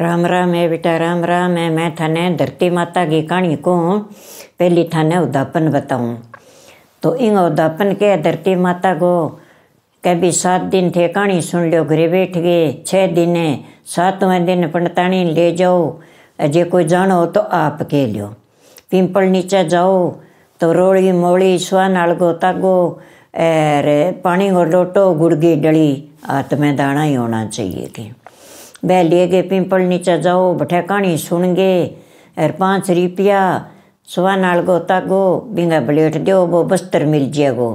राम राम है बेटा, राम राम है मैं थाने धरती माता की कहानी को पहली थाने उदापन बताऊँ। तो इन उदापन के धरती माता को कभी सात दिन थे कहानी सुन लो घरे बैठ गए छः दिन, सातवें दिन पंडतानी ले जाओ जे कोई जानो हो तो आप के लियो। पिंपल नीचे जाओ तो रोड़ी मोड़ी स्वान अलगो तागो और पानी को लोटो, गुड़गी डली हाथ दाना ही होना चाहिए कि बह लिए गए पिंपल नीचे जाओ बठे कहानी सुन गए और पाँच रुपया सुबह नाल गो तागो, बिंगा ब्लेट दो वो बस्तर मिल जाएगो।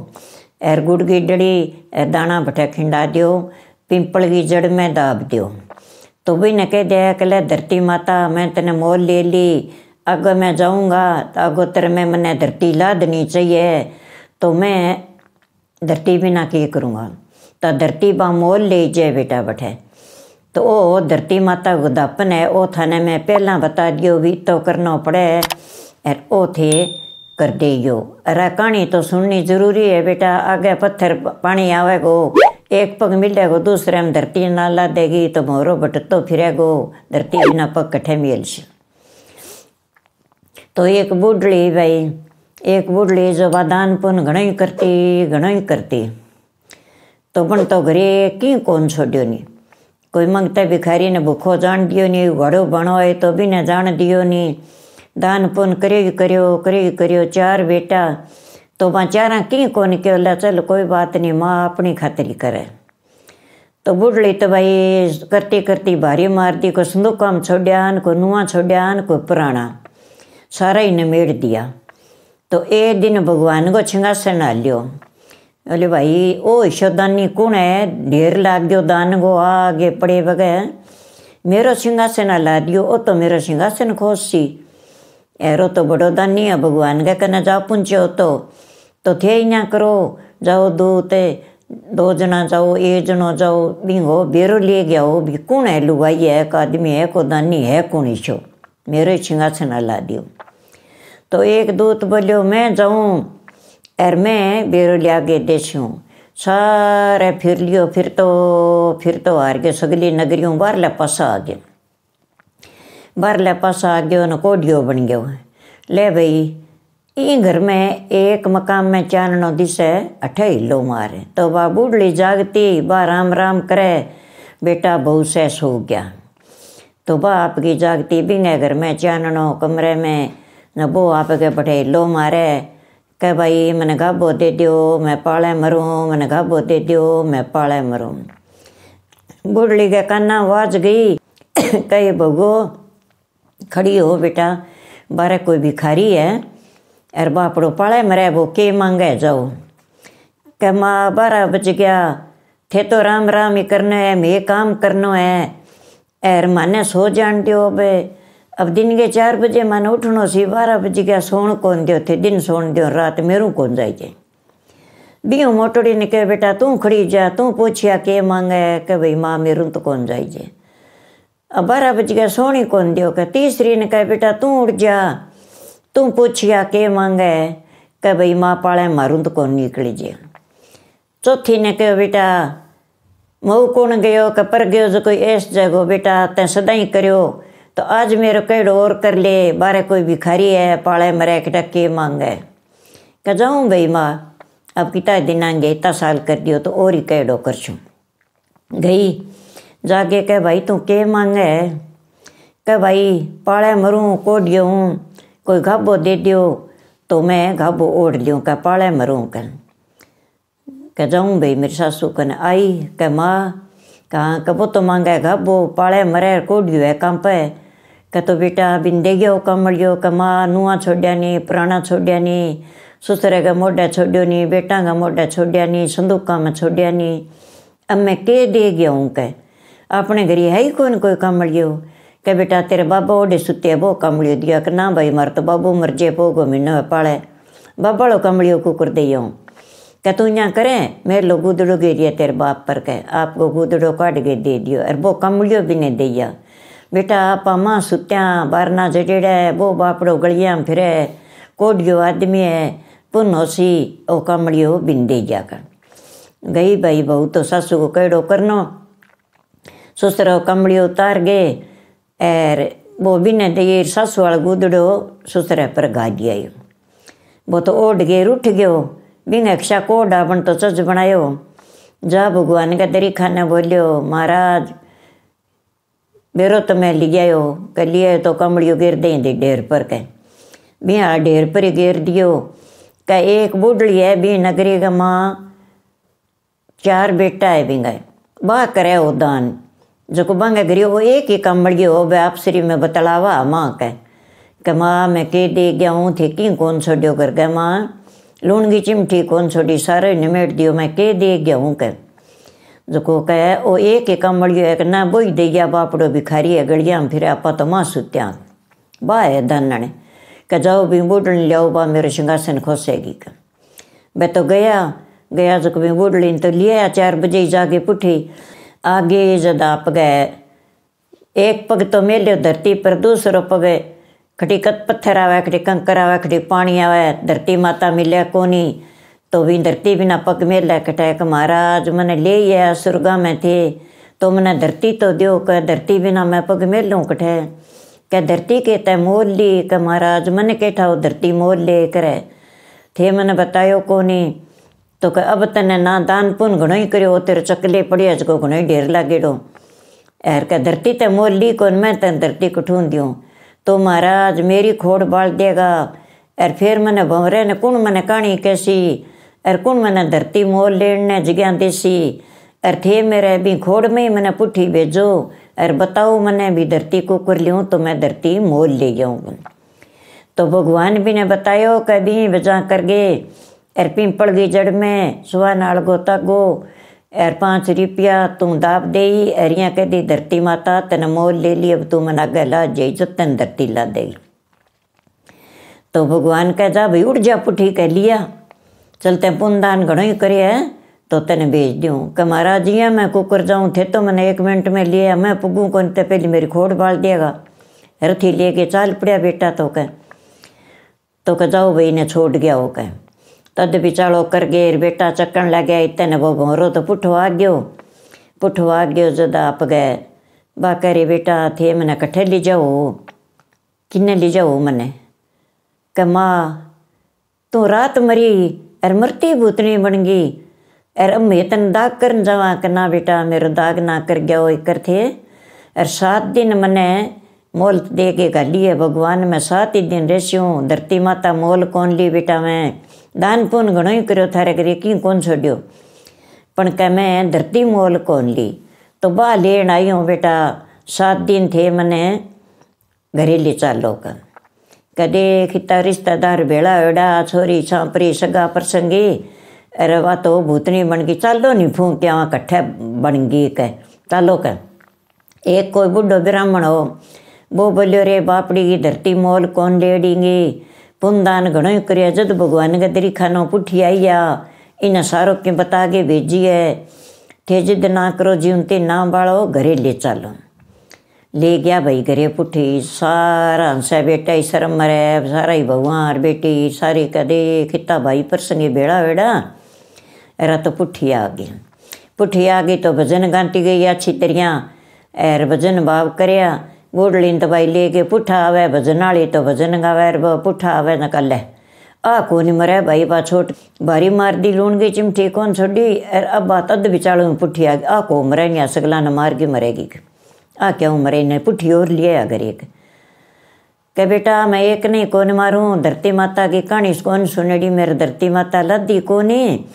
और गुड़ की डड़ी एर दाना बठे खिंडा दो पिंपल की जड़ में दाब दो तो भी न कह दिया, कल धरती माता, मैं तेने मोल ले ली अगर मैं जाऊँगा तो अगोतर में मैंने धरती लादनी चाहिए तो मैं धरती बिना क्या करूँगा। तो धरती बा मोल ले जाए बेटा बठे। तो वो धरती माता गुदापन है वो थाने में पहला बता दियो भी तो करना पड़े। और ओ थे कर दियो। अरे कहानी तो सुननी ज़रूरी है बेटा, आगे पत्थर पानी आवेगो। एक पग मिलेगो, दूसरे में धरती ना ला देगी तो मोरो बट तो फिरेगो। धरती बिना पग कठे मिल तो एक बुढ़ली भाई, एक बुढ़ली जो दान पुन घणो ही करती घणो ही करती। तो पण तो घरे की कौन छोड़ियो नहीं कोई मंगता भिखारी ने भूखो जान दियो नहीं घड़ो बनो है तो भी ने जान दियो नहीं दान पुन करियो करियो करियो करियो चार बेटा तो वहाँ चारा की कौन के चल कोई बात नहीं माँ अपनी खातरी करे तो बुढ़ली तो भाई करती करती भारी मार दी को संदूक काम छोड़ियान को नुआ छोड़ियान को पुराना सारा ही मेड़ दिया तो ए दिन भगवान को छिंगासन लियो बोले भाई ओ ईश्वरदानी कौन है? ढेर लाग गयो दान गो आगे पड़े बगैर मेरो सिंहासन ला दियो ओ तो मेरो सिंहासन सी। एरो तो बड़ो दानी है, भगवान के कने जाओ पुंचो तो। तो थे ही करो, जाओ दो ते, दो जना जाओ एक जनो जाओ बिंगो बेरो ले गया हो, भी कौन है लुगाई है, एक आदमी है को दानी है, कौन ईशो मेरो सिंहासन ला दियो तो एक दूत बोलियो, मैं जाऊँ। और मैं बेरो लिया के देशूँ सारे फिर लियो, फिर तो फिर तो हार गए सगली नगरियों बाहरले पासा आ गए बाहरले पासा आ गयो न कोडियो बन गयो ले भाई, ई घर में एक मकान में चाननो दिसे अठे हिलो मारे। तो बा बूढ़ली जागती, बा राम राम करे, बेटा बहु से सो गया। तो बा आपकी जागती बिंगे घर में चाननो कमरे में, न वो आपके बठे हिलो मारे। कह भाई, मैंने गाबो दे दियो, मैं पाले मरूँ, मैंने गाबो दे दियो, मैं पाले मरूँ. बुढ़ली के काना आवाज़ गई, कही, भगो, खड़ी हो बेटा, बारे कोई भिखारी है, अरे बापड़ो, पाले मरे, वो के मांगे, जाओ. कह माँ बारह बज गया, थे तो राम राम ही करना है, मैं काम करना है एर माने सो जान दियो बे अब दिन के चार बजे मैंने उठनो सी बारह बजे गया सोन कौन दियो? थे दिन सोन दियो, रात मेरू कौन जाइए बियो मोटोड़ी ने कहे, बेटा, तू खड़ी जा, तू पूछिया, के मांगे? के भाई, माँ मेरू तो कौन जाइए अब बारह बज गया सोनी कौन दियो? के तीसरी ने कहे, बेटा, तू उठ जा, तू पूछिया, के मांगे? के भाई, माँ पाले मारू तो कौन निकली जे चौथी ने कहे, बेटा, मऊ कौन गयो? के पर गयो, जो कोई ऐस जगह बेटा, तैं सदाई करियो तो आज मेरे कई और कर ले, बारे कोई भिखारी है, पाले मरे के के मांगे कह जाऊँ भाई माँ, अब कितना दिनांगे इतना साल कर दियो तो और ही कैडो कर छूँ गई, जाके कह भाई तू के मांगे कह भाई, पाले मरूँ कोडियो हूँ, कोई घाबो दे दियो तो मैं घाबो ओढ़ लियूँ कह पाले मरूँ कह कह जाऊँ भाई, मेरी सासू कन आई, कह माँ, कहाँ, कबो तो मांगे घाबो, पाले मरे कोडियो है, काम पे। કાં તો બેટા બિંદે ગયો કમળ્યો કે માં નુઆ છોડ્યા નહીં પ્રાણા છોડ્યા નહીં સુસરે કે મોઢા છોડ્યો નહીં બેટા કે મોઢા છોડ્યા નહીં સંદુકામાં છોડ્યા નહીં અમે કે દે ગયો હું કહે આપણે ઘરે હાઈ કોઈને કોઈ કમળ્યો કે બેટા અત્યારે બાબા ઓડે સુત્યા બહુ કમળ્યો ગયા કે ના ભાઈ મારે તો બાબુ મરજે પોગો મી ન પાળે બાબાળો કમળ્યો કુકર દઈએ હું કે तू यहाँ करें मेरे लो गुदड़ो गिरिया तेरे बाप पर कहे आपको गुदड़ो काट के दे दियो अरे वो कमलियो भी नहीं दिया बेटा आप माँ सुत्या बारना जडेड़ा है वो बापड़ो गलियाँ फिरे कोडियो आदमी है पुन होसी ओ कमड़ियो बिंदे जाकर गई भाई बहू तो सासू को कैडो करनो ससुर कमड़ियो उतार गए एर वो भी ने देर सासू वाला गुदड़ो सुसरे पर गा दिया वो तो ओढ़ गए उठ गयो बिंग अक्षा कोडा बन तो चज बनायो जा भगवान का दरी खाने बोलियो महाराज बेरो तो मैं लियायो कर लिया तो कमड़ियो गिर दे ढेर पर के बिहा ढेर पर ही गिर दियो का एक बुढ़ली है भी नगरी का माँ चार बेटा है बिंगा वाह करे वो दान जो को बंगा करियो वो एक ही कमड़ियो हो आप श्री में बतलावा माँ के कि माँ मैं के दे गया हूँ थे की कौन छोड़ियो कर गया माँ लूण की चिमठी कौन छोड़ी सारे निमेट दियो मैं के दे गया हूँ कह जो कहे वो एक ही कमड़ियो है ना बोई दे गया बापड़ो भिखारी है गड़िया में फिर आपा तो माँ सुत्या। बा है धनने कह जाओ भी बूढ़ लियाओ बा, मेरे सिंहासन खोसेगी का मैं तो गया गया जो कभी बूढ़ तो लिया, चार बजे जाके पुठी। आगे जब आप गए, एक पग तो मेले धरती पर, दूसरो पग खटी कत पत्थर आवे खटी कंकर आवे खटी पानी आवे, धरती माता मिले कोनी। तो भी धरती बिना पग मेला कटाक महाराज, मैंने ले आया सुरगा में थे। तो मैंने धरती तो दो कह धरती बिना मैं पग मेलूँ कटे कह धरती के तय मोल ली कह महाराज, मैंने केठा वो धरती मोल ले करे। थे मैंने बतायो कोनी। तो कह अब तने ना दान पुन घणो ही करियो, तेरे चकले पड़िया जको घणो ही ढेर लागेड़ो। एर कह धरती ते मोल ली कौन, मैं तेन धरती कठून दियो तो महाराज, मेरी खोड़ बाल देगा। और फिर मैंने भंवरे ने कौन मैंने कहानी कैसी? और कौन मैंने धरती मोल लेने जगह देसी और थे मेरे भी खोड़ में ही मैंने पुठी भेजो। और बताओ मैंने भी धरती को कर लियूँ तो मैं धरती मोल ले जाऊँ तो भगवान भी ने बतायो कभी बजा कर गए और पिंपल की जड़ में सुबह नाल गोता गो। और पाँच रुपया तू दाब दे और यहाँ कह दी धरती माता, तेन मोल ले ली, अब तू मन आगे ला जाई जो तेन धरती ला दे। तो भगवान कह जा, भाई उठ जा, पुठी कह लिया। चलते पुनदान घणो ही करे है तो तेने भेज दूँ कि महाराज जी मैं कुकर जाऊँ, थे तो मैंने एक मिनट में लिया, मैं पुगूँ कौन तो पहले मेरी खोड़ बाल देगा। रथी लेके चाल पड़िया बेटा तो कह तो कह जाओ भाई ने छोड़ गया वो कह तद बिचाड़ो कर गए बेटा चक्कन लग गया इतने वो भोरो तो पुठो आ गयो। पुठो आ गयो, जद आप गए। बा करे बेटा, थे मैंने कट्ठे ले जाओ? किन्ने ले जाओ मैंने? क माँ, तू रात मरी अर मरती भूतनी बन गई अर अम्मे तन दाग कर जावा कि ना बेटा, मेरा दाग ना कर गया वो कर थे अर सात दिन मैंने मोल दे के गाली है भगवान मैं सात ही दिन रेस्यूँ। धरती माता मोल कौन ली बेटा मैं? दान पुन घणो ही करो थारे करे की कौन छोड़ियो? पण कह मैं, धरती मोल कौन ली? तो बा लेन आई हूँ बेटा, सात दिन थे मैंने घरे ले चालो कदे खिता रिश्तेदार भेड़ा वेड़ा छोरी छापरी, सगा प्रसंगी। अरे वाह तो भूतनी बन गई। चालो नहीं फूक के कट्ठे बन गई कह चालो कह एक कोई बुढ़ो ब्राह्मण हो। वो बोलियो, रे बापड़ी की धरती मोल कौन लेडींगी पुनदान घणो ही करिया, जद भगवान का दरी खानो पुठी आई आ। इन सारो के बता के भेजी है? थे जिद ना करो जीवन ते ना बाड़ो घरे ले चालो। ले गया भाई, घरे पुठी। सारा हंसा बेटा ही शर्म मरे, सारा ही भगवान बेटी, सारी कदे खिता भाई प्रसंगे बेड़ा वेड़ा। एरा तो पुठी आ गई पुठी आ गई तो भजन गाती गई अच्छी तरिया। एर भजन भाव करया। गोडली दवाई लेके पुठा आवे, भजन वाली तो भजन गावे पुठा आवे न कल। आ कौन मरे भाई बा छोट भारी मार दी लूण की चिमठी, कौन छोड़ी? अब बात अद बिचाड़ू में पुठी आ गई। आ को मरे नहीं सगला न मार के मरेगी आ क्या मरे ने पुठी और लिया अगर एक। के बेटा, मैं एक नहीं, कौन मारूं? धरती माता की कहानी कौन सुनेड़ी मेरे धरती माता लद्दी कोनी?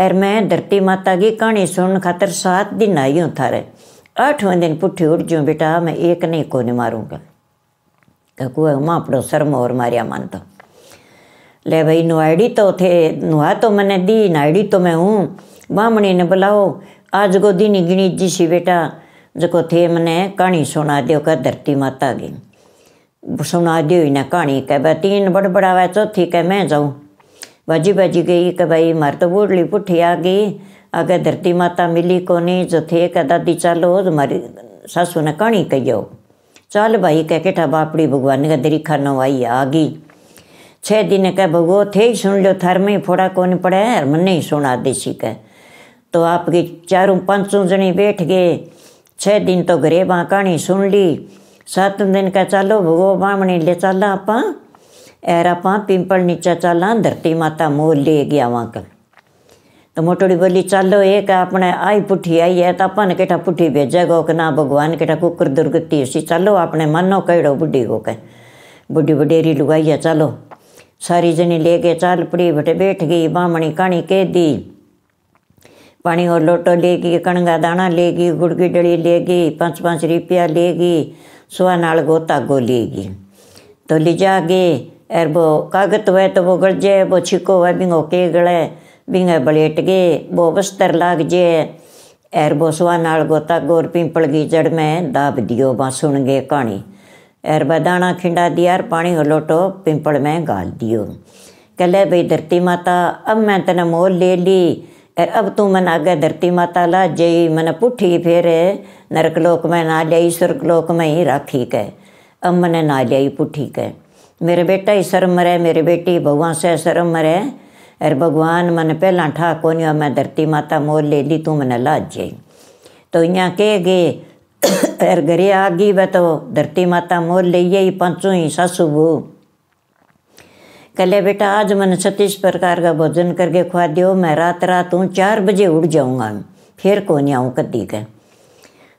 और मैं धरती माता की कहानी सुन खातर सात दिन आई हूँ थारे। आठवें दिन पुठी उठ जूँ बेटा, मैं एक नहीं को नहीं मारूँगा कुआ मापड़ो शर्म और मारिया मान तो। ले भाई नुआड़ी तो थे नुआ तो मैंने दी नाड़ी तो मैं हूँ। बामणी ने बुलाओ, आज को दिन गिणी जी सी, बेटा। जो थे मैंने कहानी सुना दियो का धरती माता की सुना दियो इन्हें कहानी कह भाई तीन बड़ बड़ा चौथी कह मैं जाऊँ। बाजी बाजी गई कि भाई मार तो बूढ़ली पुठी आ गई। आगे धरती माता मिली कोनी, जो थे कह दादी चलो हमारी सासू ने कहानी कहियो चल भाई कह केठा बापड़ी भगवान का दरी खानो आई आ गई। छः दिन कह भगो थे ही सुन लो थर में फोड़ा कौन पड़ा है मन ही सुना देसी कह तो आपकी चारों पाँचों जने बैठ गए। छः दिन तो घरे वहाँ कहानी सुन ली सात दिन का चालो, भगो बामणी ले चला आप। एर आप पिंपल नीचा चला, धरती माता मोल ले गया वहाँ कर तो मोटोड़ी बोली, चलो, एक अपने आई पुठी आई है तो अपन केटा पुठी भेजेगो कि ना, भगवान केटा कुकर दुर्गति सी चलो अपने मानो कहो बुढ़ी को कह। बुढ़ी बुढ़ेरी लुगाई चलो। सारी जनी ले गए, चाल पड़ी बटे बैठ गई, बामणी काणी कह दी। पानी और लोटो लेगी, कणगा दाना लेगी गुड़ की डली लेगी, पाँच पाँच रुपया लेगी सुहा नाल गोता गो लेगी तो ले जागे, एर वो कागत हुए तो वो गड़ जाए वो छिको हुआ बिंगो के गड़े, बिंगे बलेट गए वो बस्तर लाग जाए एर वो सुहा नाल गोता गोर पिंपल की जड़ में दाब दियो वहाँ सुन गए कहानी एर दाना खिंडा दिया और पानी और लोटो पिंपल में गाल दियो। कहले भाई धरती माता, अब मैं तेने मोल ले ली और अब तू मन आगे धरती माता ला, जई मन पुठी फिर नरकलोक में ना लियाई स्वर्गलोक में ही राखी के। अब मैंने ना लियाई पुठी के। मेरे बेटा ही शर्म रहे मेरी बेटी भगवान से शर्म रहे और भगवान, मन पहला ठा कोनिया मैं धरती माता मोल ले ली, तू मैंने लाज जाई तो यहाँ कह गए और घरे आ गई वह तो धरती माता मोल ले ही पंचों ही सासू बहू कले बेटा, आज मैंने छत्तीस प्रकार का भोजन करके खुआ दियो, मैं रात रात हूँ चार बजे उठ जाऊँगा। फिर को नहीं आऊँ कदी के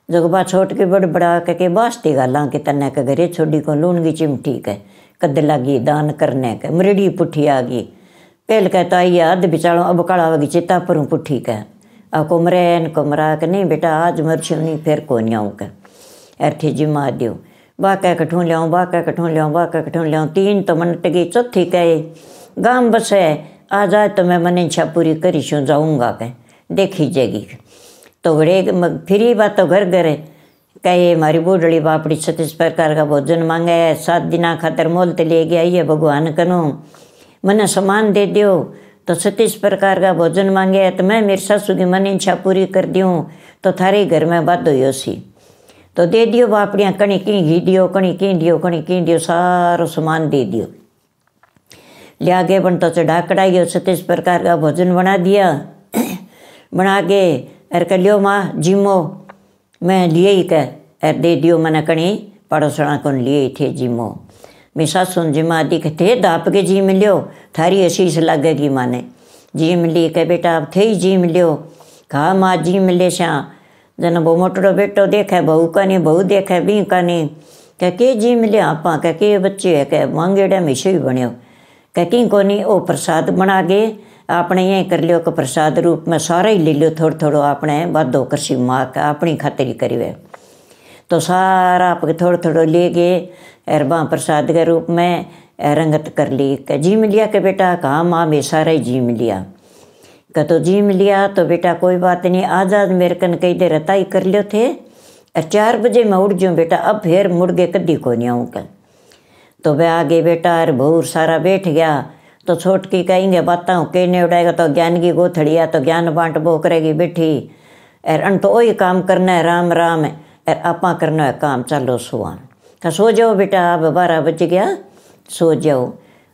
जगबा छोट के बड़ बड़ा के के बास्ती गाला के तन्ने के घरे छोड़ी को लून की चिमटी के कद लगी दान करने के मृडी पुठी आ गई। पहल के तो आई अध बिचाड़ो अब काला वगी चिता पर पुठी के। आ कुमरे न कुमरा के, नहीं बेटा, आज मरछी नहीं फिर को नहीं आऊँ के अर्थी जिमा दियो बाका कठूँ बाका कठूँ लियाऊँ बाका कठूँ लियाऊँ तीन तो मन टगी चौथी कहे गाम बस है आ जाए तो मैं मन इच्छा पूरी करी छूँ, जाऊँगा कह, देखी जाएगी। तो बड़े फिर बात तो घर घर कहे मारी बूढ़ी बापड़ी छत्तीस प्रकार का भोजन मांगे है सात दिना खातर मोल तो ले गया ये भगवान कनो। मने सामान दे दियो तो छत्तीस प्रकार का भोजन मांगे है तो मैं मेरी सासू की मन इच्छा पूरी कर दूँ तो थारे घर में बात हो सी तो दे दियो बापड़ियाँ कणी की घी दियो कणी की, दियो कणी की, दियो सारो सामान दे दियो। लिया गए बन तो चढ़ा कढ़ाइयो छत्तीस प्रकार का भोजन बना दिया। बना के अर कर लियो, माँ, जिमो, मैं लिए ही कह। अर दे दियो मैंने कणी, पड़ोसणा को लिए थे जिमो। मैं सासुन जिमा दी थे दाप के जी मिलियो, थारी अशीस लगेगी माने। जी मिली कह, बेटा, अब थे ही जी मिलियो। कहा माँ, जी मिले श्या। जन वो मोटड़ो बेटो देखे, बहू का नहीं बहू देखे भी का नहीं कह के जी मिले आप कह के बच्चे है कह मांगेड़ा हमेशा ही बनियो कह की को नहीं वो प्रसाद बना के आपने यही कर लियो कि प्रसाद रूप में सारा ही ले लियो थोड़ा थोड़ा आपने बादो कृषि माँ का अपनी खातिर करिए तो सारा आपके थोड़ा थोड़ा ले गए वहाँ प्रसाद के रूप में रंगत कर ली। कह जी मिलिया के बेटा, कहा माँ में सारा ही जी मिलिया। कह तो जी मिलिया तो बेटा कोई बात नहीं, आज़ाद मेरे कन कई देर रताई कर लियो थे। चार बजे मैं उठ जाऊँ बेटा, अब फिर मुड़ गए कदी को नहीं आऊँ कल। तो वह आगे बेटा और बहुत सारा बैठ गया। तो छोटकी कहेंगे, बातें कहने उड़ाएगा? तो ज्ञान की गोथड़िया तो ज्ञान बांट बो करेगी बैठी। और अन तो वही काम करना है, राम राम और आपा करना है काम, चलो सुहा कहा, सो जाओ बेटा, अब बारह बज गया, सो जाओ।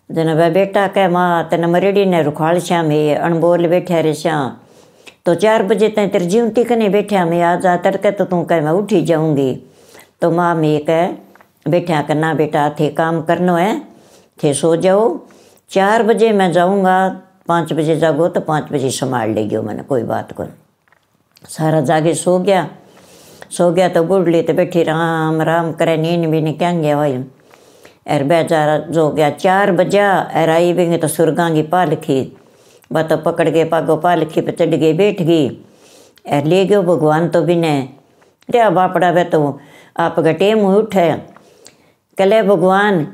जन वह बेटा कह, माँ, तेन मरेडी ने रुखाल श्याम है अनबोल बैठा रे श्याम तो चार बजे तक तेरे जीवती कने बैठा मैं आ जा तड़के तो तू कह, मैं उठी जाऊँगी। तो माँ, मैं कह बैठा करना बेटा, थे काम करना है, थे सो जाओ। चार बजे मैं जाऊँगा, पाँच बजे जागो तो पाँच बजे संभाल लेगी मैंने, कोई बात को सारा जागे सो गया। सो गया तो बुढ़ ली तो बैठी राम राम करे, नींद भी नहीं क्या गया भाई जो गया, चार बजा एर आई भी तो सुरगा की पालखी वह तो पकड़ के पागो पालखी पे चढ़ गई, बैठ गई। एर ले गयो, भगवान तो भी ने। क्या बापड़ा वे तो आप टेम उठे। कले भगवान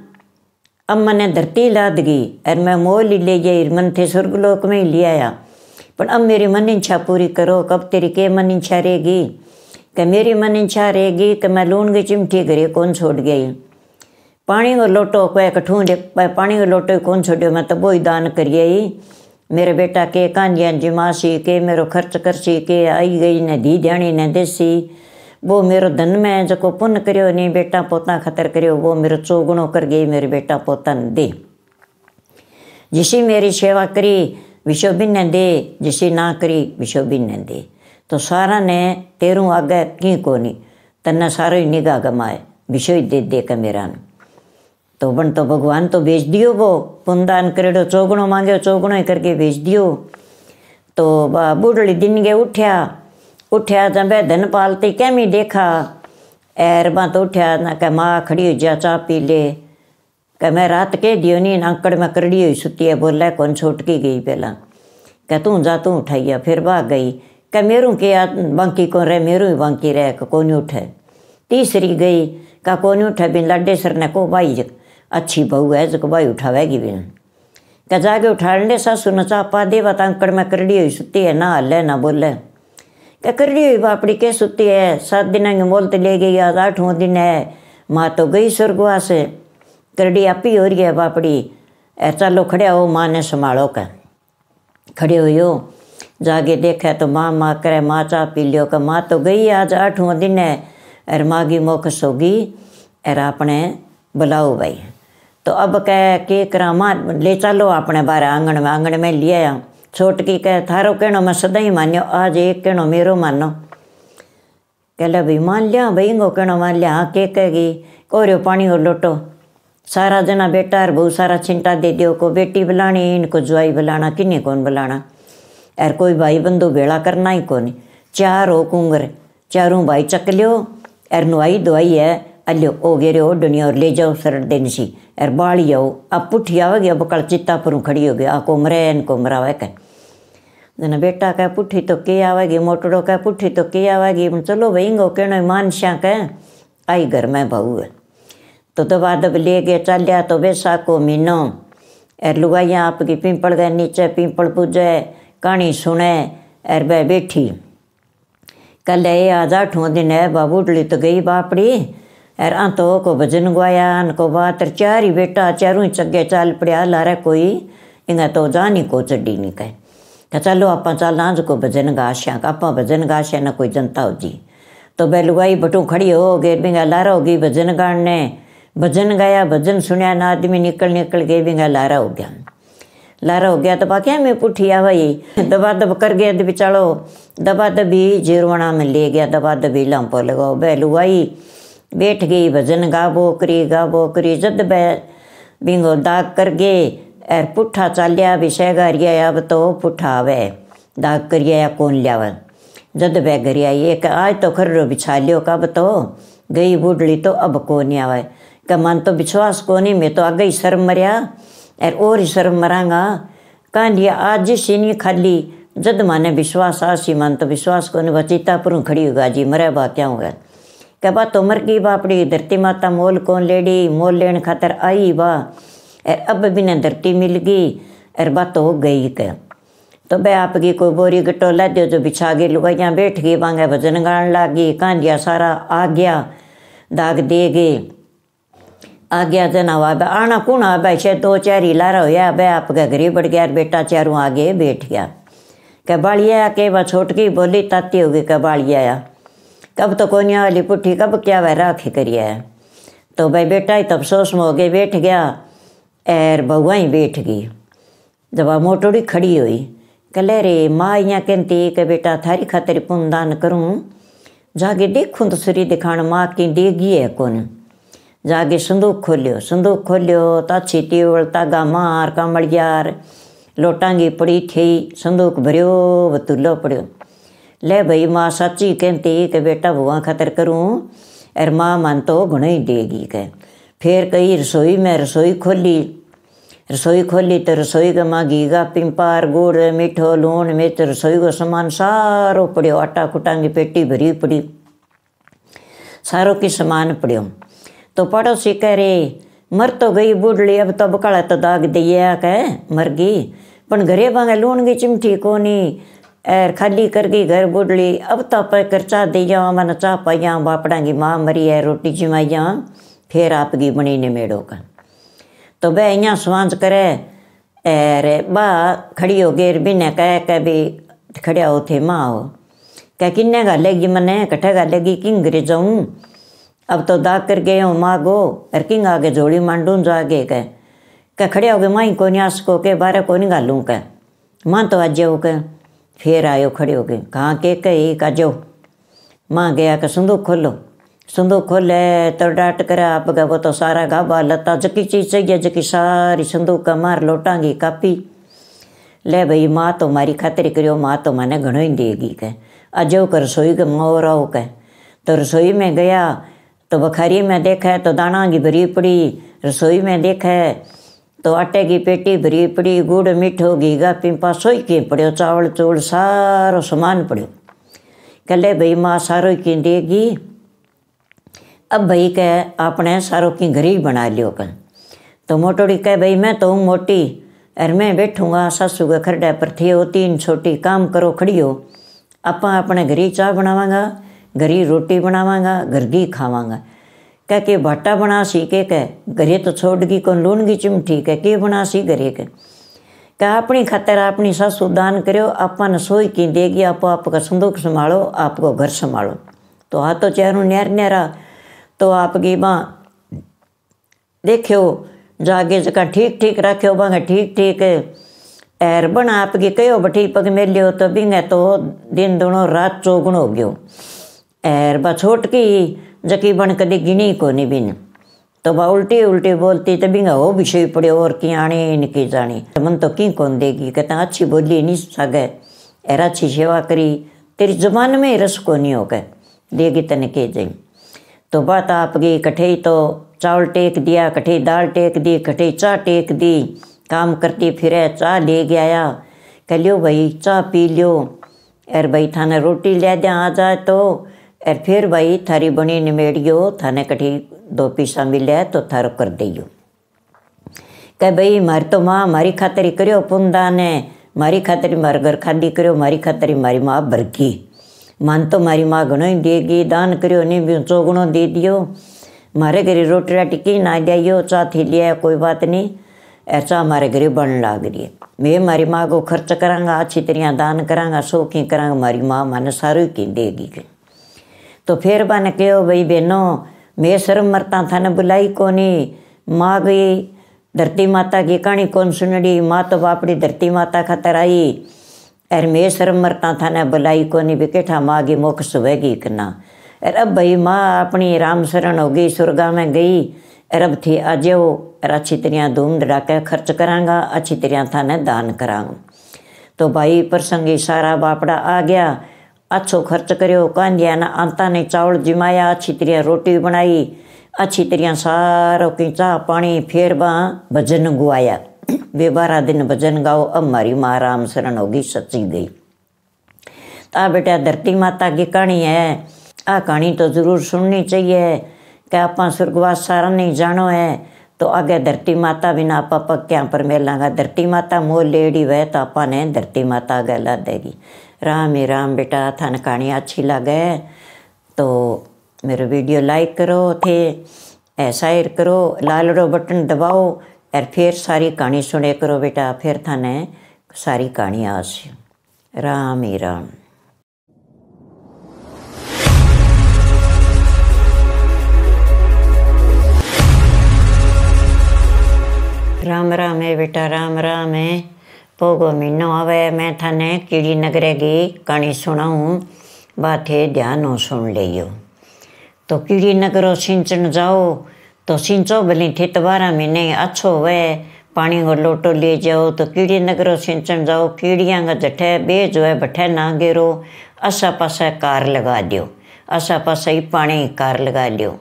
अब मैंने धरती लाद गई और मैं मोल ही ले गई मन थे स्वर्गलोक में ही ले आया। पर अब मेरी मन इच्छा पूरी करो, कब तेरी के मन इच्छा रहेगी? कि मेरी मन इच्छा रहेगी कि मैं लून की चिमटी घरे कौन छोड़ गई? पानी को लोटो कोई कठूँ पानी को लोटो कौन छोड़ो मैं तो वो ही दान करिए ही मेरे बेटा के कांजिया जिमासी के, मेरो खर्च करसी के, आई गई ने धी ध्याणी ने देसी। वो मेरो धन में जो पुण्य करियो नहीं बेटा पोता खतर करियो, वो मेरो चौगुणो कर गई, मेरे बेटा पोता ने दे। जिसी मेरी सेवा करी विशोबिन ने दे, जिसी ना करी विशोबिन ने दे। तो सारा ने तेरू आगे की कोनी, तन्ने सारो ही निगाह गमाए विषय दे दे के मेरा तो बन तो भगवान तो भेज दियो वो। पुनदान करेडो, चौगणो मांगे चौगणो ही करके भेज दियो। तो बूढ़ी दिन के उठ्या। उठ्या जब धन पालती कैमी देखा। एर बा तो उठ्या ना कह माँ खड़ी हो जा चाह पी ले। कह मैं रात के दियो नहीं नाकड़ में करड़ी हुई सुती है, बोला कौन छोट की गई पहला। कह तू जा, तू उठाइया, फिर भाग गई। कह मेरू के बांकी कौन रहे, मेरू ही बांकी रहे कौन उठे। तीसरी गई, का कौन उठे बिन लाडे सर ने को भाई अच्छी बहू है जो भाई उठावेगी बिन कह, जाके उठाने सासू न चापा दे बता अंकड़ में करड़ी हुई सुती है, ना हल्ले, ना बोले। क्या करड़ी हुई बापड़ी के सुती है? सात दिन की मोलते ले गई, आज आठवां दिन है। माँ तो गई स्वर्गवा से करड़ी आपी हो रही है बापड़ी। ए, चलो खड़े हो माँ ने संभालो कर खड़े हो यो जागे देखे तो माँ माँ करे, माँ चाह पी लियो का माँ तो गई, आज आठवां दिन है। अर माँ की मुख सोगी। अर अपने बुलाओ भाई। तो अब कह के करा माँ ले चलो अपने बारे आँगन में आँगन में लिया आया। छोटकी कह, थारो कहनो मैं सदा ही मान्यो, आज एक कहनो मेरो मानो कहला भाई मान लिया, भाई गो कहनो मान लिया हाँ के कहेगी, कोरियो पानी और लोटो। सारा जना बेटा और बहुत सारा चिंता दे दियो, को बेटी बुलानी, इनको जुआई बुलाना किन्ने कौन बुलाना? और कोई भाई बंधु भेड़ा करना ही कौन? चार हो कुंगर चारों भाई चक लियो। और नुआई दुआई है अल्यो ओ गेरे ओ दुनिया और ले जाओ सरड़ दिन सी और बाड़ी आओ अब पुठी आवेगी अब कल चित्ता पर खड़ी हो गई आ को मरे इनको मरावे कह जना बेटा कह पुठी तो के आवेगी मोटड़ो कह पुठी तो के आवेगी चलो भाई गो कहना मानश्या कह आई घर में बहू है तो दबा दब ले गए चलिया तो बैसाख को महीनो एर लुगाइया आपकी पिंपल गए नीचे पिंपल पूजे कहानी सुने एर वह बैठी कल ये आज आठवां दिन है बाबूडली तो गई बापड़ी एर तो को भजन गवाया अन को बात चार ही बेटा चारों ही चगे चाल पड़िया, लारे कोई इंगा तो जानी को चड्डी नहीं कहे। तो चलो, आप चल आज को भजन गाश्या आप भजन गाश्या ना कोई जनता हो जी तो लुगाई बटू खड़ी हो गई बिंगा लारा होगी भजन गाने भजन गाया, भजन सुनया ना आदमी निकल निकल गए बिंगा लारा हो गया। लारा हो गया तो बाकी मैं पुठी आ भाई। दबा दब कर गया तो बिचारो दबा दबी जीरवणा में ले गया, दबा दबी लंपो लगाओ। लुगाई बैठ गई भजन गाबो करी गाबो करी, जद बह बिंगो दाग कर गए एर पुठा चालिया, भी सहगारिया अब तो पुठा आवे, दाग करिया या कौन लियावे। जद बह गरिया एक आज तो खर्रो बिछा लियो, कब तो गई बूढ़ली तो अब कौन आवे का मन तो विश्वास को नहीं मैं तो आगे ही शर्म मरिया और और ही शर्म मरांगा। कांडिया आज जी नहीं खाली, जद माने विश्वास आसी मन तो विश्वास को नहीं बचीता पर खड़ी होगा जी मरे बा क्या होगा बात तो मर की बापड़ी धरती माता मोल कौन लेडी मोल लेने खातर आई बा अब भी ने धरती मिल गई और बात हो गई क्या तो बे आपकी कोई बोरी गट्टो ला दियो जो बिछा गई लुगाइया बैठ गई बांगे भजन गान लागी कांडिया सारा आ गया दाग दे गए आ गया जना हुआ बे आना कौन आ भाई शायद दो चार ही लारा होया बे आपका घरे बढ़ गया बेटा चारों आगे बैठ गया कह बाड़िया के वह छोटकी बोली ताती होगी कह बाड़िया कब तो कोनिया वाली पुट्ठी कब क्या वह राखी करिए तो भाई बेटा ही तब सोच में हो गए बैठ गया एर बहुआ ही बैठ गई। जब मोटोड़ी खड़ी हुई, कले रे, माँ यहाँ कहती कि बेटा, थारी खातिर पुनदान करूँ? जाके देखूँ तो सरी दिखाण माँ की देगी है कौन। जाके संदूक खोलियो संदूक खोलियो तो अच्छी टेवल तागा मार कामड़ियार लोटांगी पड़ी थी, संदूक भरियो बतुलो पड़ियो। ले भाई माँ सच्ची कहती कि बेटा भुआ खातर करूँ और माँ मन तो घणो ही देगी कह फिर कही रसोई में रसोई खोली रसोई खोली तो रसोई का माँ घीगा पिंपार गुड़ मीठो लूण मिर्च रसोई का सामान सारो पड़ियो आटा कुटांगी पेटी भरी पड़ी सारो की सामान पड़ियो तो पड़ोसी कह रे मर तो गई बूढ़ली अब तो बकाला तो दाग दिया कह मर गई पण घरे बांगे लूण की चिमठी कोनी एर खाली कर गई, घर बूढ़ली अब तो पे कर चाह दिया मैंने चाह पाइया बापड़ा की माँ मरी है रोटी जिमाइया फिर आपकी बनी ने मेड़ो का तो वह यहाँ स्वांच करे एर बा खड़ी हो गई बिने कह के भी खड़िया हो थे माँ हो कह, किन्ने गालेगी मने कट्ठे गालेगी किंग गिर जाऊँ? अब तो दाग कर गए हूँ, माँ गो। और किंग आगे झोली मांडूं जो आगे कह। कह खड़े हो गए माँ को न्यास को के बारे को नहीं गालूँ कह। माँ तो आज जाओ कह। फिर आयो खड़े हो गए कहाँ के कही का जो माँ गया का संदूक खोलो संदूक खोले तो डाट कर आप गए वो तो सारा गाबा लता जकी चीज़ चाहिए जकी सारी संदूक का मार लौटांगी कापी ले भाई माँ तो मारी खातिर करियो माँ तो मैंने घणो ही देगी कह अजो कर रसोई के मोर आओ कह तो रसोई में गया तो बखारी में देखा तो दाना की भरी पड़ी रसोई में देखा तो आटे की पेटी भरी, पड़ी, गुड़, मीठो घीगा पिंपा सोई के पड़ो चावल चूवल सारो सामान पड़ो कले भाई, माँ सारो की देगी अब भाई, कह आपने सारो की घर बना लियो कल तो मोटोड़ी कह, भाई, मैं तो हूँ मोटी। अरे मैं बैठूँगा, सासू के खरडे पर थे हो तीन छोटी काम करो खड़ी हो आप अपने घरी चाह बनावांगा घरी रोटी बनावांगा घर की खावांगा। कह के भाटा बना सी के कह, घरे तो छोड़ गई कौन की चिमठी कह, के बना सी घरे के कह, अपनी खातर अपनी सासू दान करो आपन सोई की देगी, आप आपका संदूक संभालो, आपको घर संभालो। तो हाँ तो चेहरों न्यार न्यारा तो आपकी माँ देखो जागे जगह ठीक ठीक रखो बांगे ठीक ठीक एर बन आपकी कहो बठी पग मेलियो तो बिंगे तो दिन दोनों रात चौगुण हो गयो। एर बा छोट की जकी बन कदी गिनी को नहीं बिन। तो बा उल्टी उल्टी बोलती तो बिंगा हो भी सही पड़े, और की आनी निकी जानी। तो मन तो की कौन देगी? कहता अच्छी बोली नहीं सगे। एर अच्छी सेवा करी। तेरी ज़ुबान में रस को नहीं हो गए देगी तने के जाई। तो बात आपकी कठे तो चावल टेक दिया, कठे दाल टेक दी, कठे चाह टेक दी। काम करती फिरे, चाह ले गया कह लियो भाई, चाह पी लियो। एर भाई थाने रोटी ले दिया, आ जाए तो। एर फिर भाई थारी बनी निमेड़ियो, थाने कठी दो पीसा मिले तो थारो कर दियो कह, भाई, मारी तो माँ मारी खातरी करियो पुंदा ने, मारी खातरी मार घर खादी करियो, मारी खातरी मारी माँ भरगी। मान तो मारी माँ घणो ही देगी, दान करियो नहीं भी चौगुणो दे दियो। मारे घरे रोटी राटी की ना दियो चाह थी लिया, कोई बात नहीं ऐसा हमारे घरे बन लाग रही मैं मारी माँ को खर्च करांगा, अच्छी तरह दान करांगा, सौखी करांगा, मारी माँ माने सारू की देगी। के तो फिर बाने कहो भाई बहनों, मैं शर्म मरता था ने बुलाई कोनी। माँ गई धरती माता की कहानी कौन सुनड़ी? माँ तो बापड़ी धरती माता खातर आई। अरे मैं शर्म मरता था ने बुलाई कोनी बिकेठा माँ की मुख सुबेगी करना अरे अब भाई माँ अपनी राम शरण हो गई स्वर्गा में गई। अरब थी आज वो अच्छी तरह धूम धड़ाके खर्च करांगा, अच्छी तरह थाने दान करांगा। तो भाई प्रसंगी सारा बापड़ा आ गया। अच्छो खर्च करो कांदिया ना आंता ने चावल जिमाया अच्छी तरह रोटी बनाई अच्छी तरह सारो की चाह पानी फिर वहाँ भजन गुआया वे बारह दिन भजन गाओ अब हमारी माँ राम शरण होगी सची गई आ बेटा धरती माता की कहानी है आ कहानी तो ज़रूर सुननी चाहिए कि आप स्वर्गवास सारा नहीं जानो है तो आगे धरती माता बिना आप पक्या पर मिलांगा धरती माता मोह लेडी वह तो आपा ने धरती माता आगे ला देगी राम ही राम बेटा, थान कहानी अच्छी लगे। तो मेरे वीडियो लाइक करो, थे ऐसा शेयर करो, लाल रो बटन दबाओ, और फिर सारी कहानी सुने करो बेटा, फिर थाने सारी कहानी आस राम ही राम। राम राम है बेटा, राम राम है पोगो महीनो आवे मैं थाने कीड़ी नगरे की कहानी सुनाऊँ है ध्यान सुन लियो तो कीड़ी नगरो सिंचन जाओ तो सिंचो भली थे तो बारह महीने अच्छो वे पानी को लोटो ले जाओ तो कीड़ी नगरो सिंचन जाओ कीड़ियाँ का जठे बे जो है बठे ना गिरो आसा पासा कार लगा दियो आसा पासा ही पानी कार लगा लियो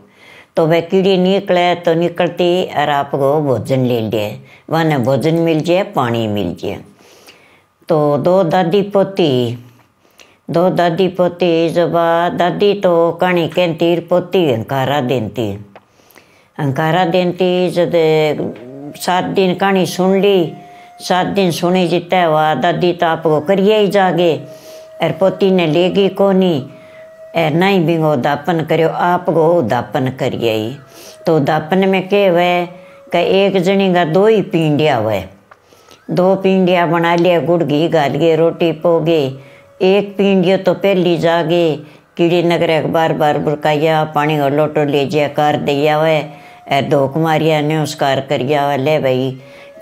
तो वह कीड़ी निकले तो निकलती और आपको भोजन ले लिए वह भोजन मिल जाए पानी मिल जाए तो दो दादी पोती, दो दादी पोती जब दादी तो कहानी कहती पोती, अंकारा देती। अंकारा देती जब सात दिन कहानी सुन ली, सात दिन सुनी जीता हुआ दादी तो आपको करिए ही जागे। और पोती ने लेगी कोनी ए नहीं वो दापन करो आप गो दापन करिए तो दापन में के हुए कि एक जनी का दो ही पींडिया हुए। दो पींडिया बना लिया गुड़ घी गाल गए, रोटी पोगे एक पींडियो तो पहली जागे कीड़ी नगर बार बार बुरकाइया, पानी का लोटो ले जिया, कर दिया हुए। ए दो कुमारिया ने उसकार करिया हुआ ले भाई,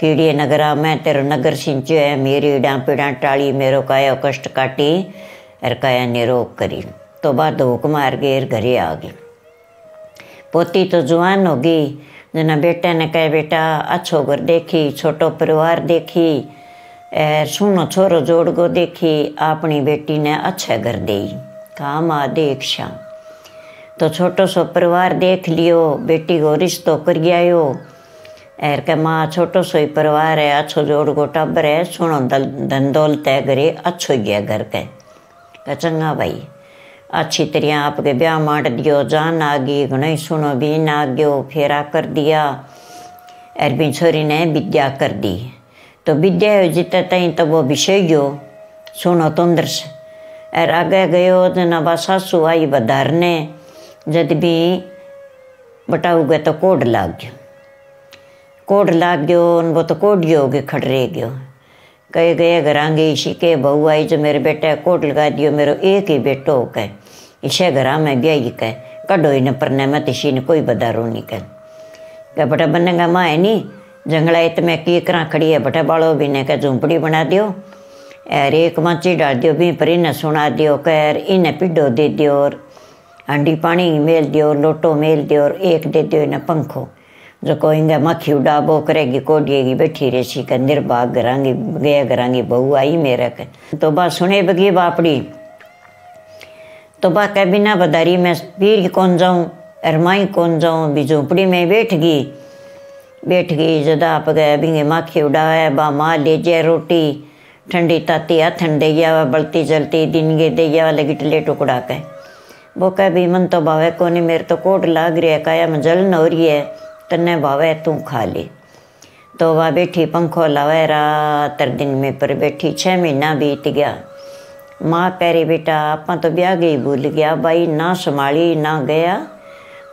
कीड़ी नगरा, मैं तेरो नगर सिंचो है मेरी इड़ा पीड़ा टाली, मेरो काया कष्ट काटी और काया निरोग करी। तो बाद हुक मार के घरे आ गई पोती तो जवान होगी जना बेटा ने कहे बेटा अच्छो घर देखी, छोटो परिवार देखी एर सुनो छोरो जोड़ गो देखी अपनी बेटी ने अच्छा घर दे कहा माँ देख तो छोटो सो परिवार देख लियो, बेटी को रिश्तो कर आयो। एर के माँ छोटो सो ही परिवार है अच्छो जोड़ गो टब्बर है सुनो धन दौलत है घरे अच्छो है घर के। चंगा भाई। अच्छी तरह आपके ब्याह मार दियो, जान आ गई घणो सुनो, बीन आ गयो, फेरा कर दिया। भी छोरी ने विद्या कर दी। तो विद्या जिते तई तो वो विषय गयो। सुनो तुंदर से एर आगे गयो जना बा सासू आई बधारने जद भी बटाऊ गए तो कोड लाग गयो। कोड लाग गयो वो तो कोडियो गए खड़रे गयो। कहे गए घरांगे इसी के बहू आई जो मेरे बेटे कोट लगा दियो, मेरो एक ही बेटो हो कहे इसे घरा में ब्याई कह। कड़ो इन परने में तिशी ने कोई बदारो नहीं कह। कह, बटा बनेगा माँ है नी जंगला इत में की करा खड़ी है? बटा बालो भी ने कह, झूंपड़ी बना दियो। और एक माची डाल दियो, भी पर इन्हें सुना दियो। कह इन्हें पिडो दे दियो और हांडी पानी मेल दियो लोटो मेल दियो और एक दे दियो इन्हें पंखो। जो कोई उड़ा उड़ाबो करेगी, कोडिएगी, बैठी रेसी का निर्बाग घरांगी, गया घरांगी, बहू आई मेरे के तो बात सुने बगी बापड़ी तो बा कह बिना बदारी मैं पीर कौन जाऊँ, अरमाई कौन जाऊँ भी झोंपड़ी में बैठ गई। बैठ गई, जदा आप गए, बिंगे माखी उड़ाए, बा माँ ले जाए रोटी, ठंडी ताती हथन दे जावा बलती जलती दिन गे दे जावा लगी टले टुकड़ा के वो कह भी, मन तो भावे को नहीं मेरे तो कोट लाग रही है काया में जलन हो रही है। तन्ने भावे तू खा ले। तो वह बैठी पंखो लावे, रात दिन में पर बैठी छः महीना बीत गया। माँ कह बेटा, आप तो ब्याह गई भूल गया। भाई ना संभाली, ना गया।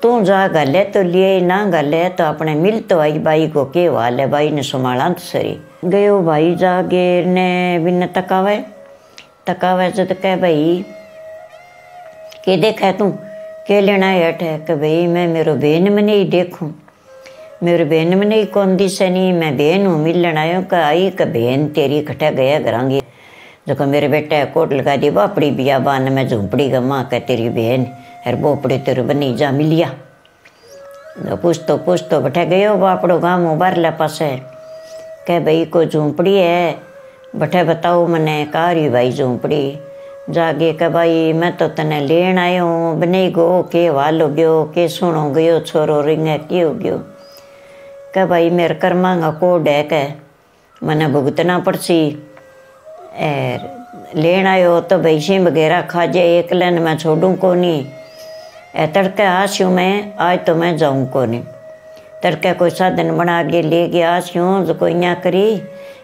तू जा गले तो लिए ना गले तो अपने मिल तो आई। भाई को के वाल है भाई ने संभाला तो सही गयो भाई जागे ने बिन तकावे। तकावे जब कह भाई के देखा तू? के लेना है अठ है कि भाई, मैं मेरो बहन में नहीं देखूँ। मेरे बहन में नहीं कौन दिशा नहीं मैं बहन हूँ, मिलना आयो का आई का बहन तेरी कटा गया करांगी। जो मेरे बेटे कोट लगा दी बापड़ी बिया बान में झूपड़ी का माँ कह तेरी बहन, हर बोपड़ी तेरे बनी जा मिलिया। पूछ तो पूछ तो बैठे गयो बापड़ो गाँव बारला पास। है कह भाई को झूंपड़ी है? बैठे बताओ मैंने, कहा रही भाई झूंपड़ी? जागे, कह भाई, मैं तो तने लेन आयो हूँ, बने गो, के वाल गयो, के सुनो गयो, छोरो रिंगे के हो गयो। भाई, मेरे कर्मा का कोड है, कह मैंने भुगतना पड़सी। एर लेन आयो तो भैंसी वगैरह खा जाए एक लन मैं छोड़ूँ को नहीं ए तड़के आस्यूँ मैं, आज तो मैं जाऊँ को नहीं तड़के कोई साधन बना के ले गया आस्यूँ, जो कोई यहाँ करी,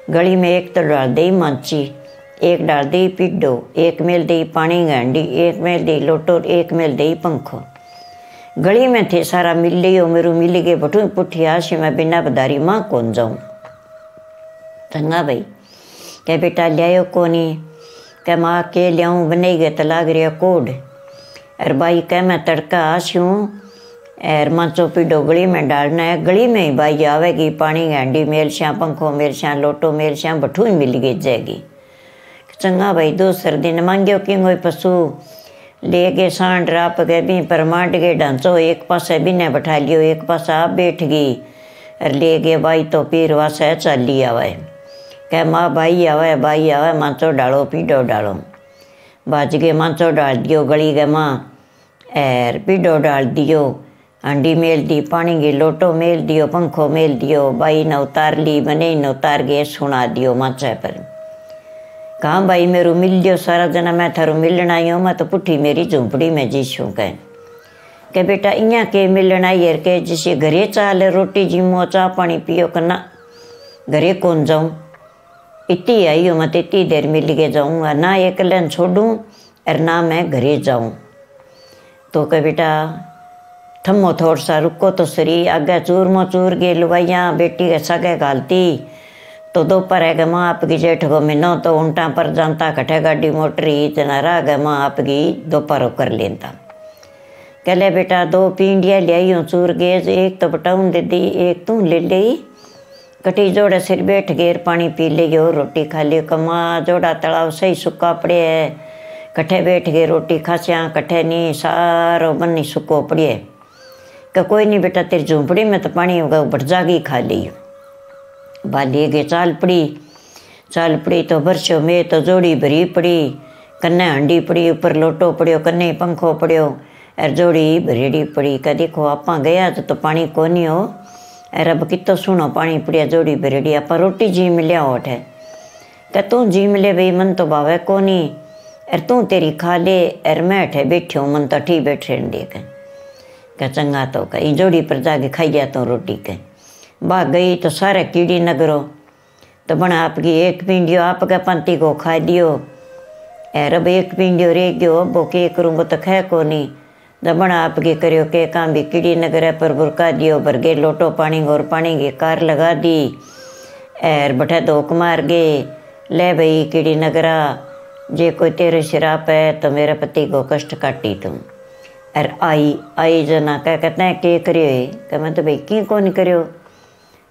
गली में एक तो डाल दी माची एक डाल दी पिड्डो, एक मेल दी पानी गांडी, एक मेल दी लोटो, एक मेल दी पंखो। गली में थे, सारा मिल लियो मेरू मिल गए बटू पुठी आशी, मैं बिना बदारी माँ कौन जाऊँ? चंगा भाई। के बेटा, लियायो कोनी। के माँ, के लियाऊँ? बने गए तो लाग रहा कोड अर भाई कह, मैं तड़का आसूँ एर माचो पीडो गली में डालना है गली में ही भाई आवेगी पानी गांडी मेल श्याम पंखो मेल श्याम लोटो मेल श्याम बठू ही मिल गई। जाएगी चंगा भाई, दो सर्दी ने मांगियो कि पशु। लेके सांड राप के, भी परमाट के ढांचो एक पासे भी ने बैठा लियो एक पासा आप बैठ गई। और ले गए भाई तो पीर वास है चाली आवे। कह, माँ भाई आवे भाई आवे माचो डालो, पीडो डालो। बाज के मांचो डाल दियो, गली गए माँ। एर पीडो डाल दियो, हंडी मेल दी, पानी की लोटो मेल दियो, पंखो मेल दियो बाई ने उतार ली, बने ने उतार के सुना दियो माचे पर। कहाँ, भाई, मेरू मिल दियो सारा जना मैं थारू मिलना आई हूँ मैं तो पुठी मेरी झूंपड़ी में जीशू कह। के बेटा इं के मिलना यार के जिसे घरे चाल रोटी जिमो चाह पानी पियो करना घरे कौन जाऊँ? इतनी आई हूँ मत इतनी देर मिल के जाऊँगा ना एक लेन छोड़ूँ और ना मैं घरे जाऊँ। तो कह, बेटा थमो थोड़ा सा रुको तो सरी, आगे चूर मो चूर के लुगाइयाँ बेटी के सगे घालती तो दोपहर है माँ आपकी जेठ को मिनो तो उल्टा पर जानता कटे गाड़ी मोटरी इतना रह गए माँ आपकी दोपहर कर लेता। कहले बेटा, दो पींडिया ले आई हूँ चूर के एक तो बटाऊँ दे दी एक तू ले ली कटी जोड़े सिर बैठ गए पानी पी लियो रोटी खा लियो। कमा, जोड़ा तलाव सही सुखा पड़े है। कट्ठे बैठ गए, रोटी खासिया कट्ठे नहीं सारो बनी सुको पड़े कि कोई नहीं बेटा, तेरी झूंपड़ी में तो पानी होगा जागी खा ली बाली गे चाल पड़ी. चाल पड़ी तो बरसो में तो जोड़ी भरी पड़ी. कन्ने हंडी पड़ी ऊपर लोटो पड़ियो कन्ने पंखो पड़ियो. और जोड़ी भरेड़ी पड़ी. का देखो आप गया तो, तो पानी को नहीं हो. अरे अब कितो सुनो पानी पड़िया जोड़ी भरेड़ी. आप रोटी जी मिलिया होठ. है कह तू जी मिले भाई मन तो भावे को अर तू तेरी खा ले अर मैं अठे बैठ्यो मन तो ठीक बैठे देख कह चंगा तो कह जोड़ी पर जाके खाइया तो रोटी के बाग गई तो सारे कीड़ी नगरो। तो बना आपकी एक पिंडियो आपके पंती को खा दियो। एर अब एक पिंडियो रह गयो, अब के करूँ वो तो खे को नहीं दबण आपके करियो के काम भी कीड़ी नगर पर बुरका दियो भरगे लोटो पानी और पानी की कार लगा दी। एर बठे धोक मार गे, ले भाई कीड़ी नगरा, जे कोई तेरे शराप है तो मेरे पति को कष्ट काटी तुम। अर आई आई जना कह कहते हैं के करियो कह मैं तो भाई की कौन करियो?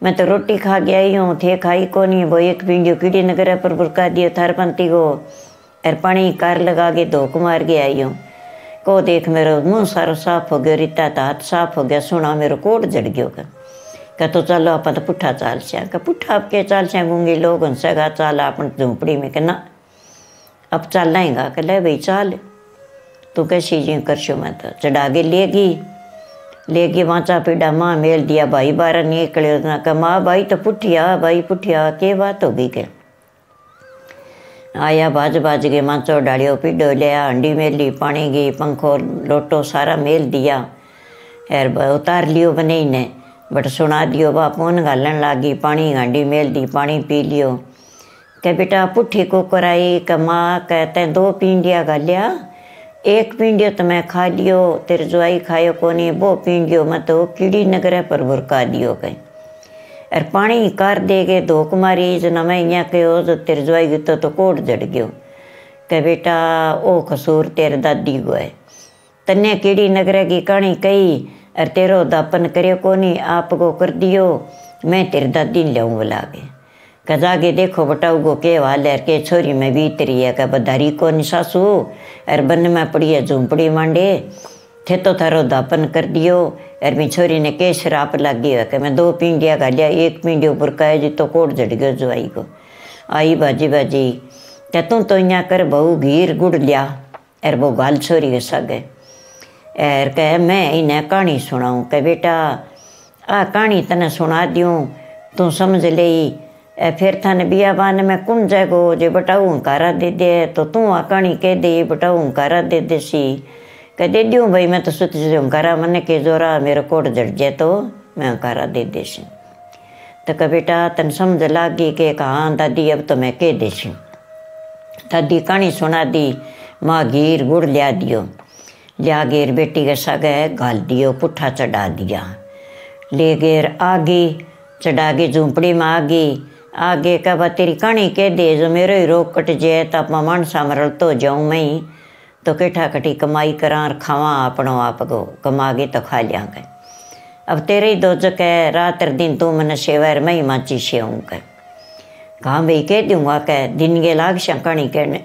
मैं तो रोटी खा के आई हूँ, थे खाई को नहीं वो एक पिंडियो कीड़ी नगर पर बुरका दियो, थार पंती को अर पानी कार लगा के धोक मार के आई हूँ। को देख मेरा मुँह सारा साफ़ हो गया, रीता था हाथ साफ़ हो गया, सुना मेरा कोट जड़ गयो का कह तो चलो, आप तो पुट्ठा चाल से कह पुट्ठा आपके चाल से गूँगी लोग उनसे कहा, चाल अपन झूंपड़ी में कहना अब चल लाएगा कह ले भाई, चाल। तू कैसी जी करशो, मैं तो चढ़ागे लेगी। लेगी वाचा पीड़ा माँ मेल दिया भाई बारह निकले कहा माँ भाई तो पुठिया भाई पुठिया के बात होगी क्या आया बाज बाज के माचो डालियो पीडो लिया हंडी मेल पानी गी पंखो लोटो सारा मेल दिया एर उतार लियो बने ने बट सुना दियो बा फ़ोन घालन लागी पानी हांडी मेल दी पानी पी लियो के बेटा पुठी को कराई क माँ कहते दो पिंडिया घालिया एक पिंडियो तो मैं खा लियो, तेरे जुआई खायो कोनी वो पिंडियो मैं तो कीड़ी नगर पर बुरका दियो कहीं। और पानी कर दे के धोक मारी जना मैं इं कहो तो तेरे जुआई गीतो तो कोट जड़ गयो। के बेटा, ओ कसूर तेरे दादी को है। तन्ने कीड़ी नगर की कहानी कही और तेरो दापन करियो कोनी, आपको कर दियो, मैं तेरे दादी ने लियाऊँ बुला के। कह जाके देखो बटाऊ गो के वाल है के छोरी में बीतरी है कह बधारी को सासू? और बन में पड़ी है झूंपड़ी मांडे। थे तो थारो दापन कर दियो। और मैं छोरी ने के शराप लग कि मैं दो पिंडिया लिया, एक पिंडी ऊपर का जी तो कोट जड़ गयो जुआई को। आई बाजी बाजी क्या तू तो यहाँ कर बहु घीर गुड़ लिया। और वो गाल छोरी के सगे। एर कह, मैं इन्हें कहानी सुनाऊँ कह बेटा, आ कहानी तने सुना दियूँ तू समझ ले फिर थाने बिया बान में कुन जागो जे बटाऊ हंकारा दे दे तो तू आ कहानी कह दे, बटाऊ हंकारा दे दे सी। कह दे दूँ भाई, मैं तो सोच हंकारा मन के जोरा, मेरा कोट जड़ जाए तो मैं हंकारा दे दे तो कह, बेटा, तन समझ लागी कि हाँ दादी, अब तो मैं कह दे सी। दादी कहानी सुना दी, माँ घीर गुड़ लिया दियो। लिया गेर बेटी के सगे गाल दियो, पुट्ठा चढ़ा दिया। ले गेर आगे चढ़ा के झूंपड़ी में आगे आगे का बा, तेरी कहानी कह दे, जो मेरो ही रोग कट जाए तो आप मानसा मरल तो जाऊँ मैं ही। तो केठा कटी कमाई करा और खावा अपनो आप को कमा के तो खा लिया के अब तेरे ही दो है रात दिन तू मन सेवा मैं माची सेऊँ के कहाँ, भाई, कह दूँगा कह, दिन के लाग कहानी कहने।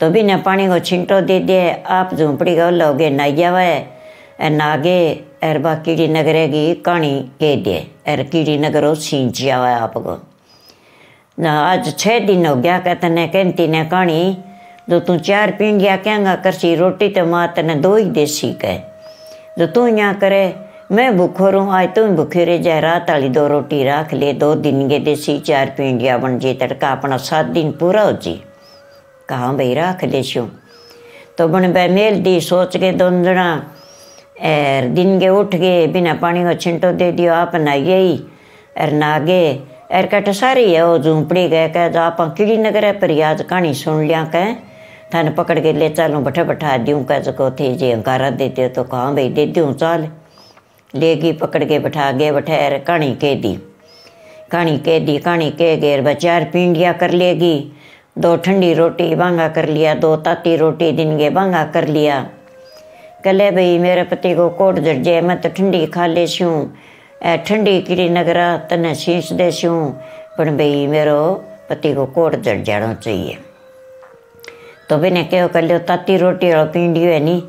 तो भी न पानी को छिंटो दे दे, आप झूंपड़ी का लोगे नाइया है नागे एर बा कीड़ी नगरे की कहानी कह दे एर कीड़ी नगरो सींचिया हुआ आपको आज छः दिन हो गया कहते ने कहती ने कहानी जो तू चार पींडिया कहेंगा करसी रोटी तो माँ तने दो ही देसी कह जो तू यहाँ करे मैं भूखो रहूँ आज तू भूखे रह जाए रात वाली दो रोटी रख ले दो दिन के देसी चार पींडिया बन जे तड़का अपना सात दिन पूरा हो जी कहा भाई रख ले तो बन बे मेल दी सोच के दोन एर दिन के उठ गए बिना पानी को छिंटो दे दियो आप नहाइए ही एर नागे एर कट सारी है, वो झूंपड़ी गए, कह, जो आप कीड़ी नगर है पर आज कहानी सुन लिया, कह। थाने पकड़ के ले चलूँ बैठा बैठा दूँ कह सको थे जे अंकारा देते हो तो कहाँ भाई दे दूँ चाल। लेगी पकड़ के बैठा गए बैठा एर कहानी कह दी कहानी कह दी कहानी कह गए बचार पिंडिया कर लेगी दो ठंडी रोटी बांगा कर लिया, दो ताती रोटी दिन गए बांगा कर लिया। कले भाई, मेरे पति को कोट जड़ जाए मैं तो ठंडी खा ले छूँ ठंडी कीड़ी नगरा तने शीश दे छूँ पर भाई मेरो पति को कोट जड़ जाना चाहिए। तो बिने कहो कर लियो, ताती रोटी वाला पींडियो है नी,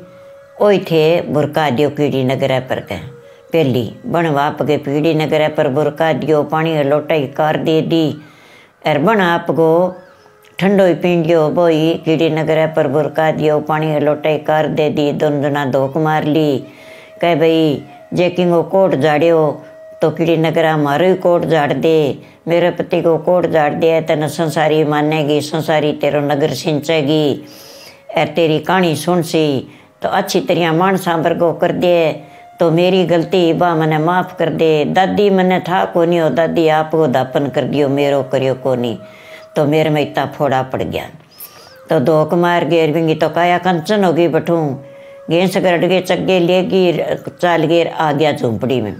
ओई थे बुरका दियो कीड़ी नगरा पर के। पहली बण बाप के पीढ़ी नगर पर बुरका दियो पानी लोटाई कार दे दी अर बण आप गो ठंडो पींडियो, बोई कीड़ी नगर पर बुरका दियो पानी लोटाई कार दे दी, दोनों जना धोक मार ली। कह भाई जे किंगो कोट जाड़ियो तो कीड़ी नगरा मारो ही कोट झाड़ दे मेरे पति को कोट झाड़ दिया तेन संसारी मानेगी संसारी तेरो नगर सिंचेगी और तेरी कहानी सुन सी तो अच्छी तरह मानसा वर्गो कर दे तो मेरी गलती बा मैंने माफ़ कर दे दादी मैंने था को नहीं हो दादी आपको दापन कर दियो मेरो करियो को नहीं तो मेरे में इतना फोड़ा पड़ गया तो धोक मार गे बिंगी तो काया कंचन होगी बठू गेंस गरड के चग्गे लेगी चाल गेर आ गया झोंपड़ी में।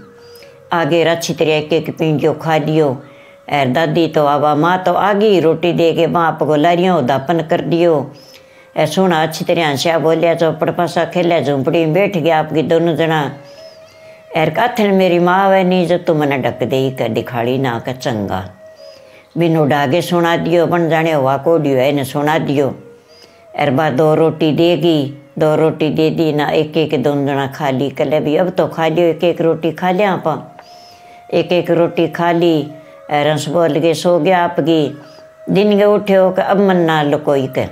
आगे अच्छी तरह एक एक पींडियो खा लियो और दादी तो आवा, माँ तो आ गई रोटी दे के माँ आपको लारियों दापन कर दियो। ए सुना अच्छी तरह हंसिया बोलिया चौपड़ पासा खेलिया झोंपड़ी में बैठ गया आपकी दोनों जना। एर काथन मेरी माँ वह नहीं जो तू मैंने डक दे कर दिखाड़ी ना का चंगा। बिनु डागे सुना दियो, बन जाने हुआ कोडियो है ने सुना दियो। एर बा दो रोटी देगी। दो रोटी दे दी, ना एक एक दोनों जना खा ली कल भी अब तो खा लियो एक एक रोटी खा लिया आप। एक एक रोटी खा ली, रस बोल के सो गया आपकी दिन के उठे हो के अब मन ना लो के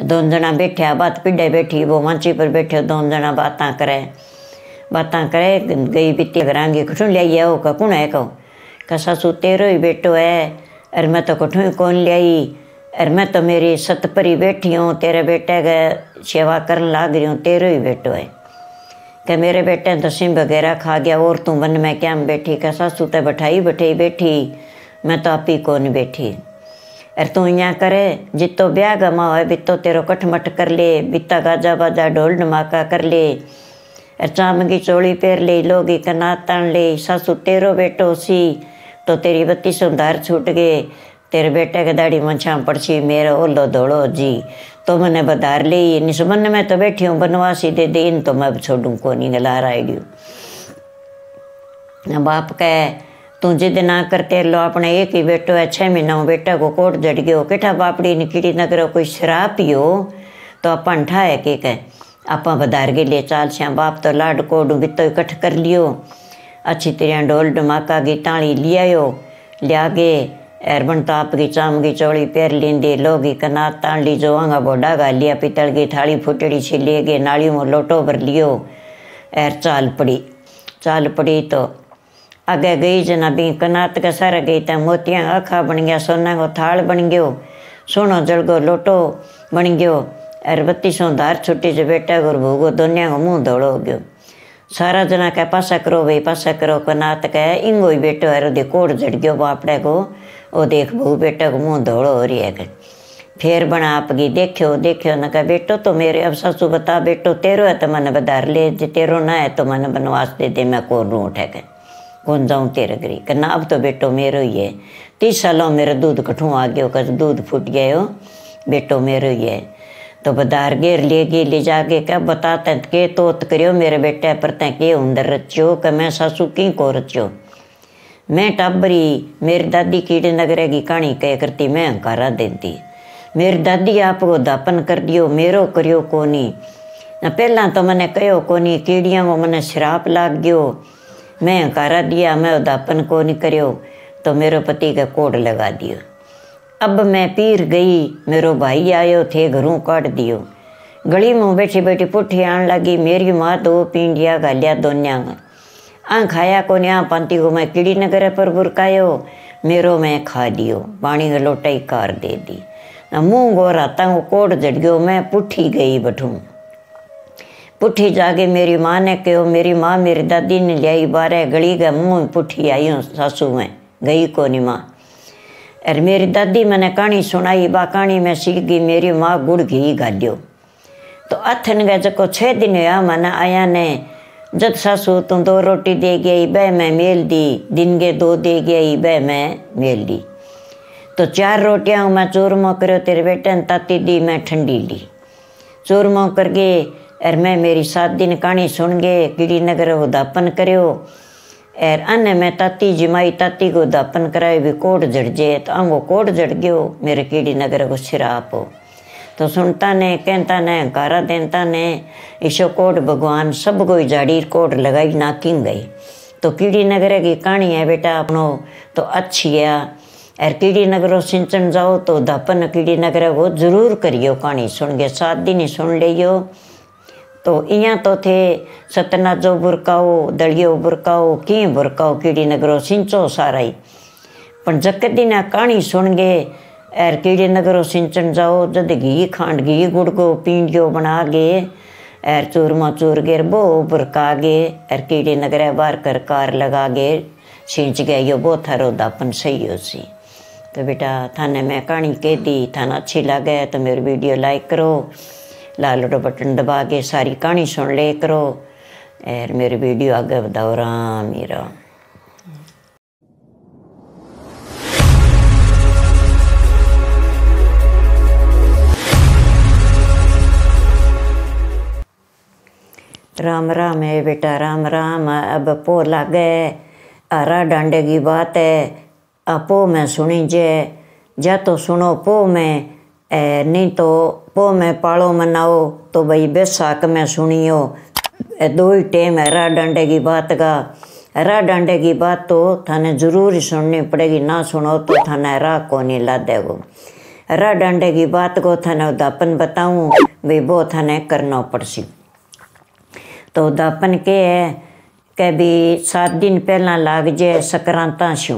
दोनों जना बैठे, बात पिढ़े बैठी, वो मंची पर बैठे, दोनों जना बातें करे। बातें करे, गई बीती करांगी कुछ ले आओ का कौन है कहो? का सासू तेरो ही बेटो है, अरे मैं तो कठू कौन ले आई? अरे मैं तो मेरी सतपरी बैठी हूँ, तेरे बेटे का सेवा करने लाग रही हूँ, तेरो ही बेटो है। कि मेरे बेटे तो सिम वगैरह खा गया, और तू बन में क्या बैठी? का सासू तो बैठाई बैठी बैठी, मैं तो आप ही कौन बैठी? अरे तू यहाँ करे जितो ब्याह गमा हो बितो तेरो कठमट कर ले बिता गाजा बाजा ढोल ढमाका कर ले। अरे चामगी चोली पहर ले, लोगी कना तन ले, सासू तेरो बेटो सी तो तेरी बत्ती सुधार छूट गए तेरे बेटे के दाढ़ी मंछा पड़सी मेरा ओलो धोड़ो जी। तो मैंने बधार ली निस्मन में तो बैठी हूँ बनवासी दे दे इन तो मैं छोड़ू को नहीं गला राइडियो बाप कह, तू जिद ना करते लो अपने एक ही बेटो है छः महीना बेटा को कोट जड़ गयो, केठा बापड़ी निकड़ी नगर कोई शराब पियो? तो अपन ठाए के कह, आप बधार के लिए चाल श्या बाप तो लाड कोड बितो इकट्ठ कर लियो। अच्छी तरह ढोल ढमाका की ताली लियायो लिया के एरबन ताप की चाम की चौड़ी पैर लींदी लोगी कना तान ली जो आंगा बोडा गा लिया, पितल की थाली फुटड़ी सी ले गए नाली में लोटो भर लियो। एर चाल पड़ी। चाल पड़ी तो आगे गई जना भी कनात का सारा गई तो मोतियाँ आखा बन गया, सोना को थाल बन गयो, सोनो जलगो लोटो बन गयो। अर सौ धार छुट्टी से बेटा गुर भूगो, दुनिया को मुँह हो गयो। सारा जना कह, पासा करो भाई, पासा करो, कनात कह, इंगो ही बेटो है कोड़ जड़ गयो बापड़े को। वो देख बहू बेटा को मुँह धोड़ो हो रही है फिर बना आपकी देखो देखो न कहा बेटो तो मेरे अब सासू बता बेटो तेरो है तो मैंने बधार ले जे तेरो ना है तो मैंने बनवास दे दे मैं कौन रू उठे के कौन जाऊँ तेरे गरी कहना अब तो बेटो मेरो ही है तीस सालों मेरा दूध कठू आ गयो कर दूध फूट गया बेटो मेरो ही है तो बदार घेर ले गए ले जाके क्या बताते के तोत करियो मेरे बेटे पर तय के उंदर रचो कि मैं सासू की को रचो मैं टाबरी मेरी दादी कीड़े नगरे की कहानी कह करती, मैं अंकारा देती। मेरी दादी आपको दापन कर दियो, मेरो करियो कोनी। पहला तो मैंने कहो कोनी, कीड़िया को मैंने श्राप लाग गयो मैं अंकारा दिया, मैं दापन को नहीं करियो तो मेरे पति का कोड लगा दियो। अब मैं पीर गई, मेरो भाई आयो, थे घरों काट दियो। गली में बैठी बैठी पुठी आन लगी, मेरी माँ दो पींडिया गालिया दोन्या। को न्या पंती को मैं कीड़ी नगर पर बुरकायो मेरो मैं खा दियो पानी का लोटा ही कार दे दी मुँह गोरा तंग कोट जड़ गयो मैं पुठी गई बठू पुठी जाके मेरी माँ ने कहो मेरी माँ मेरी दादी ने लियाई बारह गली का मुँह पुठी आई हूँ सासू में गई को नहीं माँ अरे मेरी दादी मैंने कहानी सुनाई बा कहानी में सीख गई मेरी माँ गुड़ घी गालियो तो अथन गए जको छः दिन हुआ मैंने आया ने जब सासू तुम दो रोटी दे गई बह मैं मेल दी, दिन के दो दे गई बह मैं मेल दी। तो चार रोटियाँ मैं चूरमो करो तेरे बेटे ने ताती दी, मैं ठंडी ली। चूरमो करके और मैं मेरी सात दिन कहानी सुन गए कीड़ी नगर वो दापन करो और अन्य मैं ताती, जिमाई ताती को दापन कराए, भी कोट जड़ जे तो अंगो कोट जड़ गयो, मेरे कीड़ी नगर को सिराप हो तो सुनता ने, कहता ने कारा देता ने ईशो कोट भगवान सब कोई जाड़ी कोट लगाई ना किंग गई। तो कीड़ी नगर की कहानी है बेटा अपनो तो अच्छी है। और कीड़ी नगर सिंचन जाओ तो धपन कीड़ी नगर वो ज़रूर करियो कहानी सुन गए सात दिन ही सुन लियो। तो इं तो थे सतनाजो बुरकाओ, दलियो बुरकाओ, की बुरकाओ कीड़ी नगरो सिंचो सारा ही पर जक दिन कहानी सुन गए एर नगरो सिंचन जाओ, जद घी खांड, घी गुड़ को पींडियो बना गे एर चूरमा चूर गे बो बुरका गे एर कीड़े नगर बार कर कार लगा गे सिंच गया यो बहुत थारो दापन सही हो सी। तो बेटा, थाने मैं कहानी कह दी थाना अच्छी लगे तो मेरी वीडियो लाइक करो, लाल बटन दबा के सारी कहानी सुन ले करो और मेरी वीडियो आगे बताओ राम मेरा राम। राम राम है बेटा राम राम। अब पो लागे हरा डांडे की बात है पो में सुनी जे। जा तो सुनो पो में ए, नहीं तो पो में पालो मनाओ तो भाई बैसाख में सुनियो दो ही टेम है रा डंडे की बात का। रा डंडे की बात तो थाने ज़रूर सुननी पड़ेगी ना सुनो तो थाने रा को नहीं ला देगो रा डंडे की बात को थाने उदापन बताऊँ भाई वो थाने करना पड़सी। तो उदापन के है कि भी सात दिन पहला लाग जाए संक्रांता शू।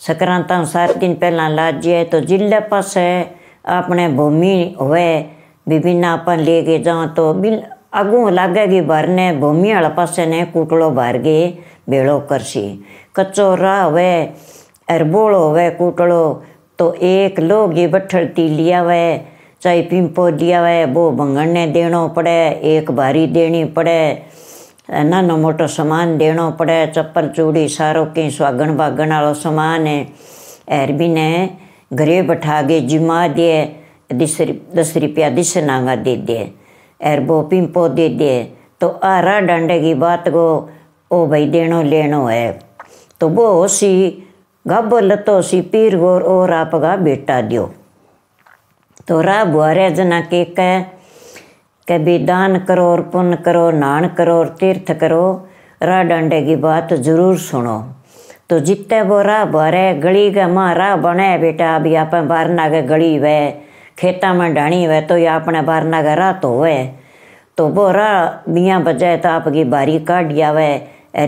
संक्रांता सात दिन पहला लाग जाए तो ज़िले पास अपने भूमि हुए, विभिन्न अपन ले के जाओ तो बिल अगू लागेगी भरने भूमि वाला पास ने कुटलो भर गे, भेड़ो करसी। कच्चो राह हुए अरबोड़ो हुए कुटलो तो एक लोग ये बठलती लिया हुए चाहे पिंपो दिया हुए वो भंगड़ने देनो पड़े, एक भारी देनी पड़े नानो मोटो सामान देनो पड़े, चप्पल चूड़ी सारो कहीं स्वागण बागण वालो सामान है। एर भी ने घरे बैठा के जिमा दे, दस दस रुपया दिस नांगा दे दे। एर वो पिंपो दे दे। तो आरा डंडे की बात को ओ भाई देनो लेनो है। तो वो सी, गब लतो सी, पीर गोर और आपका बेटा दियो। तो रा बुआरे जना के कह के भी दान करो और पुण्य करो नान करो और तीर्थ करो। रा डंडे की बात ज़रूर सुनो। तो जितने वो राह भरे गली के माँ राह बने, बेटा अभी आप बारना के गली वे, खेता में डाणी वे तो ये अपने बारना के राह तो हुए तो वो राह मियाँ बजाए तो आपकी बारी काट जावे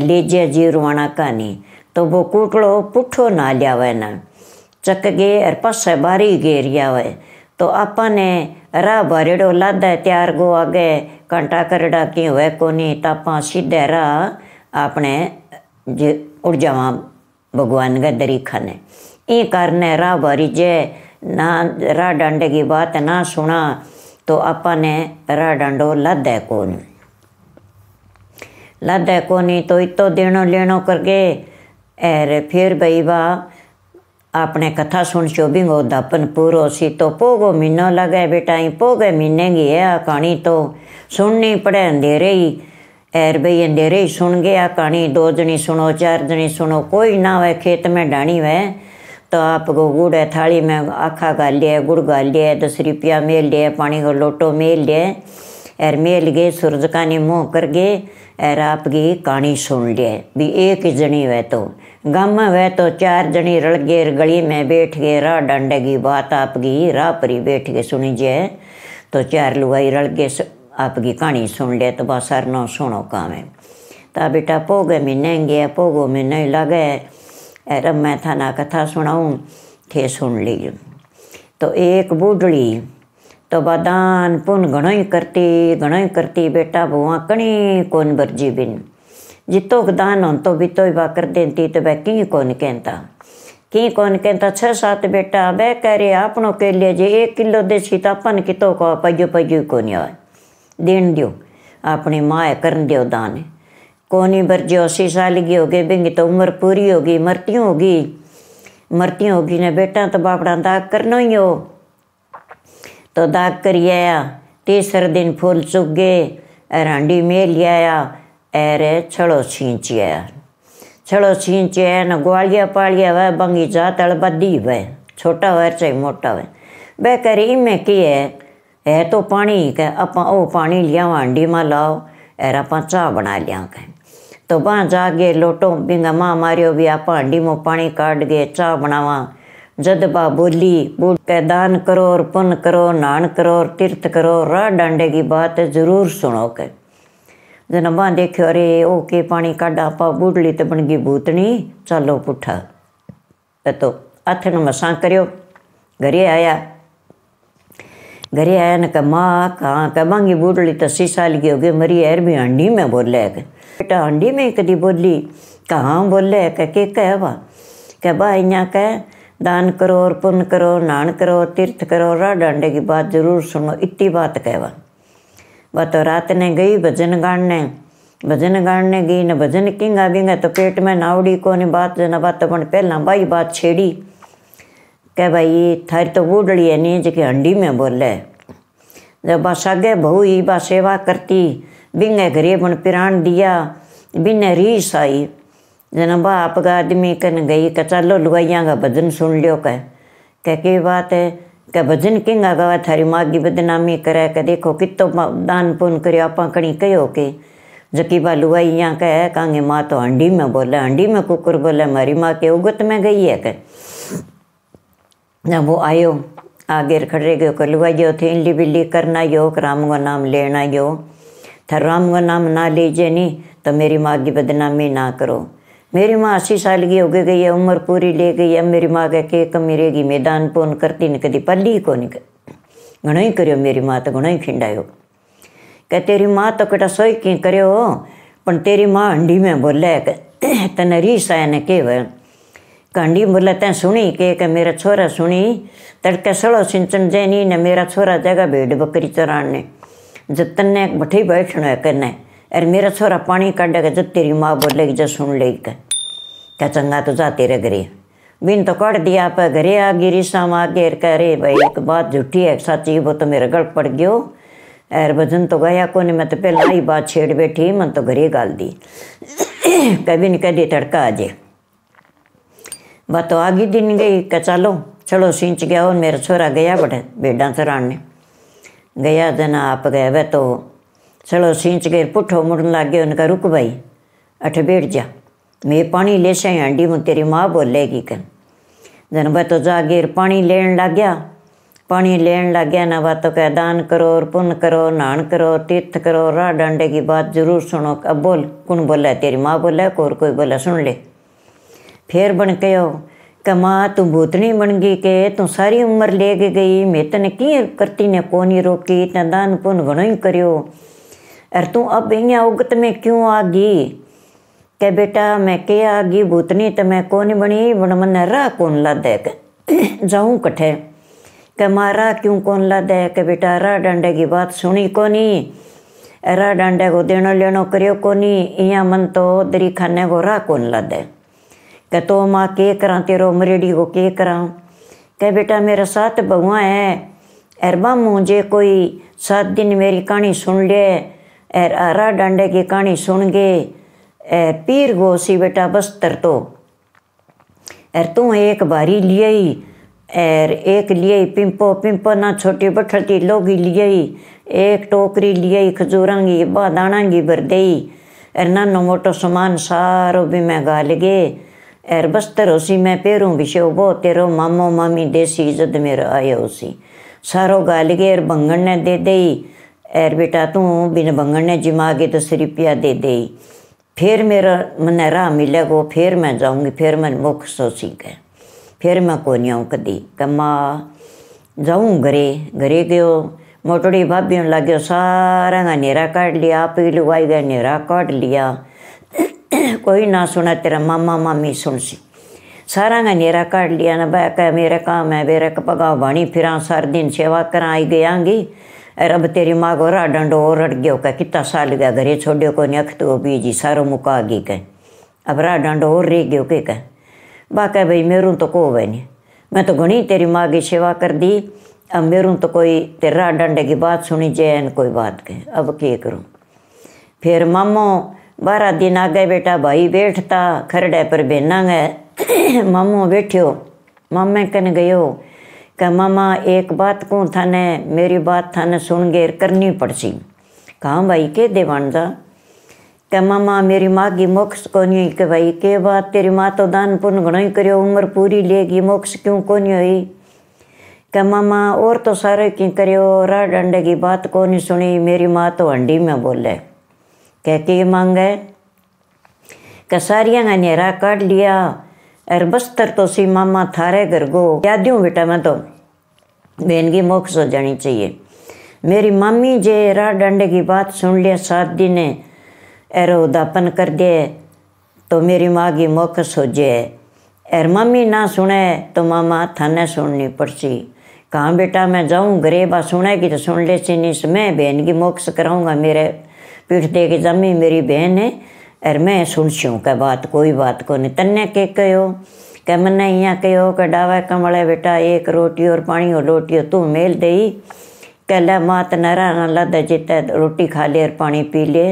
लीजिए जीरवाना कहानी तो वो कुटलो पुठो ना लियावे ना। चक गे और पास बारी घेरिया हुए तो आपने राह भरेड़ो लादा त्यार गो आगे। कंटा करड़ा की हुए कोनी तापा सीधे राह अपने उड़ जावा भगवान के दरीखा ने। ई करने राह भरी जे ना राह डांडे की बात ना सुना तो आपने राह डांडो लादे कौन। लादे कोनी तो इतो देनो लेनो करके एर फिर भाई बा आपने कथा सुन शोभिंग दापन पूरो सी तो पोगो महीनो लगे बेटा पोगे महीने की है आ कहानी तो। सुननी पड़े अंधेरे ही एर भाई अंधेरे ही सुन गया कहानी, दो जनी सुनो, चार जनी सुनो, कोई ना हुए खेत में डाणी हुए तो आपको गुड़ है थाली में आखा गाल लिया गुड़ गाल लिया दस रुपया मेल लिया पानी को लोटो मेल लिया एर मेल गए सूरज का ने मुँह कर गए एर आपकी कहानी सुन लिया भी एक जनी हुए तो गाँव में हुए तो चार जनी रल गए गली में बैठ गए राह डंडे की बात आपकी राह परी बैठ के सुनी जाए तो चार लुगाई रल गए आपकी कहानी सुन ले तो बस सर नो सुनो काम। है ता बेटा पोगे महीने गया, पोगो महीने लगे। एर मैं थाना कथा सुनाऊँ, थे सुन ली। तो एक बूढ़ड़ी तो पुन घणो ही करती घणो ही करती बेटा बुआ कणी कौन बरजी बिन जितो दान हो तो भी तो बा कर देती तो वह की कौन कहता की कौन कहता छः सात बेटा वह कह रहे आपनों के लिए जे एक किलो देसी तो अपन कितो को पजो पजो को आए देन दियो अपनी माँ करन दियो दान कोनी बरजो अस्सी साल की होगी बिंगी तो उम्र पूरी होगी मरती होगी मरती होगी ने बेटा तो बापड़ा दाग करना ही हो तो दाग करिए आया, तीसरे दिन फूल चुग गए हांडी में लिया एर छड़ो छींच आया। छड़ो छींच आया, न ग्वालिया पालिया वह बंगी जात बदी वह छोटा वह चाहे मोटा वह वह करे इमें की है है तो पानी के आप ओ पानी लिया हांडी में लाओ एर आप चाह बना लिया के तो वहाँ जागे, लोटो, बिंगा माँ मारियो, भी आप हांडी में पानी काट गए चाह बनावा जद बा बोली बूढ़ के दान करो और पुण्य करो नान करो और तीर्थ करो राह डांडे की बात ज़रूर सुनो के। जन बा देखो अरे, ओ के पानी काढ़ा पा बूढ़ली तो बन भूतनी चलो पुठा। तो अथन मसा करियो, घरे आया। घरे आया न कहा, माँ, कहाँ कह? मांगी बूढ़ली तो सी साल की हो गई मरी यार भी हंडी में बोले बेटा, हंडी में कदी बोली? कहाँ बोले कह, के कह बा? कह, बा यहाँ कह दान करो और पुण्य करो नान करो, तीर्थ करो राह डांडे की बात ज़रूर सुनो इतनी बात कहवा। वह तो रात ने गई, भजन गाड़ने। भजन गाड़ने गई, न भजन किंगा बिंगा तो पेट में नावड़ी को नहीं बात जना बात अपन पहला बाई बात छेड़ी। कह भाई थारी तो बूढ़ड़ी है नहीं जी हंडी में बोले। जब बा सागे बहु ही बा सेवा करती, बिंगे घरे बन पिरान दिया बिने रीस आई। जना बा आप आदमी कन गई क चलो लुगाइया का भजन सुन लियो कह। कह, के बात है? कह, भजन किंगा गवा थारी माँ की बदनामी करे, कह, देखो कितो दान पुण्य करियो, आप कणी कहो के? जकी बा लुगाइया कह, कांगे माँ तो हंडी में बोले, हंडी में कुकुर बोले हमारी माँ के उगत में गई है कह। जब वो आयो आगे खड़े गयो कर लुगाइयो, थे इल्ली बिल्ली करना यो राम को नाम लेना यो थार राम को नाम ना लीजिए नहीं तो मेरी माँ की बदनामी ना करो। मेरी माँ अस्सी साल की हो गई है, उम्र पूरी ले गई है। मेरी माँ के के कमी रहेगी मैदान पोन करती न कदी पल्ली को नहीं घणो ही करियो मेरी माँ तो घणो ही खिंडायो कह, तेरी माँ तो कटा सोई की करियो, पण तेरी माँ हंडी में बोले तने रीस आया ने के हंडी बोले, तैं सुनी के के मेरा छोरा सुनी तड़के सड़ो सिंचन जैनी ने, मेरा छोरा जगह भेड़ बकरी चराने जब तन्ने बठी बैठना है कन्ने, अरे मेरा छोरा पानी काटेगा जब तेरी माँ बोलेगी जब सुन लेगी, कह। क्या चंगा तो जा तेरे घरे। बिन तो काट दिया आप घरे आ गिरी शाम आ गए कह रे भाई, एक बात झूठी है सच्ची वो तो मेरा गल पड़ गयो। अरे भजन तो गया को मैं तो पहले आई बात छेड़ बैठी, मन तो घरे गाल दी। कभी नहीं दी तड़का आ जाए बात तो आगे दिन गई, कह चलो चलो सिंच गया और मेरा छोरा गया बड़े भेडा चराने गया जना आप गया वह तो चलो सिंच गए पुठो मुड़न लग गए, उनका रुक भाई, अठ बैठ जा। मैं पानी ले से हांडी में तेरी माँ बोलेगी कन। जन वह तो जा गिर पानी लेन लग गया पानी लेन लग गया ना बातों का दान करो और पुण्य करो नान करो, तीर्थ करो, राह डांडे की बात ज़रूर सुनो। अब बोल, कौन बोला तेरी माँ बोला और कोई बोला? सुन ले। फिर बन कहो कि माँ, तू भूतनी बन गई के? तू सारी उम्र ले के गई। मैं तने की करती ने कोनी रोकी? इतना दान पुण्य घणो ही करो अरे तू अब यहाँ उगत में क्यों आ गई? के बेटा, मैं के आ गई भूतनी तो मैं कौन बनी? बन मन राह कौन ला दे के जाऊँ कठे? के मारा क्यों कौन ला दे के बेटा, राह डांडे की बात सुनी कोनी? राह डांडे को देनो लेनो करियो कोनी? यहाँ मन तो दरी खाने को राह कौन ला दे के तो माँ के करा, तेरो मरेडी को के करा? के बेटा, मेरा साथ भगवा है। अरबा मुझे कोई सात दिन मेरी कहानी सुन ले, एर आरा डांडे की कहानी सुन गे। एर पीर गो सी बेटा बस्तर तो। एर तू एक बारी लिए एर एक लिए पिंपो पिंपो ना छोटी बठलती लोगी लिए एक टोकरी लिए खजूरांगी, बादाणांगी भर दई। एर नानो मोटो सामान सारो भी मैं गाल गे। एर बस्तर उसी मैं पेरूं भी वो तेरो मामो मामी देसी इज़्ज़त मेरा आयो उसी सारो गाल गे एर भंगन ने दे दई। एर बेटा तू बिन भंगन ने जिमा के दस रुपया दे दे फिर मेरा मन राह मिलेगो, फिर मैं जाऊँगी, फिर मैं मुख सोची के फिर मैं को नहीं कदी? कमा जाऊँ घरे? घरे गयो, मोटड़ी भाभी लग गयो सारा का नेरा काट लिया आप ही लुगाई गया नेरा काट लिया। कोई ना सुना, तेरा मामा मामी सुन सी सारा का नेरा काट लिया, ना बह मेरा काम है, मेरा पगा बाणी फिर, सार दिन सेवा करा, आई गयांगी अरे अब तेरी माँ को रा डंडो और रट गयो का कितना साल गया घरे छोड़ियो को नहीं तो बीजी, सारो मुका गई कह अब रा डंडो और रह गयो के कह बा कह भाई, मेरू तो को वह नहीं मैं तो घनी तेरी माँ की सेवा कर दी अब मेरू तो कोई तेरा डंडे की बात सुनी जैन कोई बात कह अब के करूँ? फिर मामो बारह दिन आ गए बेटा भाई बैठता खरड़े पर बेना गए मामो बैठ्यो मामे कन गयो। कि मामा, एक बात को थाने, मेरी बात थाने सुन गेर करनी पड़सी। कहा, भाई के दे जा? कि मामा, मेरी माँ की मोक्ष को नहीं कि भाई, के बात? तेरी माँ तो दान पुण्य घणो ही करो उम्र पूरी लेगी, मोक्ष क्यों को नहीं हुई? कि मामा, और तो सारे की करो रा डंडे की बात को नहीं सुनी, मेरी माँ तो हंडी में बोले। कह के मांगे? कि सारिया का नेरा काट लिया अर बस्तर तो सी मामा थारे घर गो। क्या दूँ बेटा मैं तो बहन की मोक्ष हो जानी चाहिए। मेरी मामी जे रा डंडे की बात सुन लिया, सात दिन एर उदापन कर दे तो मेरी माँ की मोक्ष हो जाए। एर मम्मी ना सुने तो मामा थाने सुननी पड़सी। कहाँ बेटा मैं जाऊँ? घरे बा सुनेगी तो सुन ले सी नहीं मैं बहन की मोक्ष कराऊँगा। मेरे पीठ दे के जमी, मेरी बहन है अर मैं सुनस्यूं के बात, कोई बात को नहीं तन्ने के कहो के मन्ने यहाँ कहो के डावा कमले बेटा, एक रोटी और पानी और रोटी तू मेल दे कह ले मात नरा न लद जिते रोटी खा ले और पानी पी ले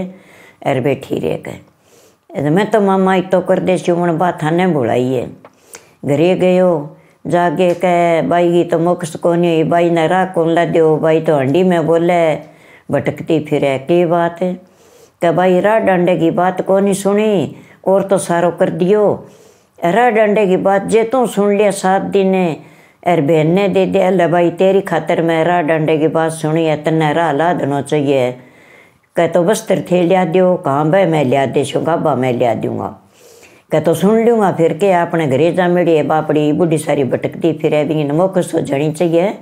अर बैठी रह गए। मैं तो मामा तो कर दे चुमण बात थाने बुलाई है घरे गयो, जागे कह बाई की तो मोक्ष को नहीं बाई ने राह कौन ला दो तो हंडी में बोले भटकती फिरे, की बात? है कि भाई रा डंडे की बात को नहीं सुनी, और तो सारो कर दियो। रा डंडे की बात जे तू सुन लिया सात दिन अर बहन ने दे दिया अल्लाह भाई तेरी खातर मैं रा डंडे की बात सुनी है, तन्ने रा ला देना चाहिए। कह तो बस्तर थे लिया दियो, कहाँ भाई मैं लिया दे गाबा मैं लिया दूँगा कह तो सुन लूँगा फिर के अपने घरे जा मेरी बापड़ी बुढ़ी सारी भटकती फिर भी मुख सो जनी चाहिए।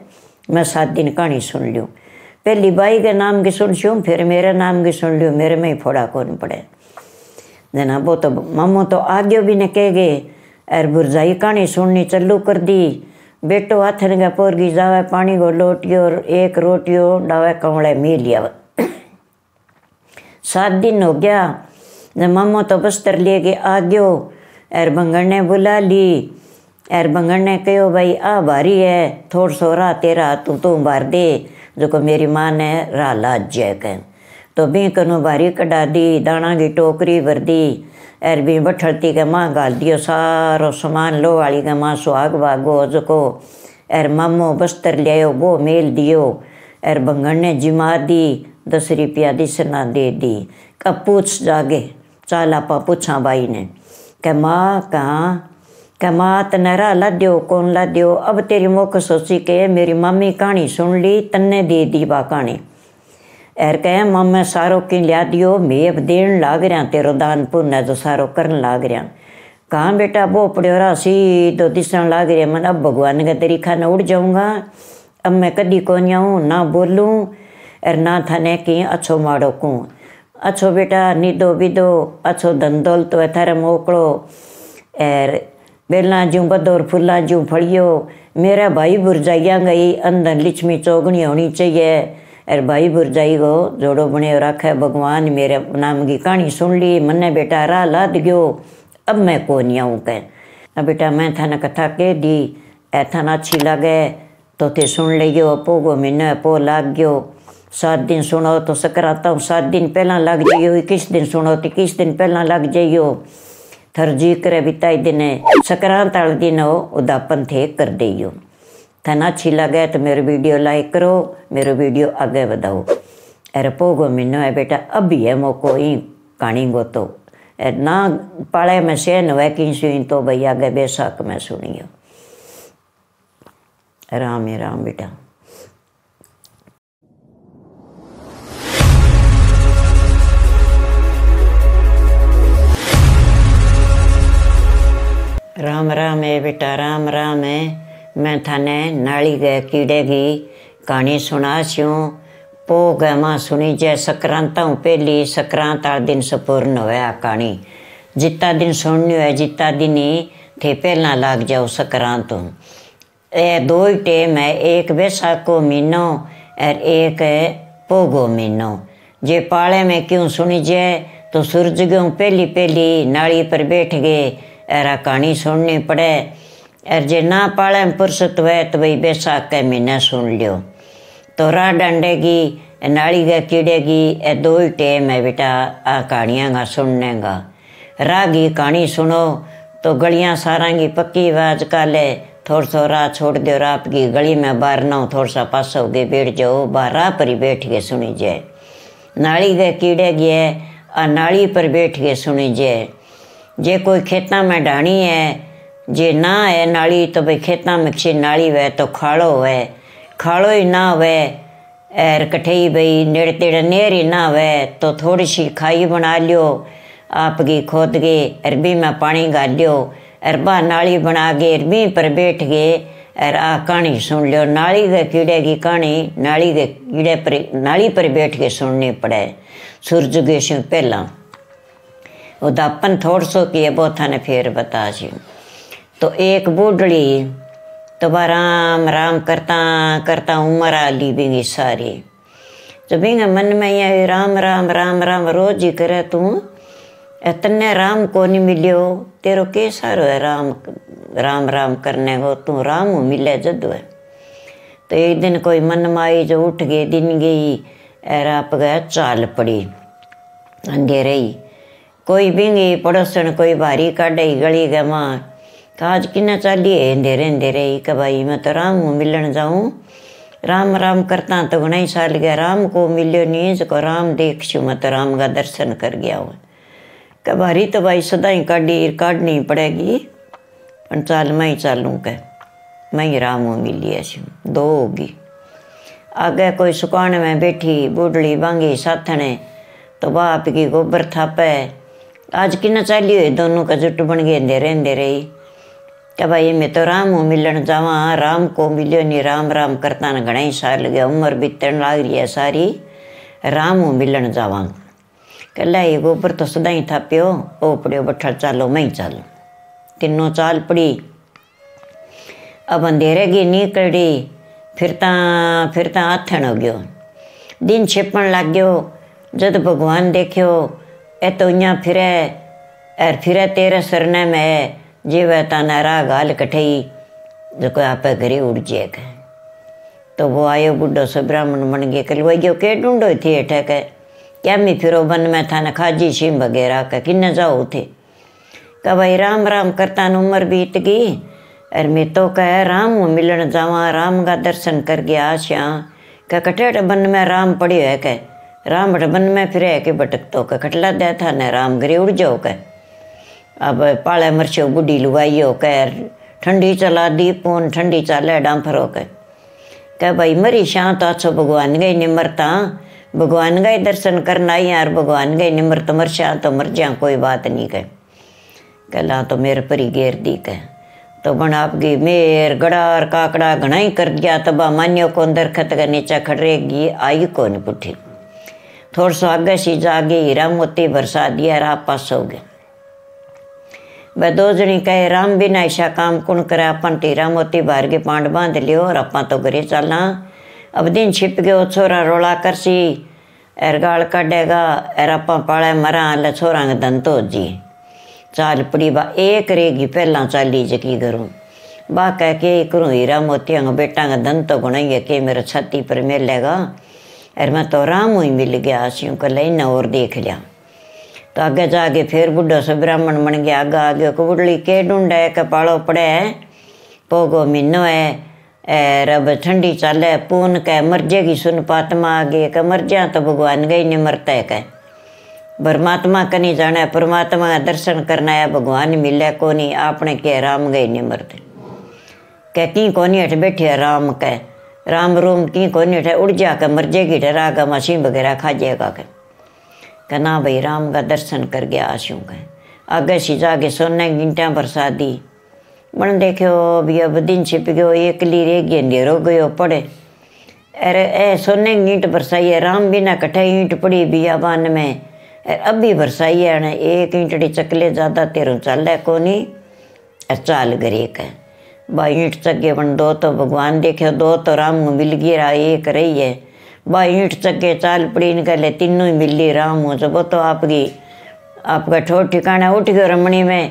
मैं सात दिन कहानी सुन लूँ। पहली बाई के नाम की सुन छूँ फिर मेरे नाम की सुन लूँ, मेरे में ही फोड़ा कौन पड़े। जना वो तो मम्मो तो आगे भी ने कह गए अर बुरजाई कहानी सुननी चलू कर दी। बेटो हाथ ने पोरगी जावे, पानी को लोटियो, एक रोटियो डावे कमड़े मी लिया सात दिन हो गया जब मम्मो तो बस्तर ले के आ गयो एर बंगड़ ने बुला ली। एर बंगड़ ने कहो भाई, आ भारी है, थोड़ सो रहा तेरा तू तू बार दे। जो मेरी माँ ने रा लाज जय तो कनु भारी कटा दी दाना की टोकरी भर दी एर भी बठड़ती के माँ गाल दियो सारो सामान लो वाली के माँ सुहाग भागो जो एर मामो बस्तर लियो वो मेल दियो। एर बंगड़ ने जिमा दी, दस रुपया दिसना दे दी। कब पूछ जागे चाल आपा पूछा बाई ने। के माँ, कहाँ? के माँ तनेरा ला दियो, कौन ला दियो? अब तेरी मुख सोची के मेरी मामी कहानी सुन ली, तन्ने दे दी बा कहानी। एर कह मम्मी सारो की लिया दियो? मैं अब देन लाग रहा तेरो दान पुण्य जो सारो करन लाग रहा कहाँ, बेटा वो सी तो दिसन लाग रहा मन, अब भगवान का तरीका न उड़ जाऊँगा। अब मैं कदी को आऊँ, ना बोलूँ, और ना थाने की अच्छो माड़ो कूँ। अच्छो बेटा निदो विदो अच्छो धन दौलत थारे मोकड़ो। एर बेला जूं बदौर फुला जूं फड़ियो। मेरा भाई बुरजाइया गई, अंदर लिक्ष्मी चौगनी होनी चाहिए। और भाई बुरजाई को जोड़ो बने रखे, भगवान मेरे नाम की कहानी सुन ली। मन्ने बेटा, राह लाद गयो। अब मैं को नहीं आऊँ कह। बेटा, मैं थाने कथा कह दी ए अच्छी लगे। तो थे सुन लियो पोगो महीने पो लाग गयो। सात दिन सुनो तो सकराता हूँ सात दिन पहला लग जाइयो। किस दिन सुनो तो किस दिन पहला लग जाइयो। करे बिताई दिन संक्रांत वाले दिन हो उदापन थे कर दियो थना अच्छी लगे तो मेरे वीडियो लाइक करो मेरे वीडियो आगे बढ़ाओ अरे पोगो महीनो है बेटा अभी है मोको ही कहानी गो तो ना पाले में सेन हुए कि सुई तो भाई आगे बेशक में सुनियो राम ही राम बेटा राम राम है बेटा, राम राम है मैं थाने नाली गए कीड़े की कहानी सुना छूँ पो गए सुनी जय संक्रांत पहली संक्रांत आठ दिन से पूर्ण हुआ कहानी। जितना दिन सुननी है जितना दिन ही थे पहला लग जाओ संक्रांत ये दो ही टेम है, एक बैसाख को महीनो और एक है पोगो महीनो जे पाले में क्यों सुनी जाए तो सूरज गयो पहली पहली नाली पर बैठ गए एरा कहानी सुननी पड़े। और जे ना पाले फुर्सत हुए तो भाई बैसाख के महीने सुन लियो। तो राह डंडेगी नाली गे कीड़ेगी, ए दो ही टेम है बेटा, आ कहानियाँ का सुनने का राह की कहानी सुनो तो गलियाँ सारा की पक्की आवाज़ काले थोड़ा सा राह छोड़ दो रात की गली में बाहर ना थोड़ा सा पास हो गए बैठ जाओ बाहर राह पर ही बैठ के सुनी जाए। नाली के कीड़े गए आ नाली पर बैठ के सुनी जाए। जे कोई खेता में ढाणी है, जे ना है नाली तो भाई खेता में किसी नाली वे तो खाड़ो है। खाड़ो ही ना हुए एर कठई भाई नेड़े तेड़े नेर ही ना हुए तो थोड़ी सी खाई बना लियो, आपकी खोद के अरबी में पानी गाल अरबा नाली बना के अरबी पर बैठ गए और आ कहानी सुन लियो। नाली के कीड़े की कहानी, नाली के कीड़े पर, नाली पर बैठ के सुननी पड़े। सूरज के पहला। उदापन थोड़ सो किए, वो थाने फिर बता जी। तो एक बूढ़ड़ी तो वह राम राम करता करता उम्र आ ली बिंगी सारी। तो बिंगे मन में ये राम राम राम राम, रोज ही करे तू। तन्ने राम को नहीं मिलियो, तेरो के सारो है राम राम राम करने को तू, राम मिले जद है। तो एक दिन कोई मन माई जो उठ गई, दिन गई आप गया चाल पड़ी, अंधेरे ही। कोई बिंगी पड़ोसन कोई भारी काढ़ी, गली गए माँ आज किन्ना चाली है अंधेरे अंधेरे ही कि भाई, मैं तो राम मिलन जाऊँ। राम राम करता तो घना ही साल गया, राम को मिलियो नहीं जो राम देख छू मैं तो राम का दर्शन कर गया हूँ कि भारी तो भाई सदा ही काढ़ी, काढ़नी पड़ेगी पर चाल मैं ही चालूँ कह मैं ही राम मिली ऐसी दो होगी। आगे कोई सुकान में बैठी बूढ़ड़ी बांगी साथने तो बाप की गोबर थापे। आज किन्ना चाली हुई दोनों का जुट बन गए, अंधेरे अंधेरे ही। कि भाई, मैं तो राम हूँ, मिलन जावा। राम को मिलियो नहीं राम राम करता न घना ही साल गया। उम्र बीतन लाग रही है सारी। राम हूँ, मिलन जावा। कल ये गोबर तो सदा ही था पियो ओ पड़ियो बठा चालो, मैं ही चालू। तीनों चाल पड़ी। अब अंधेरे की निकली फिरता फिरता आथण हो गयो। दिन छिपण लग गयो। जद भगवान देखियो ए यहाँ फिरे और फिरे तेरे सरने में जीव ताना राह गाल कठई जो आप घरे उड़ जाएगा तो वो आयो बुढ़ो सो ब्राह्मण बन गए कल वही के ढूंढो थी अठे के क्या मी फिरो बन में था न खाजी शिम वगैरह का किन्ने जाओ थे का भाई राम राम करता न उम्र बीत गई और मैं तो कह राम मिलन जावा राम का दर्शन कर गया आशा का कटेट बन में राम पड़ियो है कह राम बट बन में फिर के भटक तो का खटला दे था न राम गिरे उड़ जाओ कह अब पाले मरचो बुढ़ी लुगाइयो कह ठंडी चला दी पून, ठंडी चाले डांफरो कह कह भाई, मरी शां तो अच्छो भगवान गई निमरता भगवान गए दर्शन करना ही यार भगवान गए निमर तो मर शां तो मर जा, कोई बात नहीं कह कहला तो मेरे परी गेर दी कह तो बन आपकी मेर, गड़ार, काकड़ा घना ही कर दिया, तबा मान्यो को दरखत का नीचा खड़रेगी आई कौन पुठी थोड़ा सो आगे सी जागे, हीरा मोती बरसा दिया राह पास हो गए वह दो जनी कहे, राम बिना ऐसा काम कुण करे? अपन हीरा मोती बाहर के पांड बाँध लियो और अपन तो घरे चलना। अब दिन छिप गयो छोरा रोला करसी एर गाल काटेगा एर अपा पाले मरा ले छोरा के धन तो जी। चाल पड़ी बा, एक रेगी पहला चाली जकी करूँ बा कह के करूँ हीरा मोतिया बेटा का धन तो गुणाइए के मेरे छाती पर मिलेगा और मैं तो राम ही मिल गया आसियों को लेना और देख लिया। तो आगे जाके फिर बुढ़ो से ब्राह्मण बन गया, आगे आगे को बुढ़ली के ढूंढे पालो पड़े पोगो महीनो है, और अब ठंडी चाले पून कह मर जाएगी सुन पात्मा आगे, के जा तो भगवान गई नहीं मरता है कह परमात्मा कनी जाने परमात्मा का दर्शन करना है, भगवान मिले को नहीं आपने के राम गए नहीं मरते। कह की कोनी हट बैठे राम कह राम रोम की कोनी हट उड़ जा के मर जाएगी डरा का मछी वगैरह खा जाएगा कह कह, ना भाई, राम का दर्शन कर गया आशू कह। आगे सी जाके सोने गिंटा बरसा दी बन देखो भी अब दिन छिप गयो एकली रह गई अंधेरो गयो, पड़े। अरे, ए, सोने ईंट बरसाई राम बिना कठे ईंट पड़ी बियाबान में। अभी बरसाई है एक ईंटड़ी चकले, ज़्यादा तेरू चल को नहीं चाल गरे का बा ईंट चगे बन दो तो भगवान देखे, दो तो राम मिल गया एक रही है बा ईंट चगे चाल पड़ी निकले तीनों ही मिली राम हो जब तो आपकी आपका ठोर ठिकाना उठ गयो रमणी में।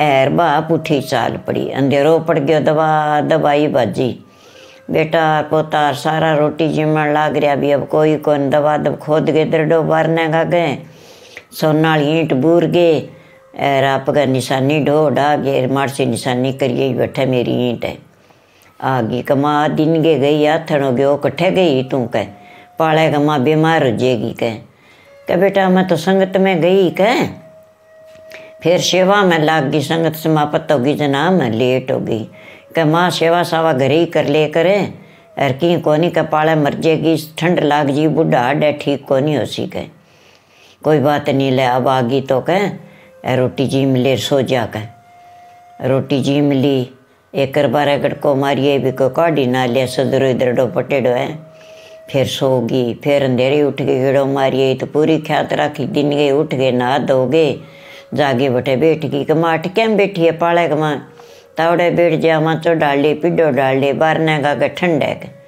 एर बाप, उठी चाल पड़ी, अंधेरो पड़ गयो दवा दवाई बाजी। बेटा, पोता, सारा रोटी जिमण लाग रहा भी अब कोई कौन दवा दब खोद के दरडो बारने का गए सोनाल ईंट बूर गए और आपका निशानी ढो ढा गे मार से निशानी करिए बैठे मेरी ईंट। है आ गई कमा, दिन गे गई, आथन हो गयो कट्ठे गई तू कह पाले कमा, बीमार हो जाएगी कह कह बेटा, मैं तो संगत में गई कह फिर सेवा में लाग गई संगत समाप्त होगी जना मैं लेट हो गई। कह माँ, सेवा सावा घर ही कर ले करे? और की कोनी का पाले मर जाएगी, ठंड लाग जी, बुढ़ा हड ठीक कोनी हो सी कह कोई बात नहीं ले अब आ गई तो कह रोटी जी मिले, सो जा कह रोटी जी मिली, एक बारह गड़को मारिए, भी को काढ़ी ना लिया, सदरो इधर डो पटेडो है। फिर सोगी फिर अंधेरे उठ के गिड़ो मारिए तो पूरी ख्यात राखी, दिन गए उठ गए, नहा धोगे जागे बटे बैठ गई कमा अट कैम बैठी है, पाले कमा तावड़े बैठ जा माचो डाल ले पिड्डो डाल ले बारने का के ठंड है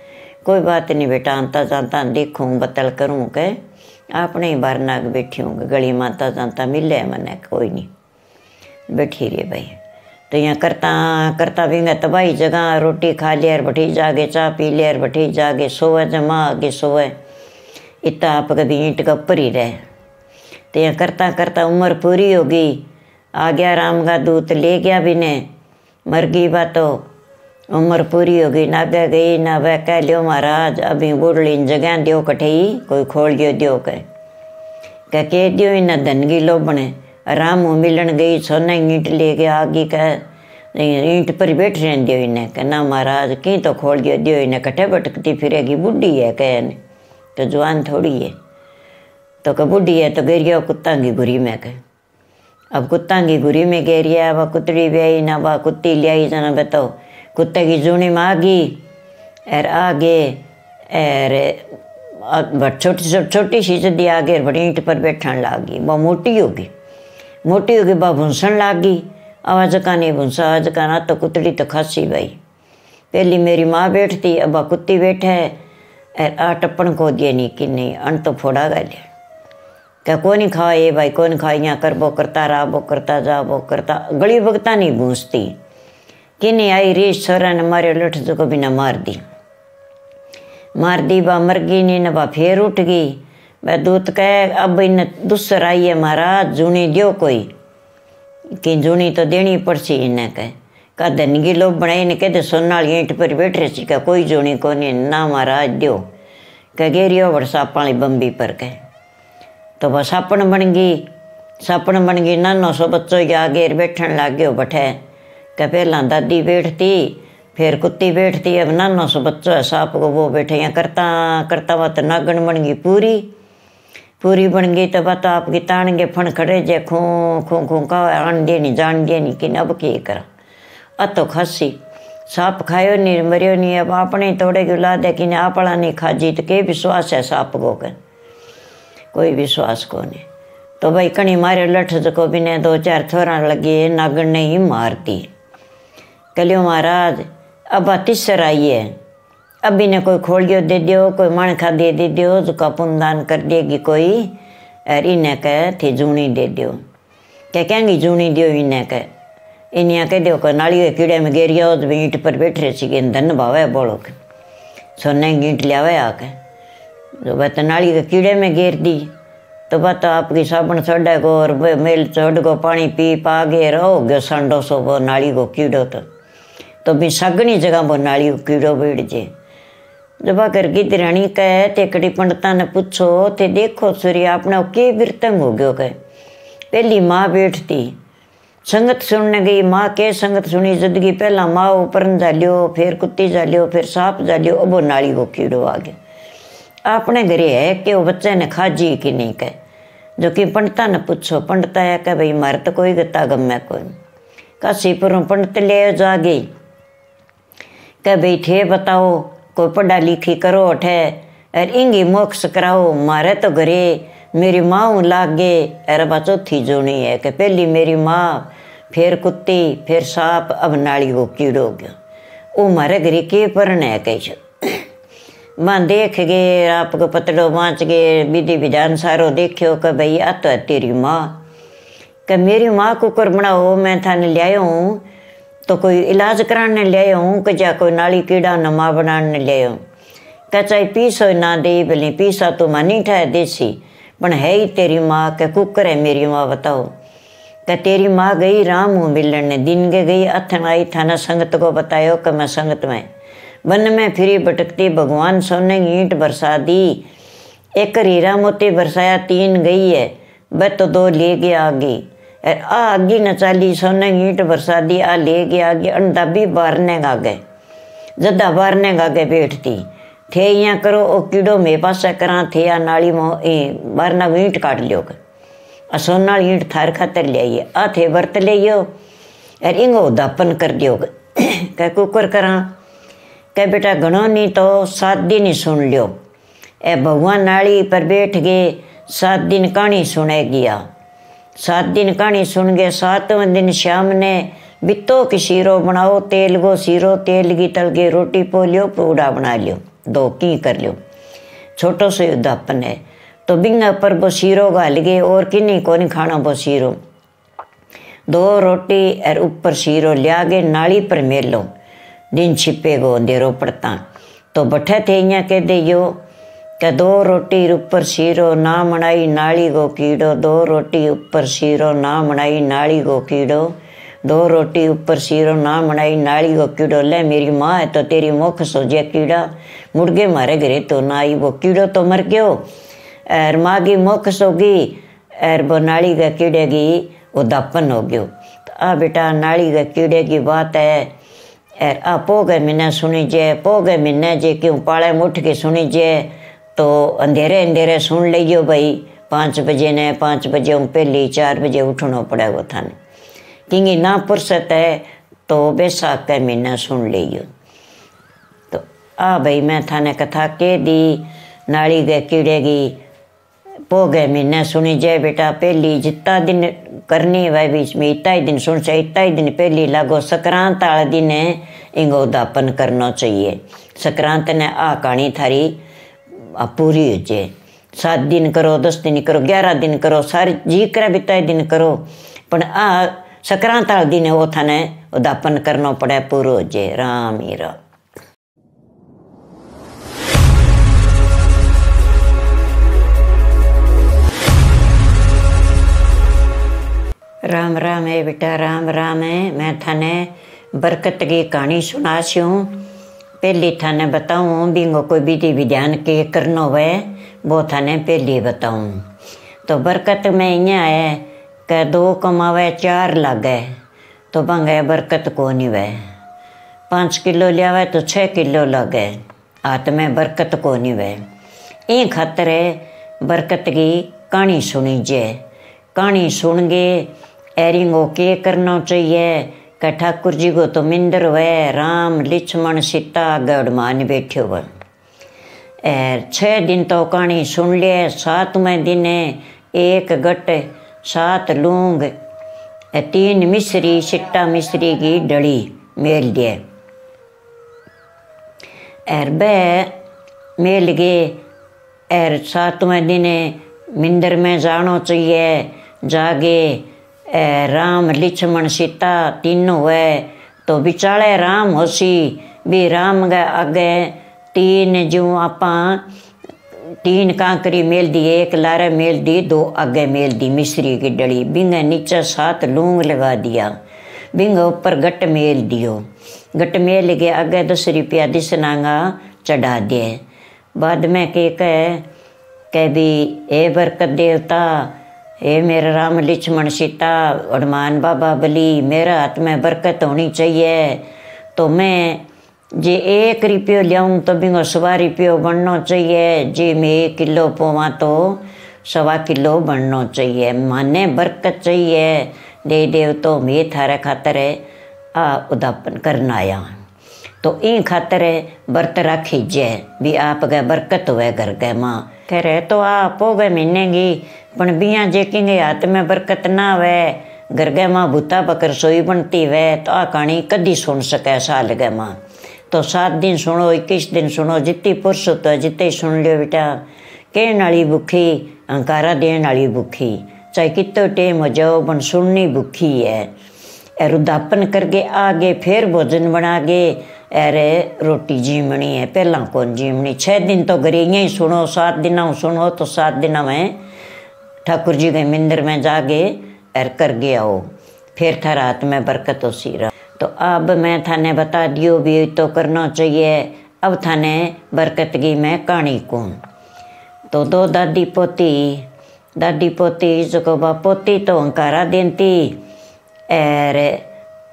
कोई बात नहीं, बेटा, आता जाता, देखूँ, बतल करूँ के अपने ही बारना बैठी हूँ गली माता जाता मिले मैंने, कोई नहीं। बैठी रही भाई। तो यहाँ करता करता भी तबाही जगह रोटी खा लिया, बठी जागे, चाह पी लिया, बठी जागे, सोवे जमा आगे सोवे इतना आप कभी ईंट का ऊपर ही रहे। तो यहाँ करता करता उम्र पूरी हो गई, आ गया राम का दूत, ले गया भी ने, मर गई बात। उम्र पूरी हो गई ना गया गई ना वह कह लियो महाराज, अभी बुढ़ली जगह दियो कठई, कोई खोल दियो दियो कह। कह के दियो इन्ना धनगी लोबने राम मिलन गई, सोने ईंट ले के आ गई कह ईंट पर बैठ रहने दियो इन्हें, कह, ना महाराज, की तो खोल दियो दियो, इन्हें कट्ठे भटकती फिरेगी, बुढ़ी है कह तो जवान थोड़ी है। तो कह, बुढ़ी है तो गिर गया कुत्ता की गुरी में कह। अब कुत्ता की गुरी में गिर गया वह कुतड़ी ब्याई, ना वह कुत्ती लियाई, जाना बताओ कुत्ते की जूनी में आ गई और आगे और छोटी छोटी सी जदी आगे बड़ी ईंट पर बैठन लग। गई वह मोटी होगी। मोटी होगी बा भूसन लाग। गई आवाज़ का नहीं भूसा, आवाज़ का ना तो कुतड़ी तो खासी भाई। पहली मेरी माँ बैठती, अब कुत्ती बैठे। है आ टप्पन को दिए नहीं कि नहीं, अन तो फोड़ा गया क्या को नहीं ये भाई कौन खा यहाँ कर वो करता रहा वो करता, जा वो करता, गली बगता नहीं भूसती। कि नहीं आई रीस छोरा ने मारे लठ को बिना मार दी मार दी बा मर गई नहीं न बा फिर उठ गई वह दूत कहे अब इन दूसर आई है महाराज जूनी दियो कोई कि जूनी तो देनी पड़सी इन्हें कहे का धनगी लोग बनाए ने कहते सोना ईंट पर बैठ रहे सी कोई जूनी को नहीं ना महाराज दियो कह गेरियो बड़ सापा बम्बी पर कह तो वह सापन बन गई सापन बन गई नानो सो बच्चों के आगे बैठन लग गयो बैठे कह पहला दादी बैठती फिर कुत्ती बैठती अब नानो सो बच्चों है साप को वो बैठे यहाँ करता करता वह तो नागन बन गई पूरी पूरी बन गई तो बता आपकी तान के फण खड़े जे खू खू खू का आन दे नहीं जान दे नहीं कि अब के कर अ खासी साप खायो नहीं मरियो नहीं अब अपने तोड़े की औलाद है कि आपड़ा नहीं खाजी तो के विश्वास है साप को कर कोई विश्वास को नहीं तो भाई कणी मारे लठ को भी ने दो चार थोड़ा लगी नागन ने ही मारती कलियो महाराज, अब तीसर आई है। अभी ने कोई खोलियो दे दियो, कोई मणखा दे दे दियो जो का पुनदान कर देगी कोई, और इन्हें कह, थे जूनी दे दियो। क्या कहेंगी, जूनी दियो इन्हें कह? इन्हें कह दियो को नाली कीड़े में गेरिया हो तो ईंट पर बैठ रहे सी धन भावे बोलो के सोने ईंट लियावे आके जो बत नाली के कीड़े में गेर दी तो बता आपकी साबुन चढ़े को और मेल चढ़ को पानी पी पा गे रहो, गयो संडो सो वो नाली को कीड़ो तो। तो भी सगनी जगह वो नाली कीड़ो बैठ जे। जब अगर गिदराणी कहे, ते कड़ी पंडिता ने पूछो ते देखो सूर्य अपना के बिरतंग हो गयो कहे? पहली माँ बैठती। संगत सुनने गई, माँ, के संगत सुनी ज़िंदगी पहला माँ ऊपर जालियो फिर कुत्ती जालियो फिर सांप जालियो अब वो नाली को कीड़ो आ गया। अपने घरे है कि वो बच्चे ने खाजी कि नहीं कहे? जो कि पंडिता ने पूछो पंडिता है कि भाई थे बताओ कोई पढ़ा लिखी करो अठे और इंगी मोक्ष कराओ मारे तो घरे मेरी माँ लागे अरे बा चौथी जोनी है कि पहली मेरी माँ फिर कुत्ती फिर सांप अब नाली को कीड़ो गया वो मारे घरे के परण है कह वहाँ देख गए आपको पतड़ो बाँच गए विधि विधान सारो देखियो कि भाई आ तो है तेरी माँ कि मेरी माँ को कर बनाओ मैं थाने लिया हूँ तो कोई इलाज कराने ले हूँ कि जा कोई नाली कीड़ा न माँ बनाने ले हूँ क्या चाहे पीसो ना दे, भले पीसा तो माँ नहीं ठाए देसी, पण है ही तेरी माँ के कुकर है, मेरी माँ बताओ। कि तेरी माँ गई, राम हूँ मिलने दिन के गई अथन आई थाना संगत को बतायो कि मैं संगत में। वन में फिरी भटकती, भगवान सोने ईंट बरसा दी। एक हीरा मोती बरसाया, तीन गई है वह तो दो ले गया आ आगे न चाली सोने ईंट बरसा दी आ ले गया आगे अंडा भी बारने गा गए। जदा बारने गा गए बैठती थे यहाँ करो, ओ कीड़ो मेरे पास करा, थे या नाली मो बारना ईंट काट लियो आ सोना ईंट थार खातर ले आइए आ थे वर्त ले और इंगो दापन कर दियो कह कुकर करा, कह बेटा घणो नहीं तो सात दिन ही सुन लियो। ए, भगवान नाली पर बैठ गए, सात दिन कहानी सुने गया सात दिन कहानी सुन गए सातवें दिन शाम ने बितो की सीरो बनाओ, तेल गो सीरो, तेल की तल के रोटी पो लियो पूड़ा बना लियो, दो की कर लियो। छोटो से उदापन है। तो बिंगा पर वो सीरो गाल गए, और किन्नी को खाना वो सीरो। दो रोटी और ऊपर सीरो लिया गए, नाली पर मेलो। दिन छिपे गो, अंधेरो पड़ता। तो बठे थे यहाँ कह दे यो कि दो रोटी ऊपर शीरो ना मनाई नाली गो कीड़ो दो रोटी ऊपर शीरो ना मनाई नाली गो कीड़ो दो रोटी ऊपर शीरो ना मनाई नाली गो कीड़ो ले मेरी माँ है तो तेरी मुख सोजे कीड़ा मुड़गे मारे घरे तो ना आई वो कीड़ो तो मर गयो एर माँ की मुख सोगी एर वो नाली का कीड़े की उदापन हो गयो तो आ बेटा नाली का कीड़े की बात है एर आ पोगे मिन्ने सुनी जे पोगे मिन्ने जे क्यों पाले मुठ के सुनी जे तो अंधेरे अंधेरे सुन लीजियो भाई। पाँच बजे ने पाँच बजे हूँ पहले चार बजे उठना पड़ेगा थाने क्योंकि ना फुर्सत है तो बैसाख का महीना सुन लीजियो तो आ भाई, मैं थाने कथा के दी, नाली गए कीड़े की पो महीने सुनी। जाए बेटा, पहली जितना दिन करनी वह बीच में इतना ही दिन सुन से इतना ही दिन पहली लागो। संक्रांत वाले दिन इंगो दापन करना चाहिए। संक्रांत ने आ कहानी थारी पूरी हो जाए सात दिन करो, दस दिन करो, ग्यारह दिन करो, सारे जी कर बिताए दिन करो। पर आ संक्रांत वाले दिन वो थाने उदापन करना पड़े पूरो हो जाए राम ही राम। राम राम है बेटा, राम राम है। मैं थाने बरकत की कहानी सुना हूँ। पहली थाने बताऊँ, बिंगो कोई विधि विधान के करनो वे वो थाने पहली बताऊँ। तो बरकत में यहाँ है कि दो कमावे चार लागे तो बंगे बरकत को नहीं वे। पाँच किलो लिया तो छः किलो लगे, हाथ में बरकत को नहीं वे। ये खातर बरकत की कहानी सुनी जे। कहानी सुन गे एरिंगो के करना चाहिए कि ठाकुर जी को तो मिंदर वह राम लक्ष्मण सीता गढ़मान बैठे हुए एर छः दिन तो कहानी सुन लिए सातवें दिन एक गट सात लूंग तीन मिश्री सिट्टा मिश्री की डली मेल दिए एर बे मेल गए एर सातवें दिन मिंदर में जानो चाहिए जागे राम लक्ष्मण सीता तीनों हुए तो बिचाले राम होसी। भी राम गए आगे तीन जो आप, तीन कांकरी मेल दी, एक लारे मेल दी, दो आगे मेल दी मिश्री की डली बिंग नीचे सात लूंग लगा दिया। बिंग ऊपर गट मेल दियो। गट मेल के आगे दस रुपया दिसनागा चढ़ा दिए बाद में के कह कह भी ए बरकत देवता हे मेरा राम लक्ष्मण सीता हनुमान बाबा बली मेरा हाथ में बरकत होनी चाहिए तो मैं जे एक रुपयो लियाऊँ तो भी सवा रुपयो बनना चाहिए जे मैं एक किलो पोवा तो सवा किलो बनना चाहिए माने बरकत चाहिए दे देव तो मैं थारे खातर आ उदापन करना आया तो इन खातर व्रत राखी भी आप गए बरकत हुए घर गए माँ कह रहे तो आप हो गए महीने की पण बिया जेकेंगे हाथ में बरकत ना वे घर गए माँ भूता पकर सोई बनती वे तो आ कहानी कदी सुन सके साल गए माँ। तो सात दिन सुनो इक्कीस दिन सुनो जितनी पुरुषत है जितने सुन लियो बेटा। कहने वाली भूखी अंकारा देने वाली भूखी चाहे कितो टेम हो जाओ बन सुननी भूखी है रुदापन करके आगे, फिर भोजन बना के अरे, रोटी जीमनी है, पहला कौन जीमनी? छः दिन तो घरे यहीं सुनो, सात दिन सुनो तो सात दिन में ठाकुर जी के मंदिर में जाके एर कर गया हो। फिर थारा हाथ में बरकत हो सी रहा तो अब मैं थाने बता दियो भी तो करना चाहिए। अब थाने बरकत की मैं कहानी कौन? तो दो दादी पोती दादी पोती जो बा पोती तो अंकारा देती एर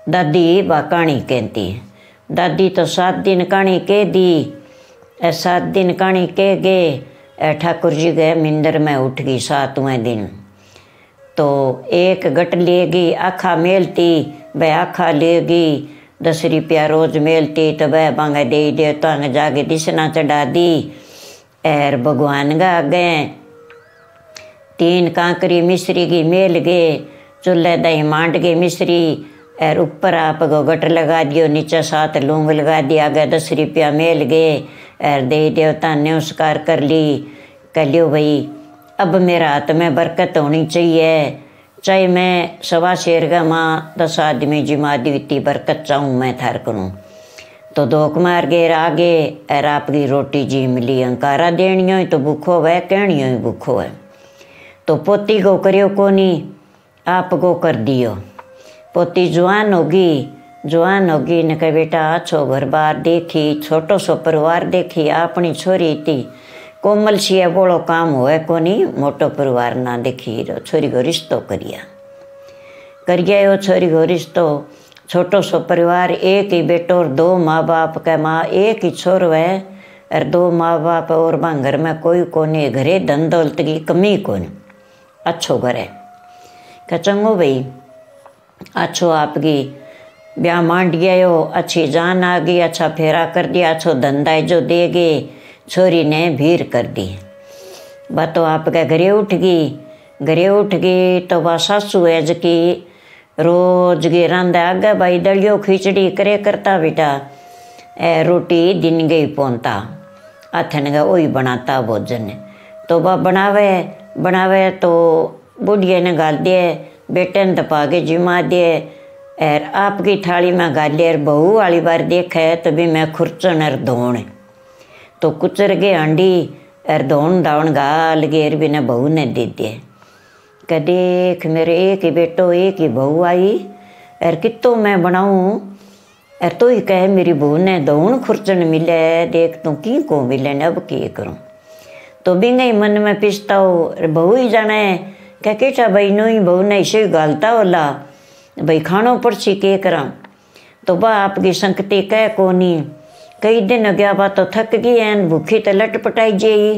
दादी बा कहानी कहती। दादी तो सात दिन कहानी कह दी सात दिन कहानी कह गए ठाकुर जी गए मिंदर में उठ गई सातवें दिन। तो एक गट लेगी आखा मेलती वह आखा लेगी दस रुपया रोज मेलती तो वह बांगे दे दे तो जाके दिशना चढ़ा दी। एर भगवान गा गए। तीन कांकरी मिश्री की मेल गए चूल्हे दही मांड गए मिश्री और ऊपर आप गो गट लगा दियो, नीचे सात लूंग लगा दिया आगे दस रुपया मेल गए और दे देवता ने नमस्कार कर ली। कह लियो भाई, अब मेरा हाथ में बरकत होनी चाहिए। चाहे मैं सवा शेर का माँ, दस आदमी जिमा दी बरकत चाहूँ मैं थार करूँ। तो दो कुमार गेर आगे और आपकी रोटी जी मिली, अंकारा देनी हो तो भूखो है कहनी हो भूखो है तो पोती को करियो कोनी, आप को कर दियो। पोती जवान होगी जवान होगी ने कहे बेटा अच्छो घर बार देखी छोटो सो परिवार देखी अपनी छोरी थी कोमल सी है बोलो काम होए कोनी मोटो परिवार ना देखी छोरी को रिश्तो करिया करिया यो छोरी को रिश्तो छोटो सो परिवार एक ही बेटो और दो माँ बाप का माँ एक ही छोर है और दो माँ बाप और माँ घर में कोई कोनी घरे धन दौलत की कमी कौन अच्छो घर है चंगो भाई अच्छो आपकी। ब्याह मांड गया अच्छी जान आ गई अच्छा फेरा कर दिया, अच्छो धंधा जो दे गए छोरी ने भीर कर दी। वह तो आपके घरे उठ गई। घरे उठ गई तो वह सासू है जकी रोज गे रांधा आगे भाई दलियो खिचड़ी करे करता बेटा। ए रोटी दिन गई पौनता अथन गा वही बनाता भोजन। तो वह बनावे बनावे तो बुढ़िया ने गाल दिए बेटे ने दपा के जिमा दिए और आपकी थाली में गालियर बहू वाली बार देखे तो भी मैं खुरचन और धोण। तो कुचर के हांडी और धोन धावन गाल गेर भी ने बहू ने दे दिए। कह देख मेरे एक ही बेटो, एक ही बहू आई, और कितो मैं बनाऊँ? और तो ही कहे मेरी बहू ने दौन खुरचन मिले, देख तू की को मिले ने, अब की करूँ? तो नहीं मन में पिसता हो बहू ही जाने क्या भाई नो ही बहू ने इसे गालता होला भाई खानो पड़सी के करा तो बा आपकी संकति कह कोनी कई दिन गया बा तो थक गई एन भूखी तो लट पटाई जेई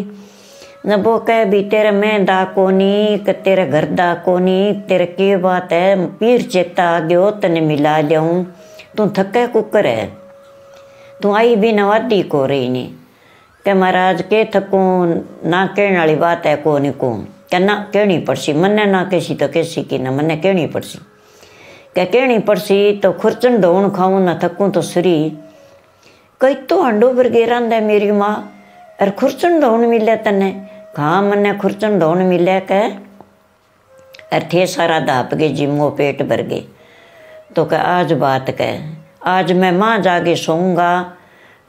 न वो कह भी तेरे मैं दा कोनी क तेरे घर दा कोनी तेरे के बात है पीर चेता आ गयो तने मिला लियाऊं तू थके कुकर है तू आई भी नवादी को रही नहीं के महाराज के थकूं ना कहने वाली बात है को नहीं क्या ना कहनी पड़सी मन्ने ना कैसी तो कैसी की ना मन्ने कहनी पड़सी क्या कहनी पड़सी तो खुरचन धोन खाऊं ना थकूं तो सरी कई तो अंडो पर गेरांदा मेरी माँ और खुरचन धोन मिले तने कहाँ मन्ने खुरचन धोन मिले कह और थे सारा दाप के जिमो पेट भर गए तो कह आज बात कह आज मैं माँ जाके सोऊँगा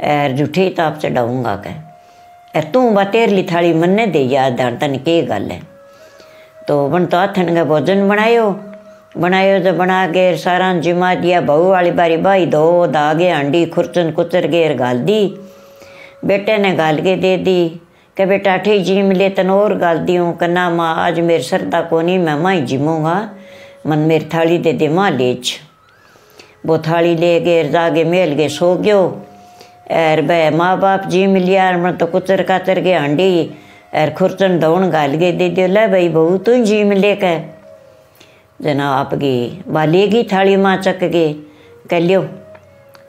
और जूठी ताप चढ़ाऊँगा कह और तू बतेरली थाली मन्ने दे याद तन के गल है तो बन तो हथन का भोजन बनायो बनायो जो बना के सारा जिमा दिया बहू वाली बारी भाई दो दागे हांडी खुरचन कुचर के गाल दी। बेटे ने गाल के दे दी के बेटा ठीक जी मिले तन और गाल दी हूँ कन्ना माँ आज मेरी सरदा को नहीं मैं माँ ही जिमूँगा। मन मेरी थाली दे दे माँ लेच। वो थाली ले गए जागे मेल गए सो गयो। और बह माँ बाप जी मिलिया मैं तो कुचर काचर के हांडी। और खुरचन दौड़ गाल के दे दियो, ले भाई बहू, तू जी मिले कह जना आपकी बालेगी थाली माँ चक के कह लियो,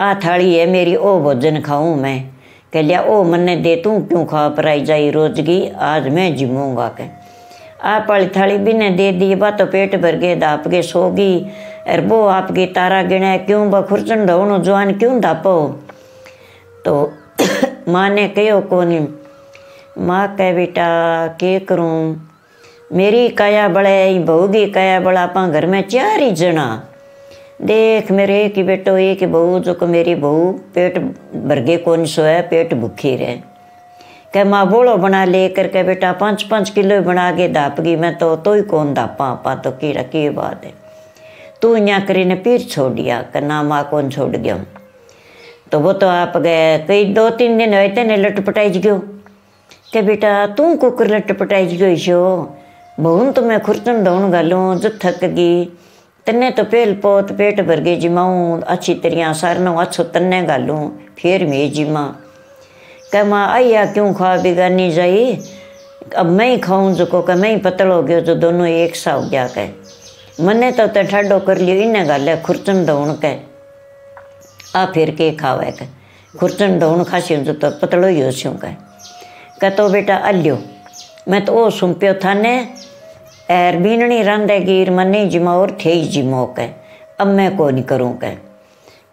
आ थाली है मेरी, ओ भोजन खाऊं मैं। कह लिया, ओ मन्ने दे, तू क्यों खा पराई जाई रोज की आज मैं जिमूँगा के। आप वाली थाली भी ने दे दी, बा तो पेट भर गए दाप के सोगी और वो आपकी तारा गिने क्यों बा खुरचन धोनो, जवान क्यों दापो तो माँ ने कहो कोनी माँ कह, बेटा, के करूँ? मेरी काया बड़े बहू की काया बड़ा अपा घर में चार ही जना। देख मेरे एक ही बेटो एक ही बहू, जो को मेरी बहू, पेट भरगे कौन सो है पेट भूखी रहे। कह, माँ बोलो बना ले करके बेटा, पाँच पाँच किलो बना के दाप गई मैं तो तो ही कौन दापा पा तो की बात है। तू यहाँ करी ने पीर छोड़ दिया कि ना माँ कौन छोड़ गया। तो वो तो आप गए, कई दो तीन दिन हुए थे लटपटाई गयो। के बेटा, तू कुकर लटपटाई गयो छो। बहुन तो मैं खुरचन दौन गालूँ, जो थक गई। तन्ने तो पेल पोत, पेट भर गई जिमाऊँ, अच्छी तरिया सारना अच्छो तन्ने गालूँ, फिर मैं जिमा। कह, माँ आइया क्यों खा बिगानी जाई? अब मैं ही खाऊं जो को कह, मैं ही पतल हो गयो, जो दोनों एक सा हो गया, कह। मने तो ते ठाडो कर लियो इन्हें गाले खुरचन दौन के आ, फिर के खावे के खुरचन दौन खासी जो तो पतलो ही हो कह। कह तो बेटा, अलियो। मैं तो ओ सुम्पियो था ने एर बीननी रंदे गिर मनी जिमा थे जिमो के अब मैं को नहीं करूँ के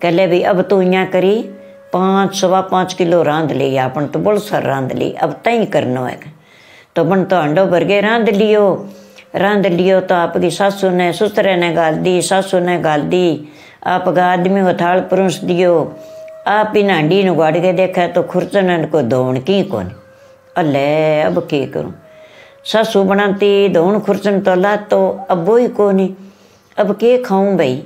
कह। ले भी, अब तू यहाँ करी, पाँच सवा पाँच किलो रांध ली अपन तो बोल सर रांध ली, अब तई करना है तो बन तो अंडो भर रांध लियो। रांध लियो तो आपकी सासू ने, सुसरे ने गाल दी, सासू ने गाल दी, आपका आदमी को थाल परोस दियो। आप इन हांडी नु गाड़ के देखा तो खुरचन को दौड़ की कौन? अल्ले अब के करूँ सासू बनाती दौड़ खुरचन तो ला तो अब ही कौन अब के खाऊं भाई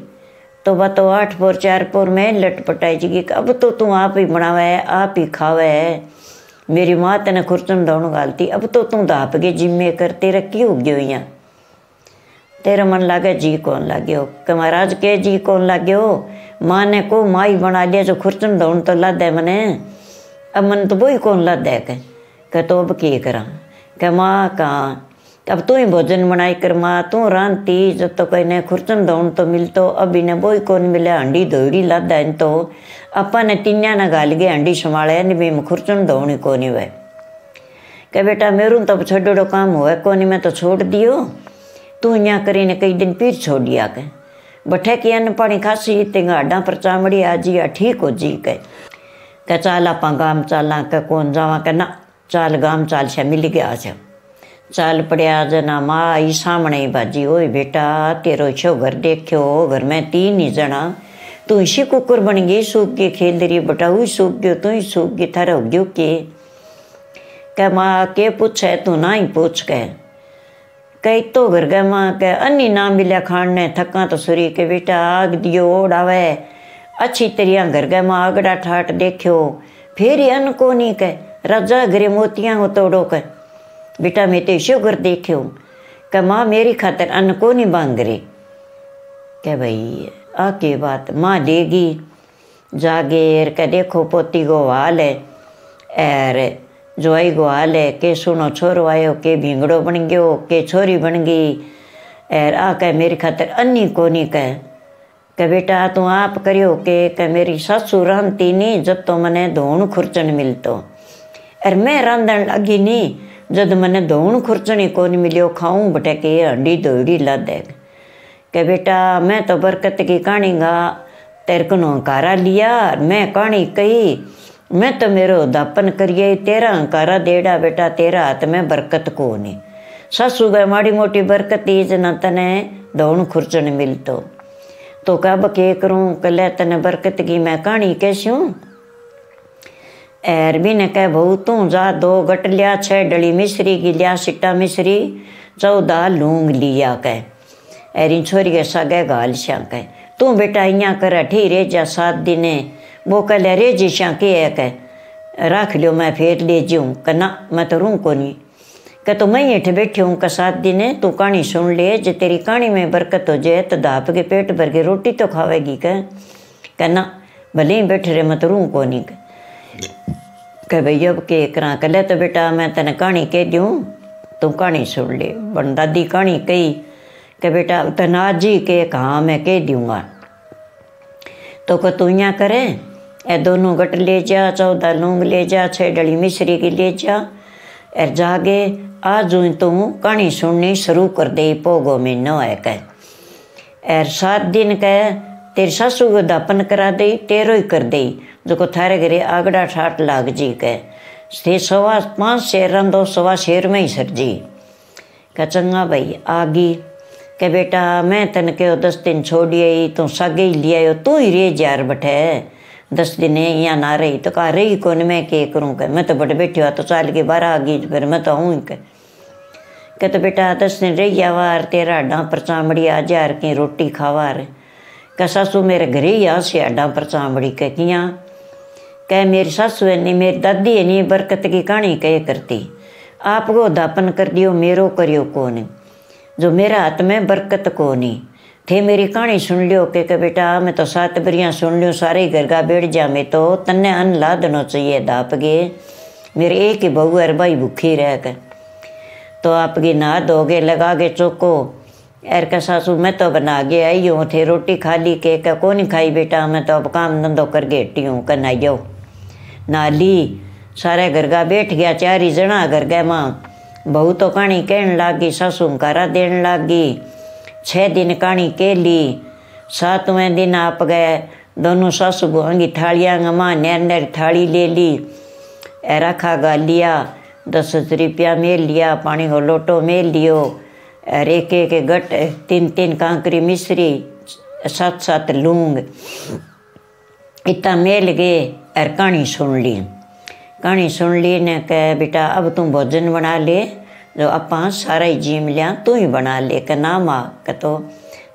तो वह तो आठ पोर चार पोर में लटपटाई जी अब तो तू आप ही बनावे आप ही खावे मेरी माँ तेने खुरचन दौड़ गालती अब तो तू दाप के जिम्मे कर तेरा क्यों हो गयो तेरा मन लागे जी कौन लाग्यो कि महाराज के जी कौन लाग्यो माँ ने को माई बना लिया जो खुरचन दौड़ तो ला दे मने अब मन तो वो ही कौन ला दे के कह तो अब के करा कह माँ कहाँ अब तू ही भोजन बनाई कर माँ तू रांती जब तो कहीं ने खुरचन दौड़ तो मिलतो अब इन्हें वो ही कौन मिले हंडी दौड़ी लादा इन तो अपा ने तिन्या ना गाल गए हंडी संभाले नहीं भी खुरचन दौड़ी कोनी वह कह बेटा मेरू तब छोड़ो काम हुआ कोनी मैं तो छोड़ दियो तू यहाँ करी ने कई दिन पीर छोड़ दिया के बठे की अन्न पानी खासी तेगा हड्डा पर चामड़ी आ जी ठीक हो जी के कह चाल आप गाम चाला के कौन जावा के ना चाल गाम चाल से मिल गया जा चाल पड़िया जना माँ आई सामने ही बाजी, ओए बेटा, तेरो छो घर देखो घर में तीन ही जना। तू इसी कुकर बन गई, सूख के खेल रही बटा हुई सूख गयो तू ही सूख गई, थारा हो गयो के? कह माँ, के पूछे? तू ना ही पूछ के कई तो घर गए माँ के अन्नी ना मिल्या खान ने, थका तो सुरी के, बेटा, आग दियो ओढ़ावे अच्छी तरिया घर गए माँ, आगड़ा ठाट देखो फिर ही अन्न को नहीं कह। राजा घरे मोतियाँ हो तोड़ो कह बेटा मैं तो शुगर देखो कह माँ मेरी खातर अन्न को नहीं बांग रही कह भाई, आ के बात? माँ देगी जागेर के देखो पोती को हाल है। एर जोई को हाल है, के सुनो छोरो आयो, के भींगड़ो बन गयो, के छोरी बन गई एर आ कह मेरी खातर अन्नी कोनी कह के बेटा, तू आप करियो, के के मेरी सासू रांधती नहीं जब तो मने धोण खुरचन मिलतो। अर मैं रांधन लगी नहीं जब मने धोण खुरचन ही कोनी मिलियो, खाऊं बटे के हंडी दौड़ी ला दे के बेटा, मैं तो बरकत की कहानी गा, तेरे को हंकारा लिया मैं कहानी कही, मैं तो मेरो दापन करिए तेरा हंकारा देड़ा बेटा, तेरा हाथ में बरकत को नहीं सासू गए माड़ी मोटी बरकत ही जना तने दौड़ खुरचन मिलतो। तो कब के करूँ कल तने बरकत की मैं कहानी कैसी हूँ एर भी ने कह बहु तू जा दो गट लिया छह डली मिश्री की लिया सिट्टा मिश्री चौदह लूंग लिया कह एरी छोरी के सगे गाल श्या कह तू बेटा इं कर, ठी रे जा सात दिने, वो कल रे जी श्या के है कह रख लियो, मैं फिर ले जाऊँ कना मैं तो रू को नहीं कह तो मैं हेठ बैठी हूँ, का सात दिन, तू कहानी सुन ले, जे तेरी कहानी में बरकत हो जाए तो दाप के पेट भर के रोटी तो खावेगी कह कहना भले ही बैठ रहे मत रू को। नहीं कह भाई अब के करा कल तो बेटा मैं तेने कहानी कह दूँ तू कहानी सुन ले बन दादी कहानी कही कि बेटा तना जी के कहाँ मैं कह दूँगा तो कह तू यहाँ करे ए दोनों गट ले जा चौदह लूंग ले जा छः डली मिश्री की ले जा एर जागे आज तू कहानी सुननी शुरू कर दे पोगो में है कह एर सात दिन कह तेरी सासू को दापन करा दे तेरो ही कर दे जो को थारे घरे आगड़ा ठाट लाग जी कह थे सवा पाँच शेर रंदो सवा शेर में ही सर जी। कह, चंगा भाई आगी के बेटा, मैं तन के दस दिन छोड़िए तो सागे ही लिया तू ही रे जार बठे। दस दिन यहाँ ना रही तो कहा, रही कौन, मैं के करूँ कह, मैं तो बड़े बैठी हुआ तो चाल के बारह आ गई, फिर मैं तो हूँ कह। कह तो बेटा, दस दिन रही आवार, तेरा हड्डा पर चामड़ी आ जार की रोटी खावार। कह, सासू मेरे घर ही आ से हड्डा पर चामड़ी, कह, किया? कह मेरी सासू है नहीं मेरी दादी है नहीं बरकत की कहानी कह करती। आपको दापन कर दियो मेरो करियो कौन। जो मेरा हाथ में बरकत को नहीं थे मेरी कहानी सुन लियो के, के बेटा मैं तो सात बरियाँ सुन लियो सारे घर का बैठ जा मैं तो तन्ने अन्न ला देना चाहिए दाप गे। मेरे एक ही बहू अर भाई भूखी रह कर तो आपकी नहा धोगे लगा के चौको। एर का सासू मैं तो बना के आई हूँ थे रोटी खा ली के का कौन खाई बेटा मैं तो अब काम धंधो कर के हटी हूँ कर बैठ गया, चार ही जना घर गए माँ। बहू तो कहानी कहने लागी, सासू कारा देने लागी। छः दिन कहानी के ली सातवें दिन आप गए। दोनों सासू बुआ थालियाँ माँ, नैर नैर थाली ले ली। रखा गा लिया, दस रुपया मेल लिया पानी को लोटो मेल लियो। और एक एक गट, तीन तीन कांकरी मिश्री सात सात लूंग। इतना मेल गए और कहानी सुन ली। कहानी सुन ली ने कह, बेटा, अब तू भोजन बना ले, जो अपा सारा ही जीम लिया तू ही बना ले के नाम आ के तो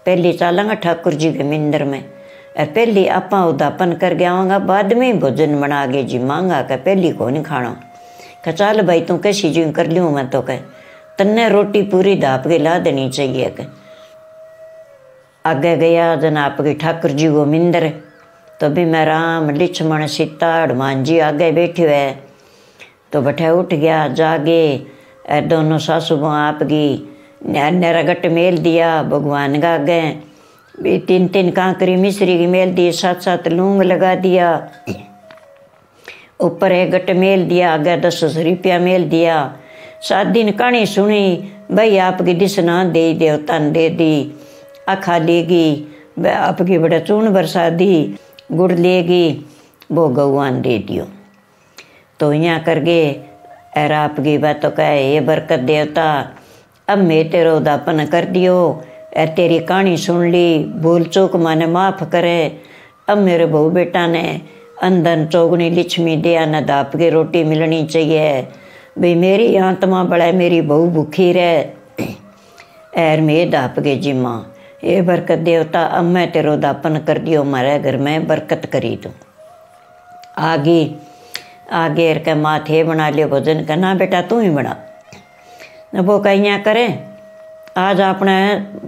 पहली चालांगा ठाकुर जी के मिंदर में। और पहली अपा उदापन कर आऊँगा बाद में ही भोजन बना के जी, मांगा के पहली को नहीं खाना कह, चल भाई, तू कैसी जी कर लूँ मैं तो कह। तन्ने रोटी पूरी दाप के ला देनी चाहिए, कह। आगे गया जन आपके ठाकुर जी को मिंदर। तो भी मैं राम लक्ष्मण सीता, हनुमान जी आगे बैठे हुए। तो बैठे उठ गया, जागे। दोनों सासू आपकी नरा गट मेल दिया, भगवान का आगे तीन तीन कांकरी मिश्री की मेल दी सात सात लूंग लगा दिया। ऊपर एक गट मेल दिया, आगे दस रुपया मेल दिया। सात दिन कहानी सुनी, भाई आपकी दिशना दे देवता ने दे दी, आखा लेगी आपकी बड़ा चून बरसा दी। गुड़ लेगी, वो गौवान दे दियो तो यहाँ करके एर आपकी बात तो कहे ये बरकत देवता, अब मैं तेरा उदापन कर दियो एर तेरी कहानी सुन ली, भूल चूक माने माफ़ करे। अब मेरे बहू बेटा ने अंदर चौगनी लक्ष्मी दया न दाप के रोटी मिलनी चाहिए। भाई मेरी आत्मा बड़ा मेरी बहू भूखी रहे। एर मैं दाप के जिम्मा। ये बरकत देवता अब मैं तेरो दापन कर दियो हमारे घर में बरकत करी तू आगे आगे के माथे बना लियो, भोजन करना, बेटा तू ही बना। वो कहीं करे, आज आपने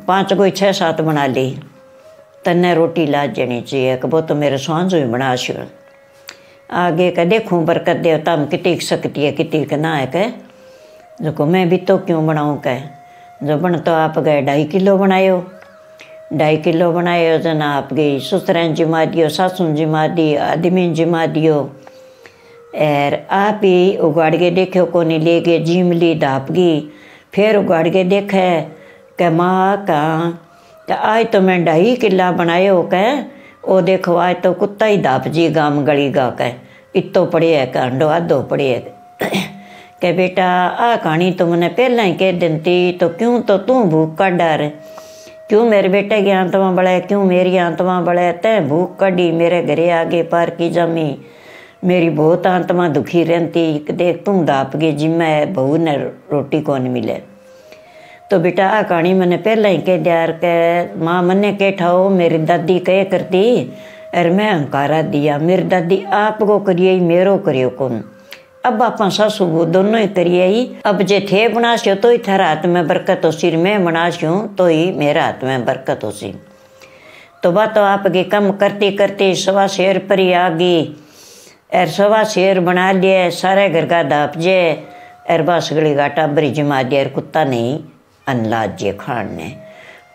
पाँच कोई छः सात बना ली। तन्ने रोटी ला जानी चाहिए कि तो मेरे स्वांझ ही बना शुरू आगे का देखूँ बरकत देवता हम कितनी सकती है कितनी का ना है कह। जो को मैं भी तो क्यों बनाऊँ कह। जो बन तो आप गए ढाई किलो बनायो। ढाई किलो बनायो जना आपकी ससुरन जिमा दियो सासू जिमा दी आदमी जिमा दियो और आप ही उगाड़ के देखो को नहीं ले गए जिम ली धाप गई। फिर उगाड़ के देखे कि माँ कहाँ? कि आज तो मैं ढाई किला बनायो कह ओ देखो, आज तो कुत्ता ही धाप जी गाम गली गा कह इतो पड़े है कांडो आधो पड़े है कि। बेटा, आ कहानी तो मैंने पहला ही कह देती तो क्यों तो तू भूख का डर क्यों मेरे बेटे की आत्मा बड़े क्यों मेरी आत्मा बड़े तय भूख कड़ी मेरे घरे आगे पार की जमी मेरी बहुत आत्मा दुखी रहती। देख तू दाप गए जिम्मे बहू ने रोटी कौन मिले? तो बेटा, आ कहानी मैंने पहले ही कह दिया के माँ मन्ने के ठाओ, मेरी दादी कह करती और मैं अंकारा दिया, मेरी दादी आपको करिए, मेरो करियो कौन। अब आप सासू वो दोनों ही ही अब जे थे बनास्यो तो ही थारा हाथ में बरकत हो सिर मैं बनास्यूँ तो ही मेरा हाथ में बरकत हो सी तो बात तो आपकी कम करती करती सवा शेर पर ही आ गई। और सवा शेर बना लिए सारे घर का दाप जे। और बस गली गाटा बरी जमा दिया कुत्ता नहीं, अनलाज जे खान ने।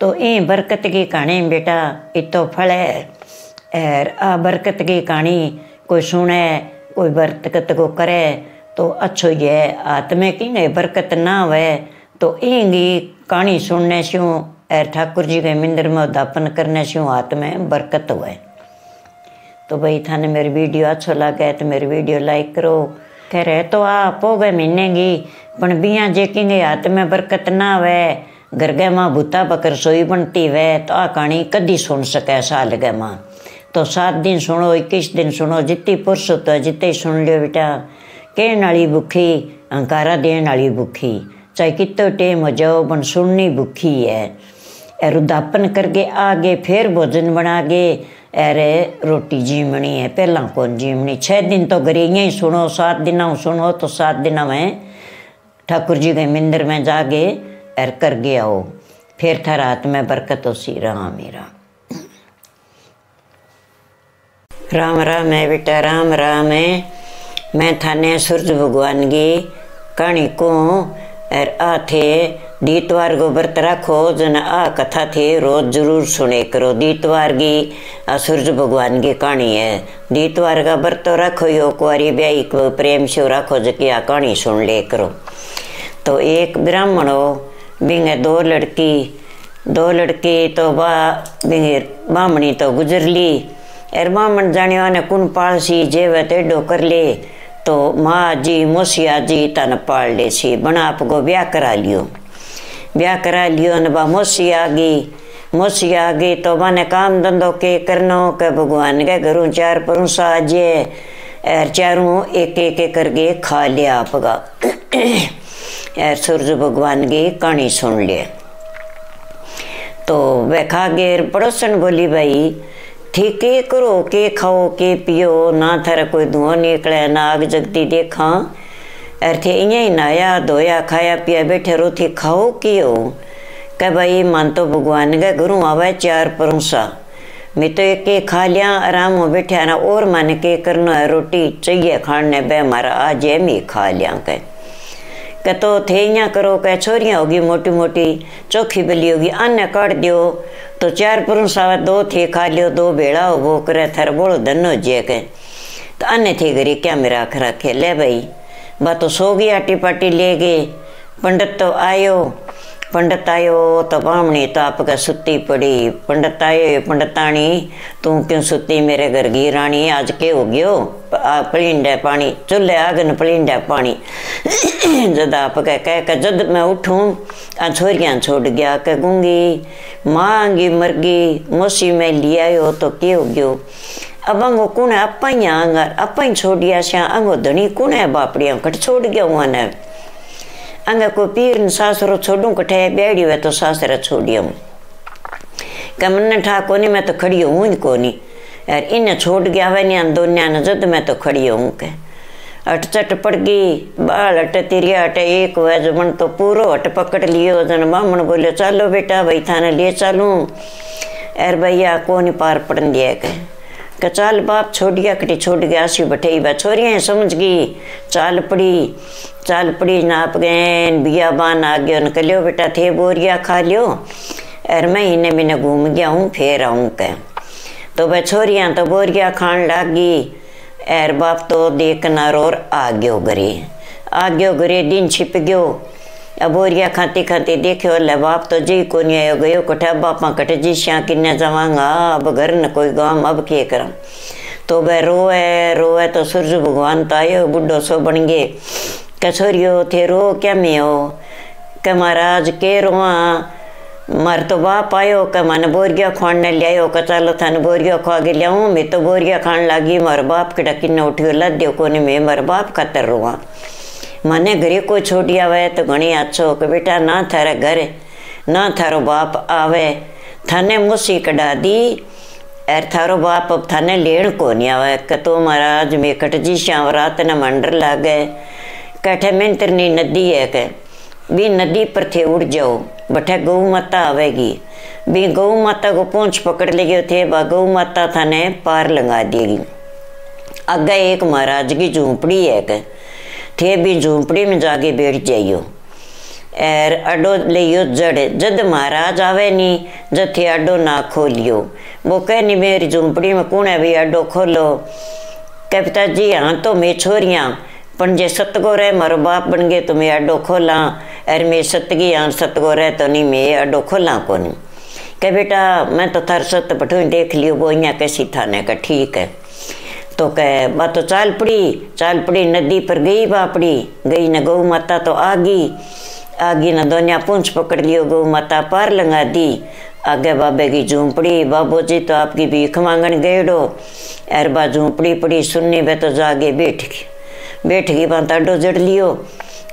तो ई बरकत की कहानी बेटा, इतो फल है। और आ बरकत की कहानी, कोई सुने कोई बरकत को करे तो अच्छो ये आत्मे की ने बरकत ना हुए तो इंगी कहानी सुनने से और ठाकुर जी के मंदिर में दापन करने से हाथ में बरकत हुए। तो भाई, थाने मेरी वीडियो अच्छो लगे तो मेरी वीडियो लाइक करो। कह रहे तो आप, हो गए महीने की पण बिया जेकेंगे हाथ में बरकत ना हुए, घर गए माँ भूता पकर सोई बनती वे तो आ कहानी कदी सुन सके साल गए माँ। तो सात दिन सुनो, इक्कीस दिन सुनो, जितनी पुरुषत है, जितने सुन लियो बेटा। कहने वाली भुखी, अंकारा देने वाली भुखी। चाहे कितो टेम हो जाओ बन सुननी भुखी है। रुदापन करके आगे फिर भोजन बना के अरे रोटी जीमनी है, पहला कौन जीमनी? छः दिन तो घरे ही सुनो, सात दिन सुनो तो सात दिन में ठाकुर जी के मंदिर में जाके एर कर गया हो फिर था रात में बरकत हो सी राम मेरा। राम राम है बेटा, राम राम है। मैं थाने सूरज भगवान की कहानी को। आ थे दीतवार को व्रत रखो, जन आ कथा थे, रोज ज़रूर सुने करो। दीतवार की सूरज भगवान की कहानी है। दीतवार का व्रत रखो यो कुआरी ब्याई को प्रेम से रखो जो आ कहानी सुन ले करो। तो एक ब्राह्मण हो बिंगे दो लड़की दो लड़की तो बा, बिंगे बामणी तो गुजर ली। ने कुन पाल सी जेवे तेडो कर ले तो माँ जी मोसिया जी तन पाल ले सी बना आपको ब्याह करा लियो ब्याह करा लियो न बा मोसी आ गई तो मैंने काम धंधो के करनो के भगवान के घरों चार परुसा जे एर चारों एक एक करके खा लिया आपका एर सूरज भगवान की कहानी सुन लिए तो वह खा गए पड़ोसन बोली भाई ठीके करो, के खाओ, के पियो, ना थारा कोई धुआँ निकले, ना आग जगती देखा। अर्थे इं ही नाया धोया, खाया, पिया, बैठे रोथी खाओ, कियो। कह भाई, मन तो भगवान का गुरु आवा चार परोसा। मैं तो एक खा लिया, आराम हो बैठे ना और मन के करना है, रोटी चाहिए खाने बह मारा, आज एम ही खा लिया कह। કે તો થઈ અહીંયા કરો કે છોરીਆਂ હોગી मोटी મોટી ચોખ્ખી બલી હોગી આને કાઢ દો तो चार पुरुष आवे, दो थे खा लियो दो बेड़ा वो करे, थर बोलो धन हो जे के तो अन्य थे गरी क्या मेरा आख रखे, ले भाई बा तो सो गई आटी बामणी तो आपका सुती पड़ी आयो पंडितानी तू क्यों सुती मेरे घर की रानी आज के हो गयो पलिंडे पानी चूल्हे आगन पलिंडे पानी जद आप कह कह के जद मैं उठूं आ छोरियाँ छोड़ गया के गूँगी मांगी मरगी मोसी में लिया आयो तो के हो गयो अब अंगो कौन है ही आंगर अपा ही छोड़िया श्या अंगो धनी कौन है बापड़िया कट छोड़ गया हुआ ने अंगा को पीर न सासरो छोड़ू, कठे बेड़ी हुए तो सासरा छोड़ियो। का मन ठा कोनी, मैं तो खड़ी हूँ ही कोनी। यार इन्हें छोड़ गया हुआ नहीं दोनिया ने जद मैं तो खड़ी हूँ के। अट चट पड़ गई बाल अट तिरिया, अट एक हुआ जमन तो पूरो अट पकड़ लियो। जन बामण बोलियो, चलो बेटा, भाई थाने लिए चलूँ। यार भैया कौन पार पड़न दिया के। कि चाल बाप छोड़िया कटी छोड़ गया सी बठई बा छोरिया समझ गई। चाल पड़ी चाल पड़ी नाप गए बिया बान आ गयो न कलियो बेटा, थे बोरिया खा लियो। अर मैं इन्हें मैंने घूम गया हूँ, फेर आऊँ कह। तो वह छोरिया तो बोरिया खान लागी। एर बाप तो देखना रोर आ गयो गरे आ गयो गरे दिन छिप गयो। अब बोरिया खाती खाती देखो ले बाप तो जी को नहीं आयो, गयो कठे, बापा कटे जी श्या किन्ने जावांगा, अब घर न कोई गाँव, अब के करा? तो वह रोए रोए तो सूरज भगवान तो आयो बुढ़ो सो बन गए। कसोरियो थे रो, क्या मैं हो के महाराज, के रोआ? मार तो बाप आयो के मन बोरिया खाने ले आयो के चलो थाने बोरिया खा के लियाऊं, मैं तो बोरिया खान लगी, मर बाप के किन्ने उठियो, लद्यो कोनी मैं, मार बाप खातर रोआ। મને ઘરે કોઈ છોડી આવે તો ઘણી આછો કે બેટા ના થારે ઘરે ना थारो बाप आवे थाने मुसी कढ़ा दी एर थारो बाप अब थाने लेण को नहीं आवे कि तो महाराज में कटजी श्याम रात न मंडर लागे कठे मिंतरनी नदी है के बी नदी पर थे उड़ जाओ बठे गौ माता आवेगी बी गौ माता को पूंछ पकड़ लेगी थे बा गौ माता थाने पार लगा देगी आगे एक महाराज की झूंपड़ी है के थे भी झूंपड़ी में जाके बैठ जाइयो। एर अडो लियो जड़। जद महाराज आवे नी जद थे अडो ना खोलियो। वो कह नी मेरी झूंपड़ी में कौन है? भाई अडो खोलो। कह पिताजी हाँ तो मैं छोरियाँ। पण जे सतगो रहे मारो बाप बन गए तो मैं अड्डो खोला। अरे मैं सतगी हाँ सतगो रहे तो नहीं मैं अड्डो खोला को नहीं कह बेटा, मैं तो थार सत पठो देख लियो, वो यहाँ कैसी थाने का ठीक है? तो कह बा तो चाल पड़ी चाल पड़ी, नदी पर गई बापड़ी, गई न गौ माता तो आ गई आगी न दोनिया पूंछ पकड़ लियो, गौ माता पार लगा दी, आगे बाबे की झूंपड़ी बाबू जी तो आपकी भीख मांगन गेड़ो अरबा झूंपड़ी पड़ी, सुननी बे तो जागे बैठ गई बैठ गई बात अड्डो जड़ लियो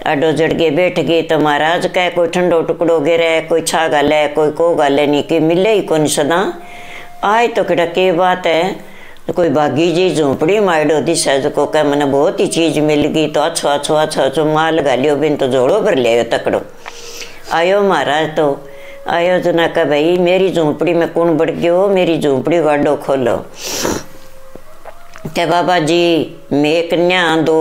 अड्डो जड़ के बैठ गई तो महाराज कह, कोई ठंडो टुकड़ो गिरे कोई छा गाले कोई को गाले नहीं कि मिले ही कौन सदा, आए तो किड़ा के बात है तो कोई बागी जी झोंपड़ी मारो दिशा जो कह मैंने बहुत ही चीज़ मिल गई। तो अच्छो अच्छो अच्छो अच्छो माल लगा लियो बिन तो जोड़ो भर लियो तकड़ो। आयो महाराज तो आयो जो ना कह भाई, मेरी झोंपड़ी में कौन बढ़ गयो, मेरी झोंपड़ी गाडो खोलो। क्या बाबा जी, मैं कन्या दो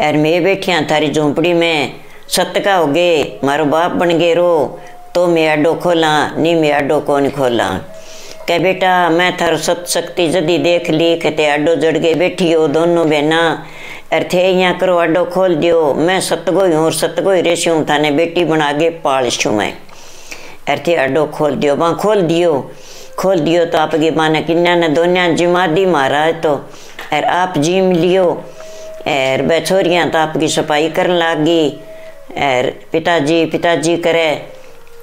यार मैं बैठिया थारी झोंपड़ी में, सतका हो गए मारो बाप बन गए रो तो मैं अड्डो खोला नहीं मैं अड्डो कौन खोला। कह बेटा, मैं थारो सत शक्ति जदी देख ली कहते अड्डो जड़ के बैठी हो दोनों बहना अर थे यहाँ करो अड्डो खोल दियो। मैं सतगो ही हूँ सतगो ही रेसी हूँ थाने बेटी बना के पाल छू मैं। अर थे अड्डो खोल दियो। वहाँ खोल दियो। खोल दियो तो आपकी माने किन्या ने दोनिया जिमा दी महाराज तो। अर आप जिम लियो। एर बे छोरियाँ तो आपकी सफ़ाई करने लाग। एर पिताजी पिताजी करे।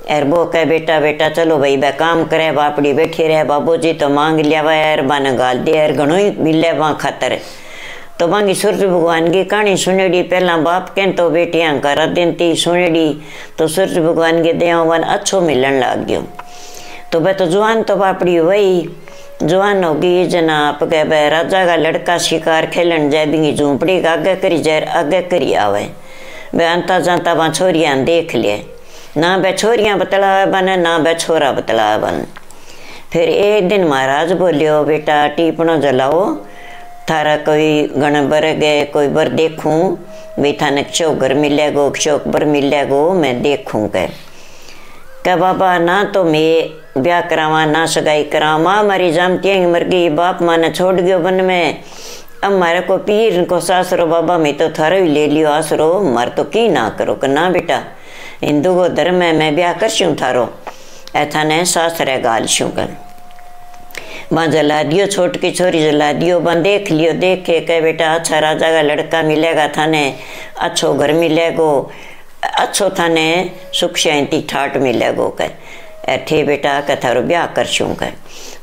एर बो कह बेटा बेटा चलो भाई बे काम करे बापड़ी बैठी रहे बाबू जी तो मांग लिया वा यार बाने गाल दे यार घणो ही मिले वहाँ खातर तो मांगी सूर्य भगवान की कहानी सुनेड़ी पहला बाप के तो बेटियाँ कर दिन थी सुनेड़ी तो सूर्य भगवान के दया वन अच्छो मिलन लग गयो तो वह तो जुआन तो बापड़ी वही जवान होगी जना आप कह भाई राजा का लड़का शिकार खेलन जाए बिंगी झूंपड़ी का आगे करी जाए आगे करी आवे वह अंता जाता वहाँ छोरियाँ देख लिए ना बे छोरियाँ बतला बन ना बे छोरा बतला बन फिर एक दिन महाराज बोलियो, बेटा, टीपणो जलाओ। थारा कोई गण बर गए कोई बर देखूँ। भाई थाने चौकर मिलेगो चौक बर मिलेगो मैं देखूँ कह कह बाबा, ना तो मैं ब्याह करावा, ना सगाई करावा। मारी जामती मर गई बाप माँ ने छोड़ गयो बन में। अब मारे को पीर, को सासरो बाबा, मैं तो थारो ही ले लियो आसरो। मार तो की ना करो, कि ना बेटा? हिंदू को धर्म है मैं ब्याह कर छूँ थारो। ऐथा ने सासरे गाल छूँ कर। वहाँ जला दियो छोट की छोरी जला दियो वहाँ देख लियो, देख के कह, बेटा अच्छा राजा का लड़का मिलेगा थाने अच्छो घर मिलेगो, अच्छो थाने सुख शांति ठाट मिलेगो कह ठे बेटा कह थारो ब्याह कर छूँ कह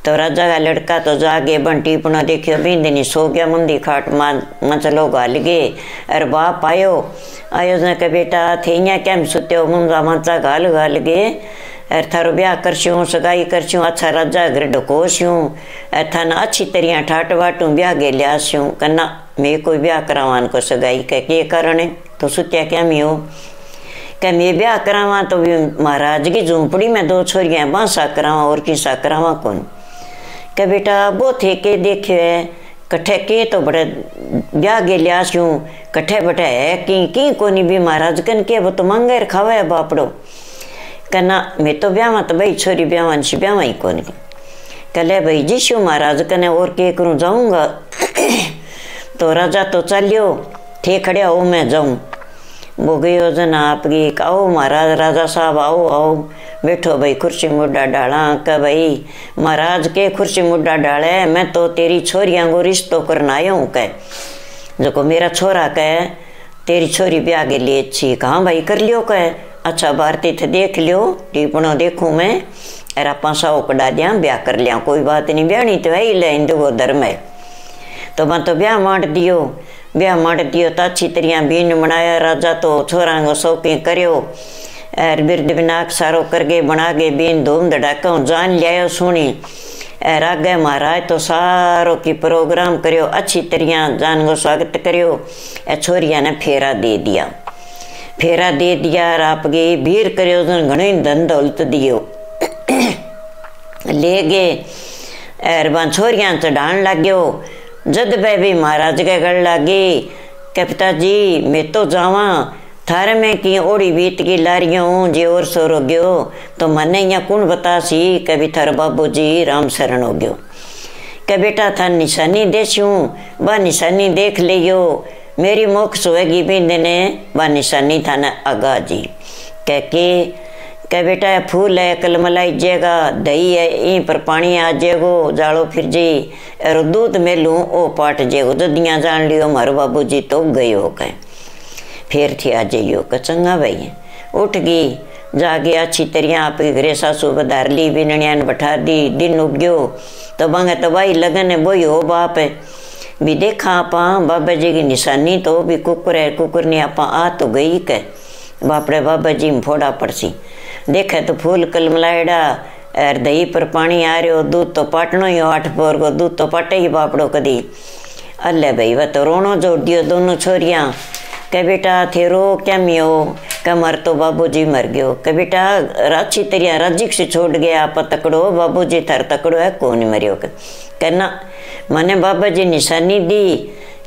तो राजा का लड़का तो जागे, बंटी पुना देखियो बिंदनी सो गया मुंदी खाट, माँ मचलो गाल गए अरे बाप, आयो। आयो ने कह, बेटा थे यहाँ केम सुत्यो? मुंजा मंचा गाल गाल गए अर थारो ब्याह कर छूँ सगाई कर छूँ अच्छा राजा घर ढको छूँ थान अच्छी तरह ठाट वाटू ब्याह गे लिया छूँ कन्ना मैं कोई ब्याह करावान को सगाई, कह, के कारण है? तो सुत्या क्या मी हो कह, मैं ब्याह करावा तो भी महाराज की झोंपड़ी में दो छोरियाँ बांसा करावा, और किसा करावा कौन कह बेटा वो थे के देखे है कट्ठे के तो बड़े ब्याह गे लिया कट्ठे बटे है, की की कोनी भी महाराज कन के, वो तो मंगे खावे बापड़ो। कहना मैं तो ब्याह तो भाई छोरी ब्याह से ब्याह ही कौन। कहले भाई जी शू महाराज कने और के करूँ जाऊँगा तो राजा तो चलियो थे खड़े हो मैं जाऊँ। वो गयो जन आपकी आओ महाराज राजा साहब आओ आओ। बैठो भाई कुर्सी मुड्डा डाला का भाई, महाराज के कुर्सी मुड्डा डाले, मैं तो तेरी छोरियाँ को रिश्तो करना आया हूँ कह। जो मेरा छोरा कह, तेरी छोरी ब्याह के लिए अच्छी कहाँ भाई, कर लियो कह। अच्छा भारती थे देख लियो टीपणो देखूँ मैं। अरे आप सौ कड़ा दिया, ब्याह कर लिया, कोई बात नहीं ब्याहनी तो है ही हिंदू को धर्म है। तो मैं तो ब्याह मांट दियो। ब्याह मांट दियो तो अच्छी तरह बीन बनाया राजा तो छोरा को शौकी करियो और बिरद बिनाक सारो करके बना के बीन धूम धड़ाका जान लिया सुनी और आगे महाराज तो सारो की प्रोग्राम करियो अच्छी तरह जान को स्वागत करियो छोरिया ने फेरा दे दिया फेरा दे दिया और आपके भीड़ करियो घणो धन दौलत दियो ले गए और छोरियाँ चढ़ान जद पे भी महाराज के गढ़ लागी के पिताजी मैं तो जावा। थारे में की ओड़ी बीत की लारियों जे और सो रो गयो। तो मने यहाँ कौन बता सी, कभी थार बाबू जी राम शरण हो गयो। के बेटा, था निशानी देशूँ वह निशानी देख लियो। मेरी मुख सोएगी भी देने वह निशानी था न आगा जी। कह के कह, बेटा फूल है कल मलाई जेगा दही है यहीं पर पानी आ जेगो जालो फिर जी। और दूध में लूँ ओ पाट जेगो जदियाँ जान लियो, मारो बाबू जी तो गयो कह। फिर थी आ जाइयो, कह, चंगा भाई उठ गई जाके अच्छी तरह आपके घरे सासू बधार ली बिननिया ने बैठा दी, दिन उग्यो तो बंगे तो भाई लगन है वही हो बाप है। भी देखा आप, बाबा जी की निशानी तो भी कुकुर है, कुकुर ने आप आ तो गई के बापड़े बाबा जी में फोड़ा पड़सी। देखे तो फूल कलमलाएड़ा और दही पर पानी आ हो दूध तो पाटनो ही आठ पोर को दूध तो पाटे ही बापड़ो कदी अल्ले भाई वह तो रोनो जोड़ दियो दोनों छोरियाँ के बेटा थे रो क्या मियो के मर तो बाबू जी मर गयो के बेटा अच्छी तरह राजिक से छोड़ गया आप तकड़ो बाबू जी थर तकड़ो है कौन मरियो कहना मैंने बाबा जी निशानी दी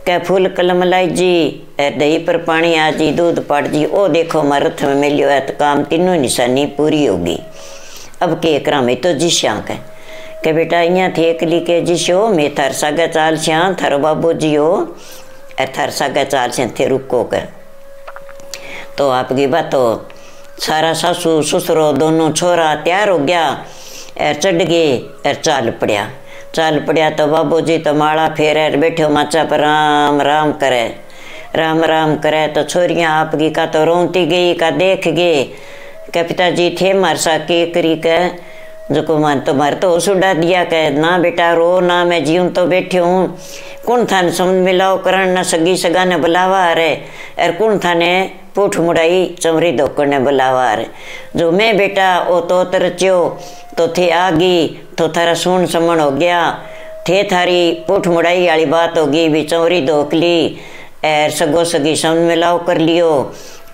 के फूल कलम लाई जी, ए दही पर पानी आ जी, दूध पाट जी, ओ देखो मरथ में मिलियो है तो काम तीनों निशानी पूरी होगी अब के करा में तो जी श्या के के बेटा इं थे कली के जी शो मैं थर सागे चाल श्या, थर बाबू जी हो ए थर सागे चाल श्या थे रुको कर। तो आपकी बात, सारा सासू, ससुरो, दोनों छोरा तैयार हो गया, ए चढ़ गए, ए चाल पड़िया। चाल पड़िया तो बाबू जी तो माला फेर बैठो माचा पर राम राम करे राम राम करे तो छोरियाँ आपकी का तो रोती गई का देख गए के पिताजी थे मरसा के करी के जो मान तो मार तो सुडा दिया कह, ना बेटा, रो ना, मैं जीऊँ तो बैठे हूँ। कौन थाने समझ मिलाओ, करण न सगी सगा ने बुलावा रे और कौन थाने पूठ मुड़ाई, चमरी धोकर ने बुलावा रे जो मैं बेटा, ओ तो तरच्यो तो थे आगी तो थारा सुन समण हो गया। थे थारी पूठ मुड़ाई वाली बात होगी भी चमरी धोक ली। और सगो सगी समझ मिलाओ कर लियो।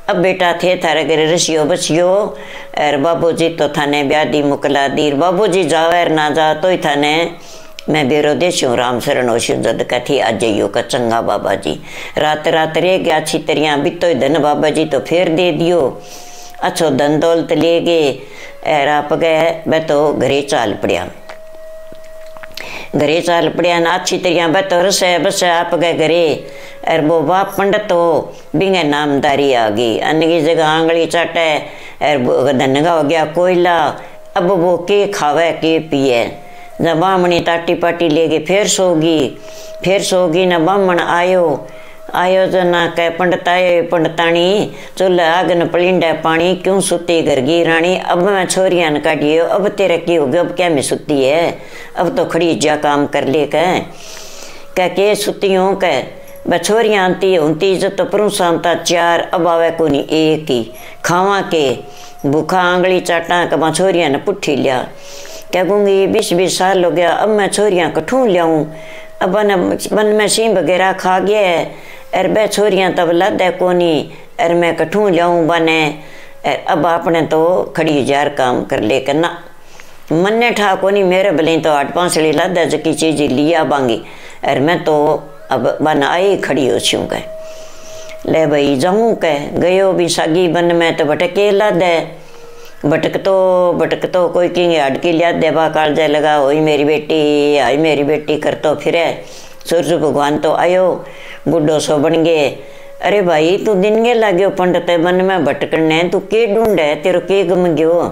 अब बेटा थे थारे घर रसियो बसियो और बाबूजी तो थाने ब्यादी मुकला दीर। बाबूजी जाओ और ना जाओ तो ही थाने। मैं बेरो देशू राम शरण होशू जद कथी आ जाइयो का चंगा बाबा जी। रात रात रे गया अच्छी तरह बीतो धन बाबा जी तो फिर दे दियो। अच्छो धन दौलत ले गए और आप गए, मैं तो घरे चाल पड़िया। घरे चाल पड़िया ना अच्छी तरिया मैं रस है बस आप गए घरे। और वो बाप पंडित हो, बिंगे नामदारी आ गई। अन्य की जगह आंगली चाटे और धनगा हो गया कोयला, अब वो के खावे, के पिए? न बामणी ताटी पाटी ले गए फिर सोगी फिर सोगी न बामण आयो। आयो जो ना कह, पंडित आयो पंडितानी आगन पलिंडा पानी क्यों सुती की रानी अब मैं छोरिया न काटियो अब तेरा की हो गया अब क्या मैं सुती है? अब तो खड़ी जा काम कर ले, कह। कह, के सुती हूँ कह बछोरियाँ आती होती, जो तो परूसांता चार, अब आवे को नहीं एक ही। खावा के? भूखा आंगली चाटा का छोरिया ने पुट्ठी लिया। क्या कहूँगी बीस बीस साल हो गया, अब मैं छोरियाँ कठूँ लियाऊँ? अब बन बन में सिंह वगैरह खा गया है। अर बे छोरियाँ तब लद कोनी। अर मैं कठूँ लियाऊँ बने। अब आपने तो खड़ी हज़ार काम कर ले करना मन्ने ठा कोनी, मेरे भले तो आठ पाँच ली लद जकी चीज़ लिया बांगी। अर मैं तो अब बन आई खड़ी हो छूँ कह। ले भाई जाऊँ कह। गयो भी सागी बन में तो भटके लद। भटकतो भटकतो कोई किंग अटकी लिया देवा काल जाए लगा हो मेरी बेटी आई मेरी बेटी कर तो फिरे। सूर्य भगवान तो आयो बुढ़ो सो बन गए। अरे भाई, तू दिन के लाग्यो पंडित मन में भटकने तू के ढूंढे तेरो के गम गयो?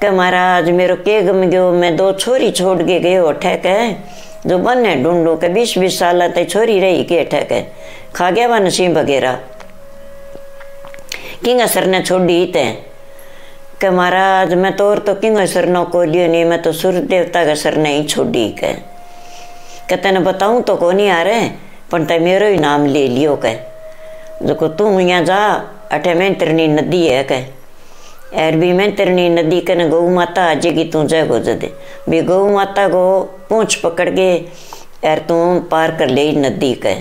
के महाराज, मेरो के गम गयो? मैं दो छोरी छोड़ के गयो ठेक है। जो बन है ढूंढो के बीस बीस साल ते छोरी रही के ठेक है। खा गया वन सिंह वगैरह। किंग असर ने छोड़ी ते के महाराज, मैं तोर तो किंग असर नो को लियो नहीं, मैं तो सूर्य देवता का सर नहीं छोड़ी के કે તને बताऊं तो को नहीं आ रहे પણ તે मेरो ही नाम ले लियो के जो तू यहाँ जा अठे मैंतरनी नदी है के एर भी मैंतरनी नदी कन गौ माता आ जाएगी तू जय गो जदे भी गौ माता को पूछ पकड़ के एर तू पार कर ले नदी के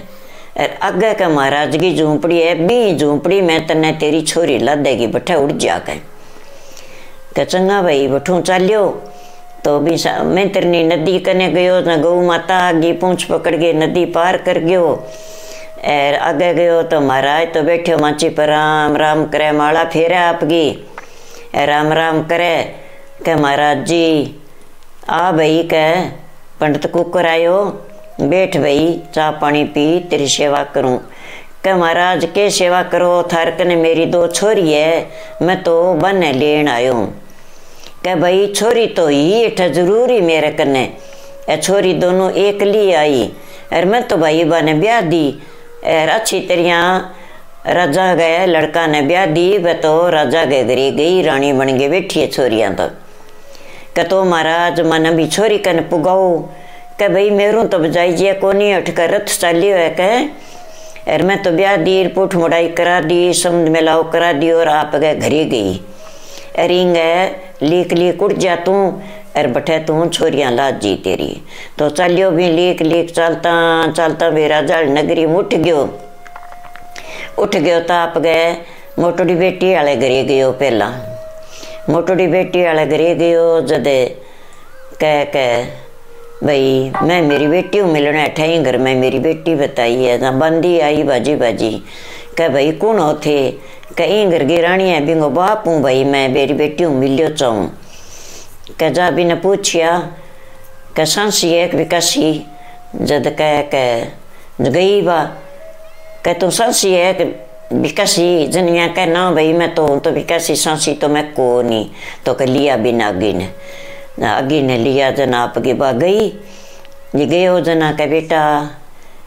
एर आगे के महाराज की झूंपड़ी है बी झूंपड़ी में तने तेरी छोरी ला देगी बैठे उड़ जा के કે ચંગા ભાઈ વઠું ચાલ્યો तो भी मैतरनी नदी कने गयो, न गौ माता आगे पूछ पकड़ के नदी पार कर गयो। और आगे गयो तो महाराज तो बैठो माची पर, राम राम करे, माला फेरे आपकी राम राम करे, के महाराज जी, आ भाई के पंडित कुकर आयो, बैठ भाई, चाह पानी पी, तेरी सेवा करूँ। के महाराज, के सेवा करो, थार कने मेरी दो छोरी है, मैं तो बन लेन आयो कि भाई छोरी तो ही अठ ज़रूरी मेरे कने ए छोरी दोनों एक ली आई अरे मैं तो भाई बा ने ब्याह दी अरे अच्छी तरह राजा गए लड़का ने ब्याह दी वे तो राजा गए घरी गई रानी बन गए बैठी है छोरियाँ तो कह महाराज मन भी छोरी कन पुगाओ कह भाई मेरू तो बजाई जी कोनी उठ कर रथ चाली हो कह अरे मैं तो ब्याह दी पुठ मुड़ाई करा दी समझ मिलाओ करा दी और आप गए घरी गई अरिंग लीक लीक उठ जा तू। अर बठे तू, छोरियाँ लाज जी तेरी। तो चलियो भी लीक लीक चलता चलता भी राजा नगरी में उठ गयो। उठ गयो तो आप गए, मोटोड़ी बेटी वाले घरे गयो पहला मोटोड़ी बेटी वाले घरे गयो, जदे कह कह, भाई, मैं मेरी बेटी हूँ, मिलना अठाई घर, में मेरी बेटी बताई है बंदी आई बाजी बाजी। कह, भाई, कौन हो थे कहीं घर की रानी है, बिंगो बाप हूँ भाई, मैं मेरी बेटी हूँ, मिलियो चाहूँ कह जा भी ने पूछिया, कह सांसी एक विकासी, जद कह कह गई बा कह तू सांसी है विकासी, जनिया कह ना भाई, मैं तो हूँ तो विकासी, सांसी तो मैं को नहीं तो कह लिया बिना आगे ने आगे ने लिया जना आपकी बा गई। ये गए हो जना कह बेटा,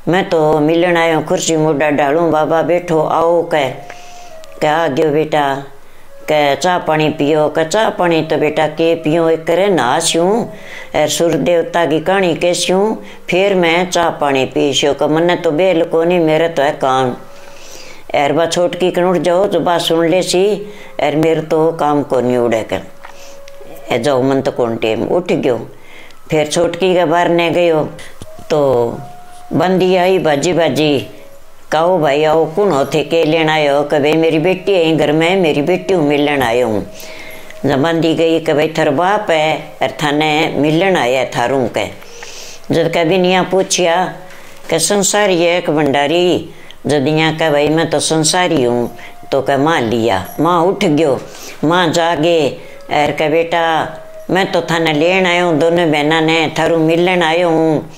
मैं तो मिलन आयो कुर्सी मुड्डा डालूं बाबा बैठो आओ कह। कह आ गयो बेटा। कह, चाह पानी पियो। कह, चाह पानी तो बेटा के पियो, एक करे नहास्यूं और सूर्य देवता की कहानी कैस्यूं? फिर मैं चाह पानी पीस्यो क मन तो बेल को नहीं मेरे तो है काम एर बा छोटकी उठ जाओ तो बात सुन ले सी। एर मेरे तो काम को नहीं उड़े कर। जाओ, मन तो कौन टेम? उठ गयो। फिर छोटकी के बाहर ने गयो। तो बंदी आई बाजी बाजी। कहो भाई, आओ, कौन होते के लेना आयो कि भाई मेरी बेटी है घर में मेरी बेटी हूँ, मिलन आयो हूँ। जब बंदी गई कि भाई, थर बाप है, और थाने मिलन आया थारू के जब कभी नहीं पूछिया कि संसारी है एक भंडारी? जब यहाँ कह, भाई, मैं तो संसारी हूँ तो कह, माँ लिया। माँ उठ गयो, माँ जागे एर के बेटा, मैं तो थाने लेन आयो हूँ, दोनों बहना ने थारू मिलन आयो हूँ।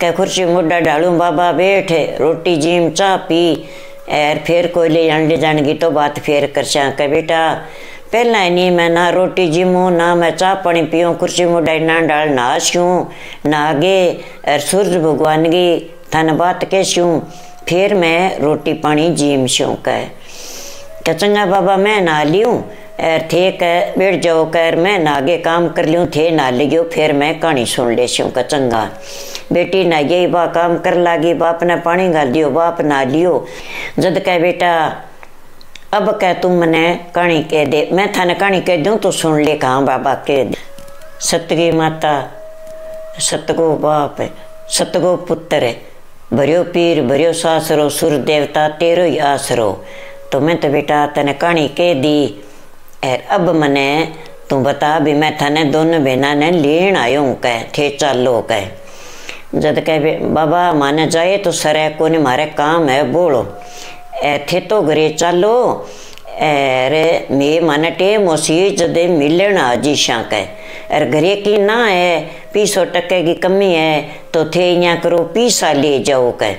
कह कुर्सी मुड्डा डालूं बाबा बैठ रोटी जीम चाह पी एर फिर कोई ले जान ले जान तो बात फिर कर कह बेटा पहला ही नहीं मैं ना रोटी जिमूँ ना मैं चाह पानी पीऊँ कुर्सी मुड्डा ना डाल ना आसूँ ना आगे और सूरज भगवान की थाने बात कैसूँ फिर मैं रोटी पानी जीम शूँ कह चंगा बाबा मैं ना लियूँ एर थे कह बैठ जाओ कर मैं नागे काम कर लियो थे ना लियो, फिर मैं कहानी सुन ले शूँ का चंगा। बेटी ना यही बा, काम कर लागी, बाप ने पानी गाल दियो बाप ना लियो। जद कह बेटा, अब कह तुम मने कहानी कह दे, मैं थाने कहानी कह दूँ तो सुन ले कहाँ बाबा कह दे। सतगी माता सतगो बाप सतगो पुत्र भरियो पीर, भरियो सासरो, सुर देवता, तेरो ही आसरो। तो मैं तो बेटा, तने कहानी कह दी एर अब मने तू बता भी, मैं थाने दोनों बहना ने लेन आयो कह, थे चालो कह। जद कह बाबा, माने जाए तो सरे को नहीं मारे काम है, बोलो। ए, थे तो घरे चालो। अरे मे माने टेम ओसी जदे मिलन आजी शा कह। अर घरे की ना है, पीसो टके की कमी है तो थे यहाँ करो पीसा ले जाओ कह।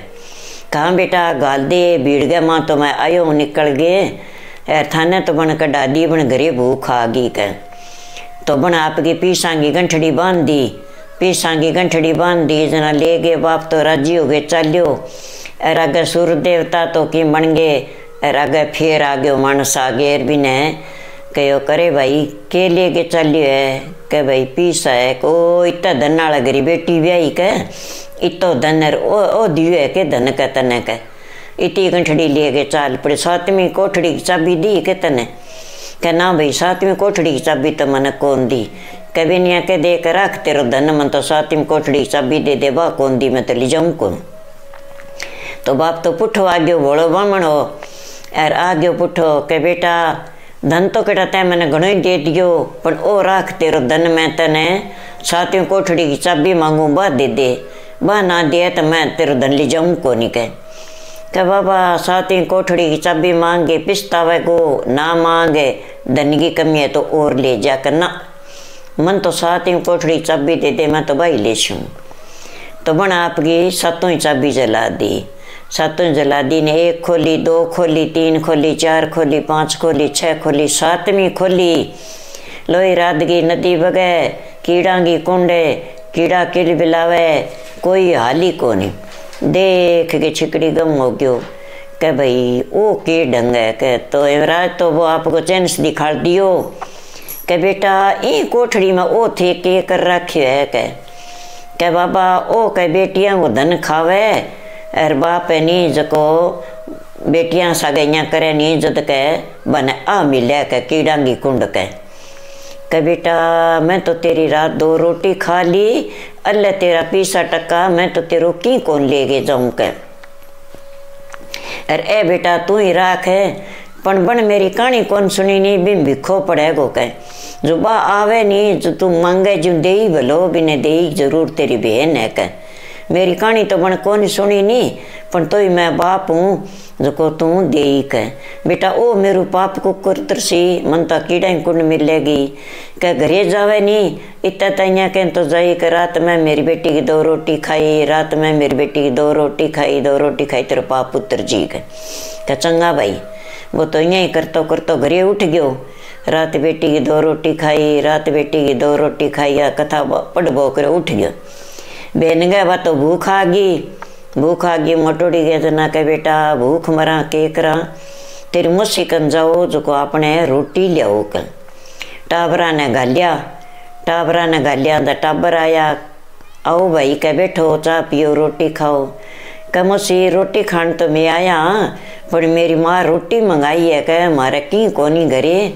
कहाँ बेटा, गाल दे, भीड़ गया माँ तो मैं आयो निकल गए थाने तो बन कड़ा दी बन घरे भूख आ गई कह तो बन आपकी पीसा की गंठड़ी बाँध दी पीसा की गंठड़ी बाँध दी जना ले गए बाप तो राज़ी हो गए चलियो और अगर सूर्य देवता तो की बन गए और अगर फिर आ गयो मानस आ गए भी ने कहो करे भाई के ले के चलियो है के भाई पीसा है को इतना धन वाला गरी बेटी ब्याई के इतो धन ओ ओ दियो है के धन के तने के इतनी गंठड़ी ले के चाल पड़े। सातवीं कोठड़ी की चाबी दी के तने? कह, ना भाई, सातवीं कोठड़ी की चाबी तो मैंने कौन दी? कभी नहीं के दे कर रख तेरो धन, मन तो सातवीं कोठड़ी की चाबी दे दे बा कौन दी? मैं तो ले जाऊँ कौन? तो बाप तो पुठो आ गयो भोड़ो बामणो यार आ गयो पुठो के बेटा, धन तो केटा तै मैंने घणो ही दे दियो पर ओ राख तेरो धन, मैं तने सातवीं कोठड़ी की चाबी मांगू बा दे दे। बा ना दे तो मैं तेरो धन ले जाऊँ को कह? कि बाबा सातवीं कोठड़ी की चाबी मांगे पिछतावे को ना मांगे धन की कमी है तो और ले जा कर ना मन तो सातवीं कोठड़ी चाबी दे दे, मैं तो भाई ले छूँ। तो बना आपकी सातों ही चाबी जला दी। सातों जला दी ने, एक खोली, दो खोली, तीन खोली, चार खोली, पाँच खोली, छह खोली, सातवीं खोली। लोही की नदी बगे कीड़ा की कुंडे, कीड़ा किल बिलावे, कोई हाली को नहीं देख के छिकड़ी गम हो गयो। कह भाई, ओ के ढंग है? कह तो युवराज तो वो आपको चैन से दिखा दियो। कह, बेटा, ई कोठड़ी में ओ थे, के कर रखे है? कह कह, बाबा, ओ कह, बेटिया को धन खावे। अर बाप नी जको बेटियाँ सगैया करे नी जद कह, बन, आ मिले, कह कीड़ांगी कुंड, कह कह, बेटा, मैं तो तेरी रात दो रोटी खा ली। अल्लाह तेरा पीसा टक्का मैं तो तेरो की कौन ले गए जाऊँ कह। अरे, ए बेटा, तू ही राख है। पण बन मेरी कहानी कौन सुनी नहीं बिन भिखो पड़े गो कह। जो बा आवे नहीं जो तू मांगे जो दे भलो, बिने दे ज़रूर तेरी बहन है कह। मेरी कहानी तो बन कौन सुनी नहीं पण तो ही मैं बाप हूँ जो तू दे ही। बेटा, ओ मेरू पाप को कुरतर सी मन तो कीड़ा कुंड मिलेगी कह घरे जावे नहीं इतना तैया कह तो जाई कर रात में मेरी बेटी की दो रोटी खाई, रात में मेरी बेटी की दो रोटी खाई, दो रोटी खाई, तेरे पाप पुत्र जी कह, चंगा भाई, वो तो यहाँ ही करतो करतो घरे उठ गयो। रात बेटी की दो रोटी खाई, रात बेटी की दो रोटी खाई या कथा पढ़ बो कर उठ गयो। बेन गया तो भूख आ गई भूख आ गई मोटोड़ी गए तो ना कह बेटा, भूख मरा के करा तेरी मुसी कन जाओ जो को आपने रोटी लियाओ कल टाबरा ने गालिया, टाबरा ने गालिया तो टाबर आया। आओ भाई, कह बैठो, चाह पियो, रोटी खाओ। कह मुसी रोटी खान तो मैं आया, पर मेरी माँ रोटी मंगाई है, कह हमारे की कोनी घरे।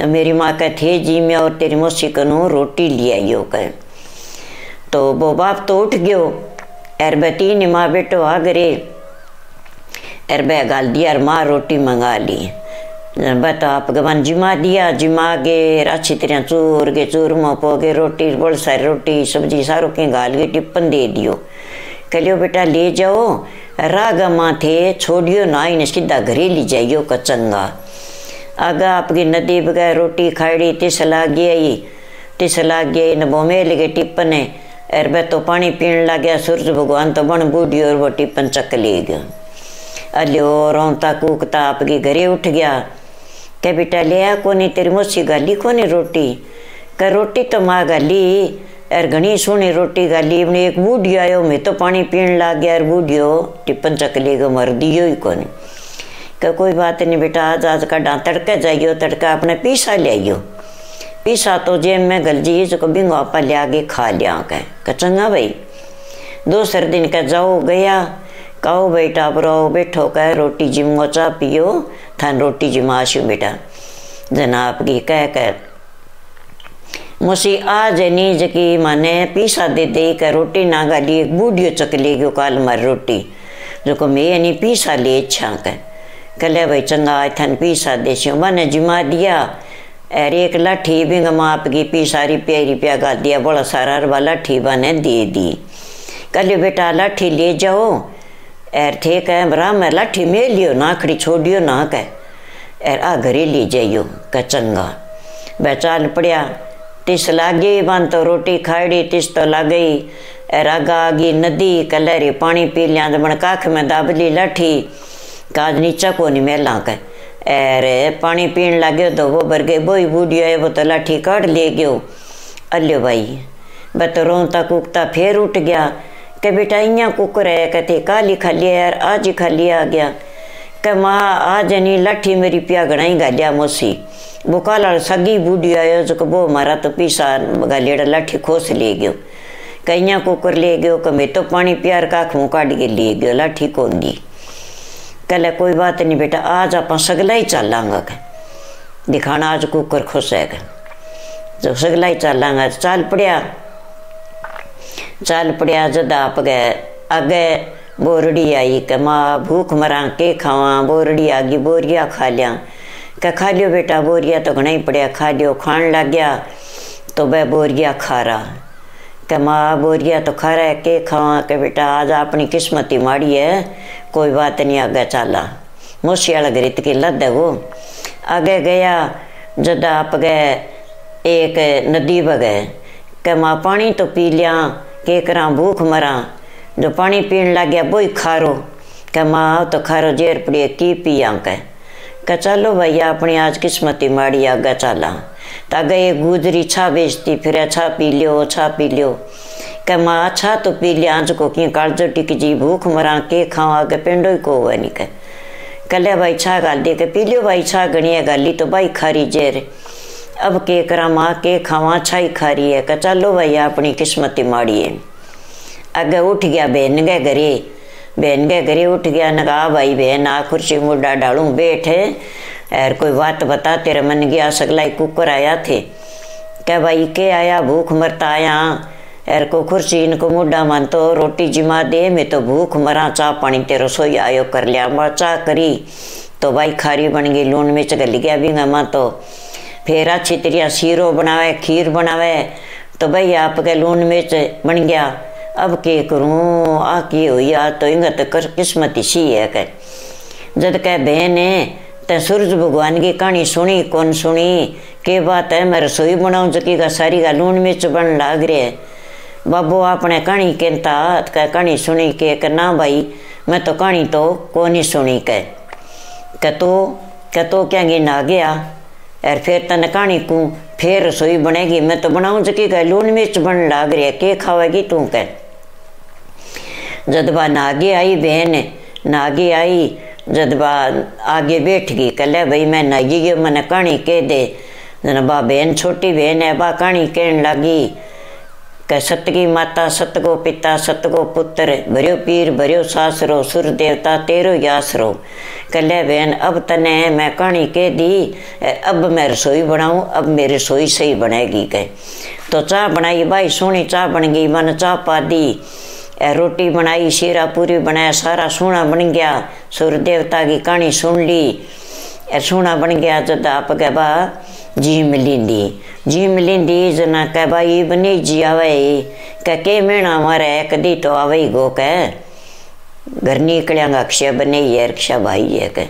मेरी माँ कह, थे जी, मैं और तेरी मौसी कनो रोटी ले आइयो कह। तो वो बाप तो उठ गयो। एर तीन माँ बेटो आ गरे एर बे गाल दिया माँ रोटी मंगा ली। बता आप गवन जिमा दिया, जिमा गे अच्छी तरह चूर गे, चूर में पोगे रोटी बोल सारी रोटी, सब्ज़ी सारो के गाल के टिप्पन दे दियो। कहो बेटा ले जाओ। राग माथे छोड़ियो ना इन्हें सीधा घरे ले जाइयो कचंगा। आगा आपकी नदी बगैर रोटी खाड़ी तिस लाग गई तिस लाग गई न बोमे लगे टिप्पन। है एर बे तो पानी पीण लग गया सूरज भगवान तो बन बूढ़ी और वो टिप्पन चक ले गया। अल्यो रोता कूकता आपकी घरे उठ गया। क्या बेटा, ले आ कोनी, तेरी मोसी गाली कोनी रोटी? कह, रोटी तो माँ गाली। यार घनी सोनी रोटी गाली अपने एक बूढ़ी आयो, मैं तो पानी पीने लग गया। यार बूढ़ियो टिप्पन चक ले गयो मर दियो ही कह, कोई बात नहीं बेटा, आज आज का डां तड़के जाइयो, तड़का अपने पीसा ले आइयो पीसा तो जेब में गल जी जो बिंगो आपा ले आगे खा लिया कह, चंगा भाई, दूसरे दिन का जाओ गया, कहो बेटा बरो बैठो कह रोटी जिमो चाह पियो, थान रोटी जिमाशू बेटा। जनाब की कह कर मुसी आज नीज की माने पीसा दे दे कर रोटी ना गाली एक बूढ़ियो चक ले गयो काल मार रोटी जो को मैं नहीं पीसा ले इच्छा कह कले भाई, चंगा, थान पीसा दे मैंने जिमा दिया और एक लाठी भी गमा आपकी पीसा रुपया रुपया गा दिया बड़ा सारा रवा लाठी बने दे दी कल बेटा लाठी ले जाओ एर थे कह बरा मैं लाठी में लियो ना खड़ी छोड़ियो ना कह एर आ घरे ले जाइयो कह चंगा वह चाल पड़िया तिस लागे बन तो रोटी खाड़ी तिस तो लग गई एर आगा आगी नदी कलहरी पानी पी लिया तो बन काख में दाबली लाठी काज नीचा को नहीं मेला कह एर पानी पीण लगे तो वो भर गए। बोई बूढ़ी आए वो तो लाठी काट ले गयो। अल्यो भाई वह तो रोता कूकता फिर उठ गया। के बेटा इं कुकर है? कहते, काली खाली यार, आज ही खाली आ गया। के माँ, आज नहीं, लाठी मेरी पिया घड़ाई गालिया मोसी। वो काला सगी बूढ़ी आयो, जो वो मारा तो पीसा गालिया लाठी खोस ले गयो। कहीं कुकर ले गयो। कि मैं तो पानी प्यार काख मुँह काट के ले गयो, लाठी कौन दी कहले कोई बात नहीं बेटा, आज आप सगला ही चलांगा दिखाना आज कुकर खुश है जो सगला ही चलांगा, चाल पड़िया। चाल पड़िया जद आप गए आगे बोरड़ी आई के माँ भूख मरा, के खावा? बोरड़ी आ गई, बोरिया खा लिया। क्या खा लियो बेटा, बोरिया तो घना ही पड़िया, खा लियो खान लग गया तो वह बोरिया खा रहा के माँ बोरिया तो खा रहा है, के खावा? के बेटा, आज अपनी किस्मत ही माड़ी है। कोई बात नहीं आगे चला। मोसी वाला गरीत की लद है वो। आगे गया, जद आप गए, एक नदी बगए के माँ, पानी तो पी लिया, के करा, भूख मरा? जो पानी पीन लग गया वो खारो। के माँ तो खारो, जेर पड़ी की पिया? कह। कह, चलो भैया अपनी आज किस्मती माड़ी आगे चला। तो आगे ये गुजरी छा बेचती फिर अच्छा पी लियो अच्छा पी लियो। कह, माँ अच्छा तो पी लिया? आज को कि कालजो टिक जी, भूख मरा के खाओ आगे पिंडो ही को हुआ नहीं कह। कल भाई, छा दे। के पी लियो भाई, छा गणिया गाली? तो भाई, खारी जेर। अब के करा माँ, के खावा? छाई खारी है। क चलो भाई अपनी किस्मत माड़ी है। अगे उठ गया बहन गए घरे। बहन के घरे उठ गया न कहा भाई, बहन, आ कुर्सी मुड्डा डालू, बैठे। और कोई बात बता, तेरे मन गया सगलाई कुकर आया थे। क्या भाई, के आया? भूख मरता आया। एर को कुर्सी इनको मुड्डा मन तो रोटी जिमा दे, मैं तो भूख मरा, चाह पानी तेरो सोई आयो कर लिया। मैं, चाह करी। तो भाई, खारी बन गई, लून मिर्च गल गया भी माँ तो। फिर अच्छी तरिया सीरो बनावे, खीर बनावे। तो भाई आपके लून मिर्च बन गया। अब के करूँ? आ, की हुई? आ तो इंग तो किस्मत सी है, कह। जद कह, बहन है ते सूरज भगवान की कहानी सुनी, कौन सुनी, के बात है? मैं रसोई बनाऊँ चकी का सारी का लून मिर्च बन लाग रहे बाबू, आपने कहानी कहता कह कहानी सुनी के कह ना भाई, मैं तो कहानी तो कौन सुनी कह कह तो कह तो क्या आ गया? और फिर तन कहानी को, फिर रसोई बनेगी, मैं तो बनाऊँ चकी कह लून मिर्च बन लाग रही है के खावेगी तू कह जदबा नागे आई बहन, नागे आई जदबा आगे बैठ गई कल भाई मैं नागी गयो मैंने कहानी कह दे। बा बहन छोटी बहन है, बा कहानी कहन लगी क सतगी माता, सतगो पिता, सतगो पुत्र, भरियो पीर, भरियो सासरो, सुर देवता, तेरो यासरो। कले बहन अब तने मैं कहानी कह दी अब मैं रसोई बनाऊँ, अब मेरी रसोई सही बनेगी कह तो चाह बनाई, भाई सोनी चाह बन गई, मन चाह पा दी रोटी बनाई, शीरा पूरी बनाया, सारा सोना बन गया। सूर्य देवता की कहानी सुन ली। सोना बन गया जब आप कह, बा, जी मिलींदी। जी मिलींदी जना कह भाई बनी जी आवे कह, के महीना मारे कदी तो आवे गो, कह। घर निकलियागा अक्षय बने है रक्षा भाई है, कह।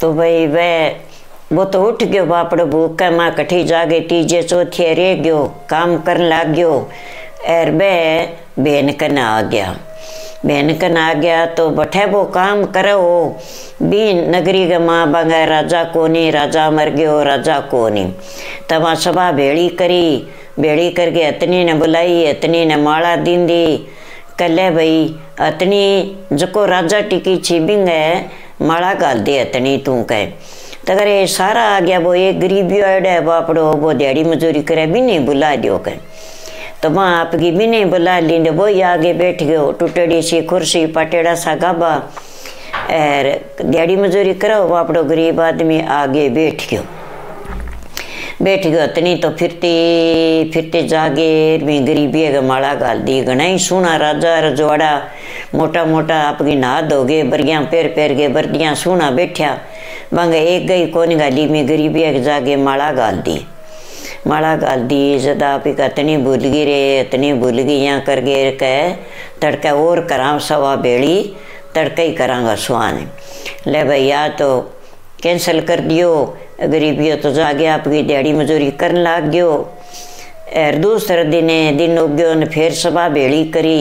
तो भाई वह वो तो उठ गयो बापड़ भूख के माँ कठी जागे, तीजे चौथे रह गयो, काम कर लाग गयो। एर बे बहन कन आ गया बहन कन आ गया तो बठे वो काम करो बी नगरी के माँ बंगा, राजा को नहीं राजा मर गयो राजा को नहीं तब सभा भेड़ी करी भेड़ी करके अतनी ने बुलाई, अतनी ने माला दिन दी कले भाई, अतनी जको राजा टिकी छिबिंग है माला गाल दे अतनी तू कह। तगर ये सारा आ गया वो एक गरीबी है बापड़ो वो दिहाड़ी मजूरी करे भी नहीं बुला दियो कह। तो वहाँ आपकी नहीं बुला ली ने वो आगे बैठ गयो। टूटड़ी सी कुर्सी, पटेड़ा सा गाबा। और दिहाड़ी मजूरी करो वापड़ो गरीब आदमी आगे बैठ गयो। बैठ गयो इतनी तो फिरते फिरते जागे भी गरीबी का माला गाल दी। घना ही सोना राजा रजवाड़ा मोटा मोटा आपकी नहा धोगे बरिया पैर पैर गए, बर्दियाँ सोना बैठा बंगे एक गई कौन गाली, में गरीबी जागे माला गाल दी। माला गाल दी जदा आप इतनी भूल गई रे इतनी भूल गई यहाँ कर गे कह तड़का और करा सवा बेड़ी तड़का ही करांगा सुहान ले भैया तो कैंसिल कर दियो गरीबी तो जागे आपकी दिहाड़ी मजूरी करने लाग गयो और दूसरे दिन दिन उग्यो ने फिर सभा बेड़ी करी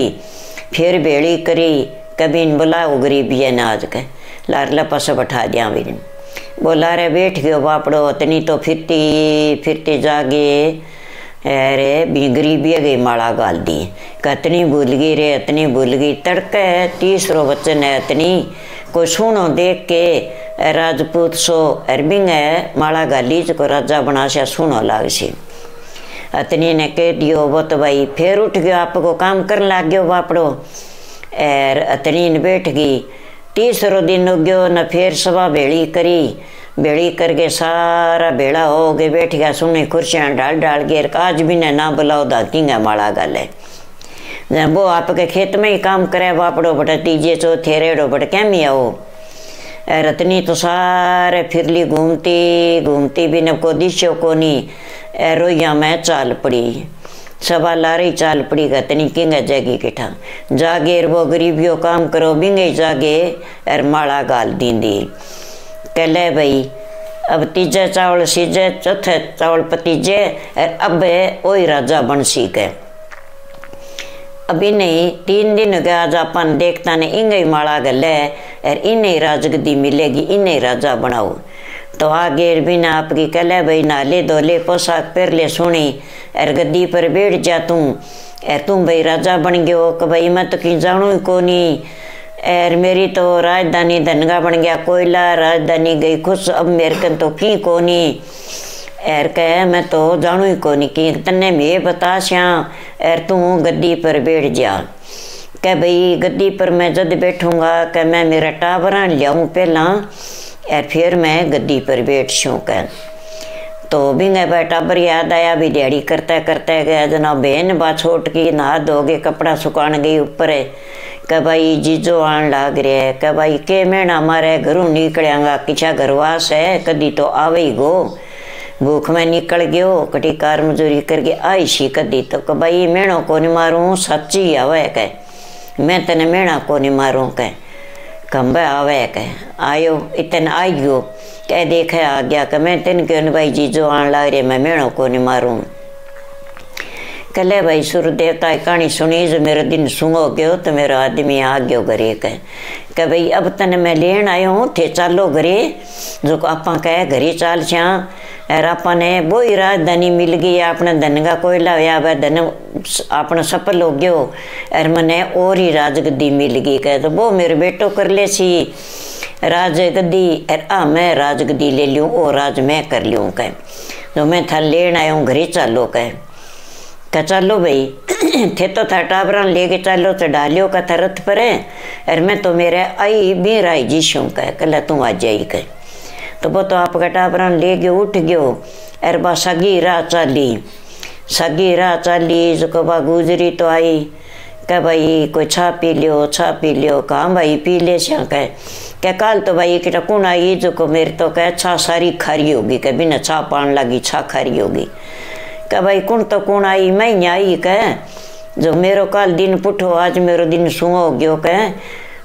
फिर बेड़ी करी कभी बुलाओ गरीबी है नाज के लारला पास बैठा दिया भी बोला रे बैठ गयो बापड़ो इतनी तो फिरती फिरती जागे। अरे बिगरी भी गई माला गाल दी कतनी भूल गई रे इतनी भूल गई। तड़के, तीसरो बच्चन है इतनी कोई सुनो देख के। राजपूत सो अरबिंग है माला गाली को राजा बना से सुनो लाग सी अतनी ने कह दियो, वो तो भाई फिर उठ गयो, आपको काम कर लाग गयो बापड़ो। और अतनी ने बैठ गई। तीसरो दिन उग्यो, न फिर सभा भेड़ी करी। भेड़ी करके सारा भेड़ा हो गए बैठ गया, सुने कुर्सियाँ डाल डाल के आज भी ने ना बुलाओ दाकिंगा माला गाले वो आपके खेत में ही काम करे, बापड़ो बटा तीजे चौथे रेड़ो बट क्या मी आओ? रतनी तो सारे फिरली घूमती घूमती भी न को दिशो को नहीं रोइया में चाल पड़ी। सवा लारी चाल का तनी किंगा जागी किठा। जागे वो गरीबियों काम करो, बिंगे जागे और माला गाल दींदी। कहले भाई, अब तीजे चावल सीजे, चौथे चावल पतीजे और अब वही राजा बन सी गए अभी नहीं तीन दिन के आज अपन देखता ने इंगे माला गले और इन्हें राजगद्दी मिलेगी, इन्हें राजा बनाओ। तो आगे बिना आपकी कले भाई नाले धोले पोशाक ले सुनी। और गद्दी पर बैठ जा तू। और तू भाई राजा बन गयो कि भाई मैं तो कहीं जानू ही को नहीं एर मेरी तो राजधानी धनगा बन गया कोयला। राजधानी गई खुश, अब मेरे कन तो की कोनी। एर कह, मैं तो जानू ही कोनी की तन्ने मैं बता श्या एर तू गद्दी पर बैठ जा। कह भाई गद्दी पर मैं जद बैठूँगा, कह मैं मेरा टावरा लियाऊं पहला। और फिर मैं गद्दी पर बैठ कह तो भी गए टाबर याद आया भी दिहाड़ी करता करता गया जना बहन बा छोड़ की नहा धोगे कपड़ा सुखान गई ऊपर है। कह भाई जीजो आन लाग रहे है। कह भाई, के महीना मारे घरों निकलियागा? किछा घरवास है? कदी तो आवे ही गो। भूख में निकल गयो, कटी कार मजूरी करके आई सी कदी तो। कह भाई, मेणो को नहीं मारूं? सच्ची आवे कह। मैं तेने मेणा को नहीं मारूं कह। कंबे आवे कह आयो, इतन आई गयो कह देखे आ गया कह मैं तेन क्यों भाई जीजो आन लग रहे मैं मेणो को नहीं मारूं। कले भाई सूर्य देवता कहानी सुनी जो मेरा दिन सुंगो गयो तो मेरा आदमी आ गयो घरे कह। कह भाई, अब तने मैं लेन आयो हूँ, थे चालो घरे। जो आप कह, घरे चाल छा। और आपने वो ही राजधानी मिल गई अपने धन का कोयला होया वह धन अपना सफल हो गयो। और मने और ही राजगद्दी मिल गई, कह तो वो मेरे बेटो कर ले सी राजगद्दी और आ मैं राजगद्दी ले लूँ और राज मैं कर लूँ कह। तो मैं था लेन आया घरे चालो, कह। कह चलो भाई। थे तो था टाबरा लेके चलो तो डालियो का था रथ पर और मैं तो मेरे आई बेर आई जीशू कह कल तू आ जाई कह तो वो तो आपका टाबरा ले गयो, उठ गयो। अरे बा, सगी राह चाली। सगी राह चाली जो बा गुजरी तो आई। कह भाई, कोई छा पी लियो, छा पी लियो, कहाँ भाई पी ले श्या कह। क्या काल तो भाई कि कौन आई जो को मेरे तो कह, छा सारी खारी होगी, कह, बिना छा पान लगी, छा खारी होगी। कह, भाई, कौन तो कौन आई? मैं आई, कह। जो मेरो काल दिन पुठो, आज मेरो दिन सुहो गयो, कह।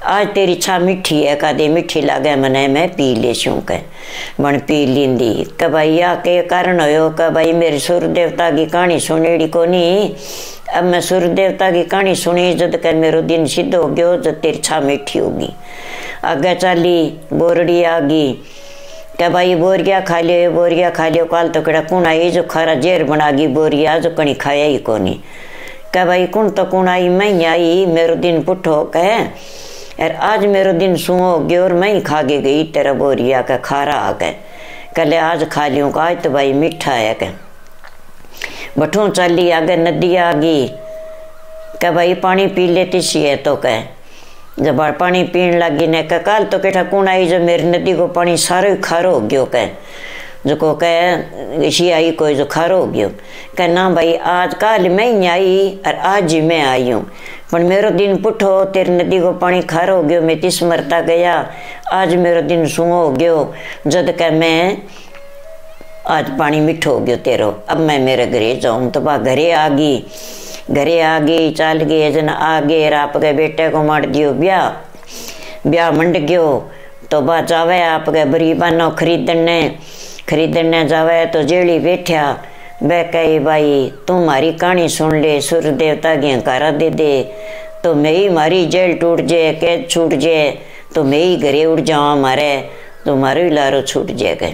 आज तेरी छा मीठी है का दे मीठी लागे, मने मैं पी ले छू कह। बन पी लींदी। क भाई या के कारण हो क भाई, मेरे सूर्य देवता की कहानी सुनेड़ी को नहीं अब मैं सूर्य देवता की कहानी सुनी, जद कर मेरो दिन सिद्ध हो गयो जब तेरी छा मीठी होगी आगे चली, बोरड़ी आ गई। भाई बोरिया खा लियो बोरिया खा लियो काल तो कड़ा कौन आई जो खारा जेर बना गई बोरिया जो कणी खाया ही कोनी कह भाई कौन तो कौन आई मैं आई मेरो दिन पुठो कह और आज मेरो दिन सुहो गयो और मैं ही खा के गई तेरा बोरिया का खारा आ गए कल आज खा लियो आज तो भाई मीठा है कह बठू चली आगे नदी आ गई कह भाई पानी पी लेती सी है तो कह जब पानी पीन लगी ने कह, काल तो केठा कौन आई जो मेरी नदी को पानी सारो खारो हो गयो कह? जो को कह, इसी आई कोई जो खारो हो गयो। कह, ना भाई, आज काल मैं ही आई और आज ही मैं आई हूँ। पर मेरो दिन पुठो, तेरी नदी को पानी खारो हो गयो, मैं तिस मरता गया। आज मेरो दिन सुहो हो गयो। जद कह, मैं, आज पानी मिठो हो गयो तेरो। अब मैं मेरे घरे जाऊँ तो बा घरे आ गई। घरे आ गई चाल गई जन आ गए आप गए, बेटे को मार दियो, ब्याह। ब्याह मंड गयो तो बा जावे आप गए, बरीबानो खरीदने। खरीदने जावे तो जेड़ी बैठा बह कही, भाई, तू मारी कहानी सुन ले सूर्य देवता की हकारा दे दे। तो मैं ही मारी जेल टूट जाए कैद छूट जाए तो मैं ही घरे उड़ जावा मारे। तो मारो ही लारो छूट जाएगा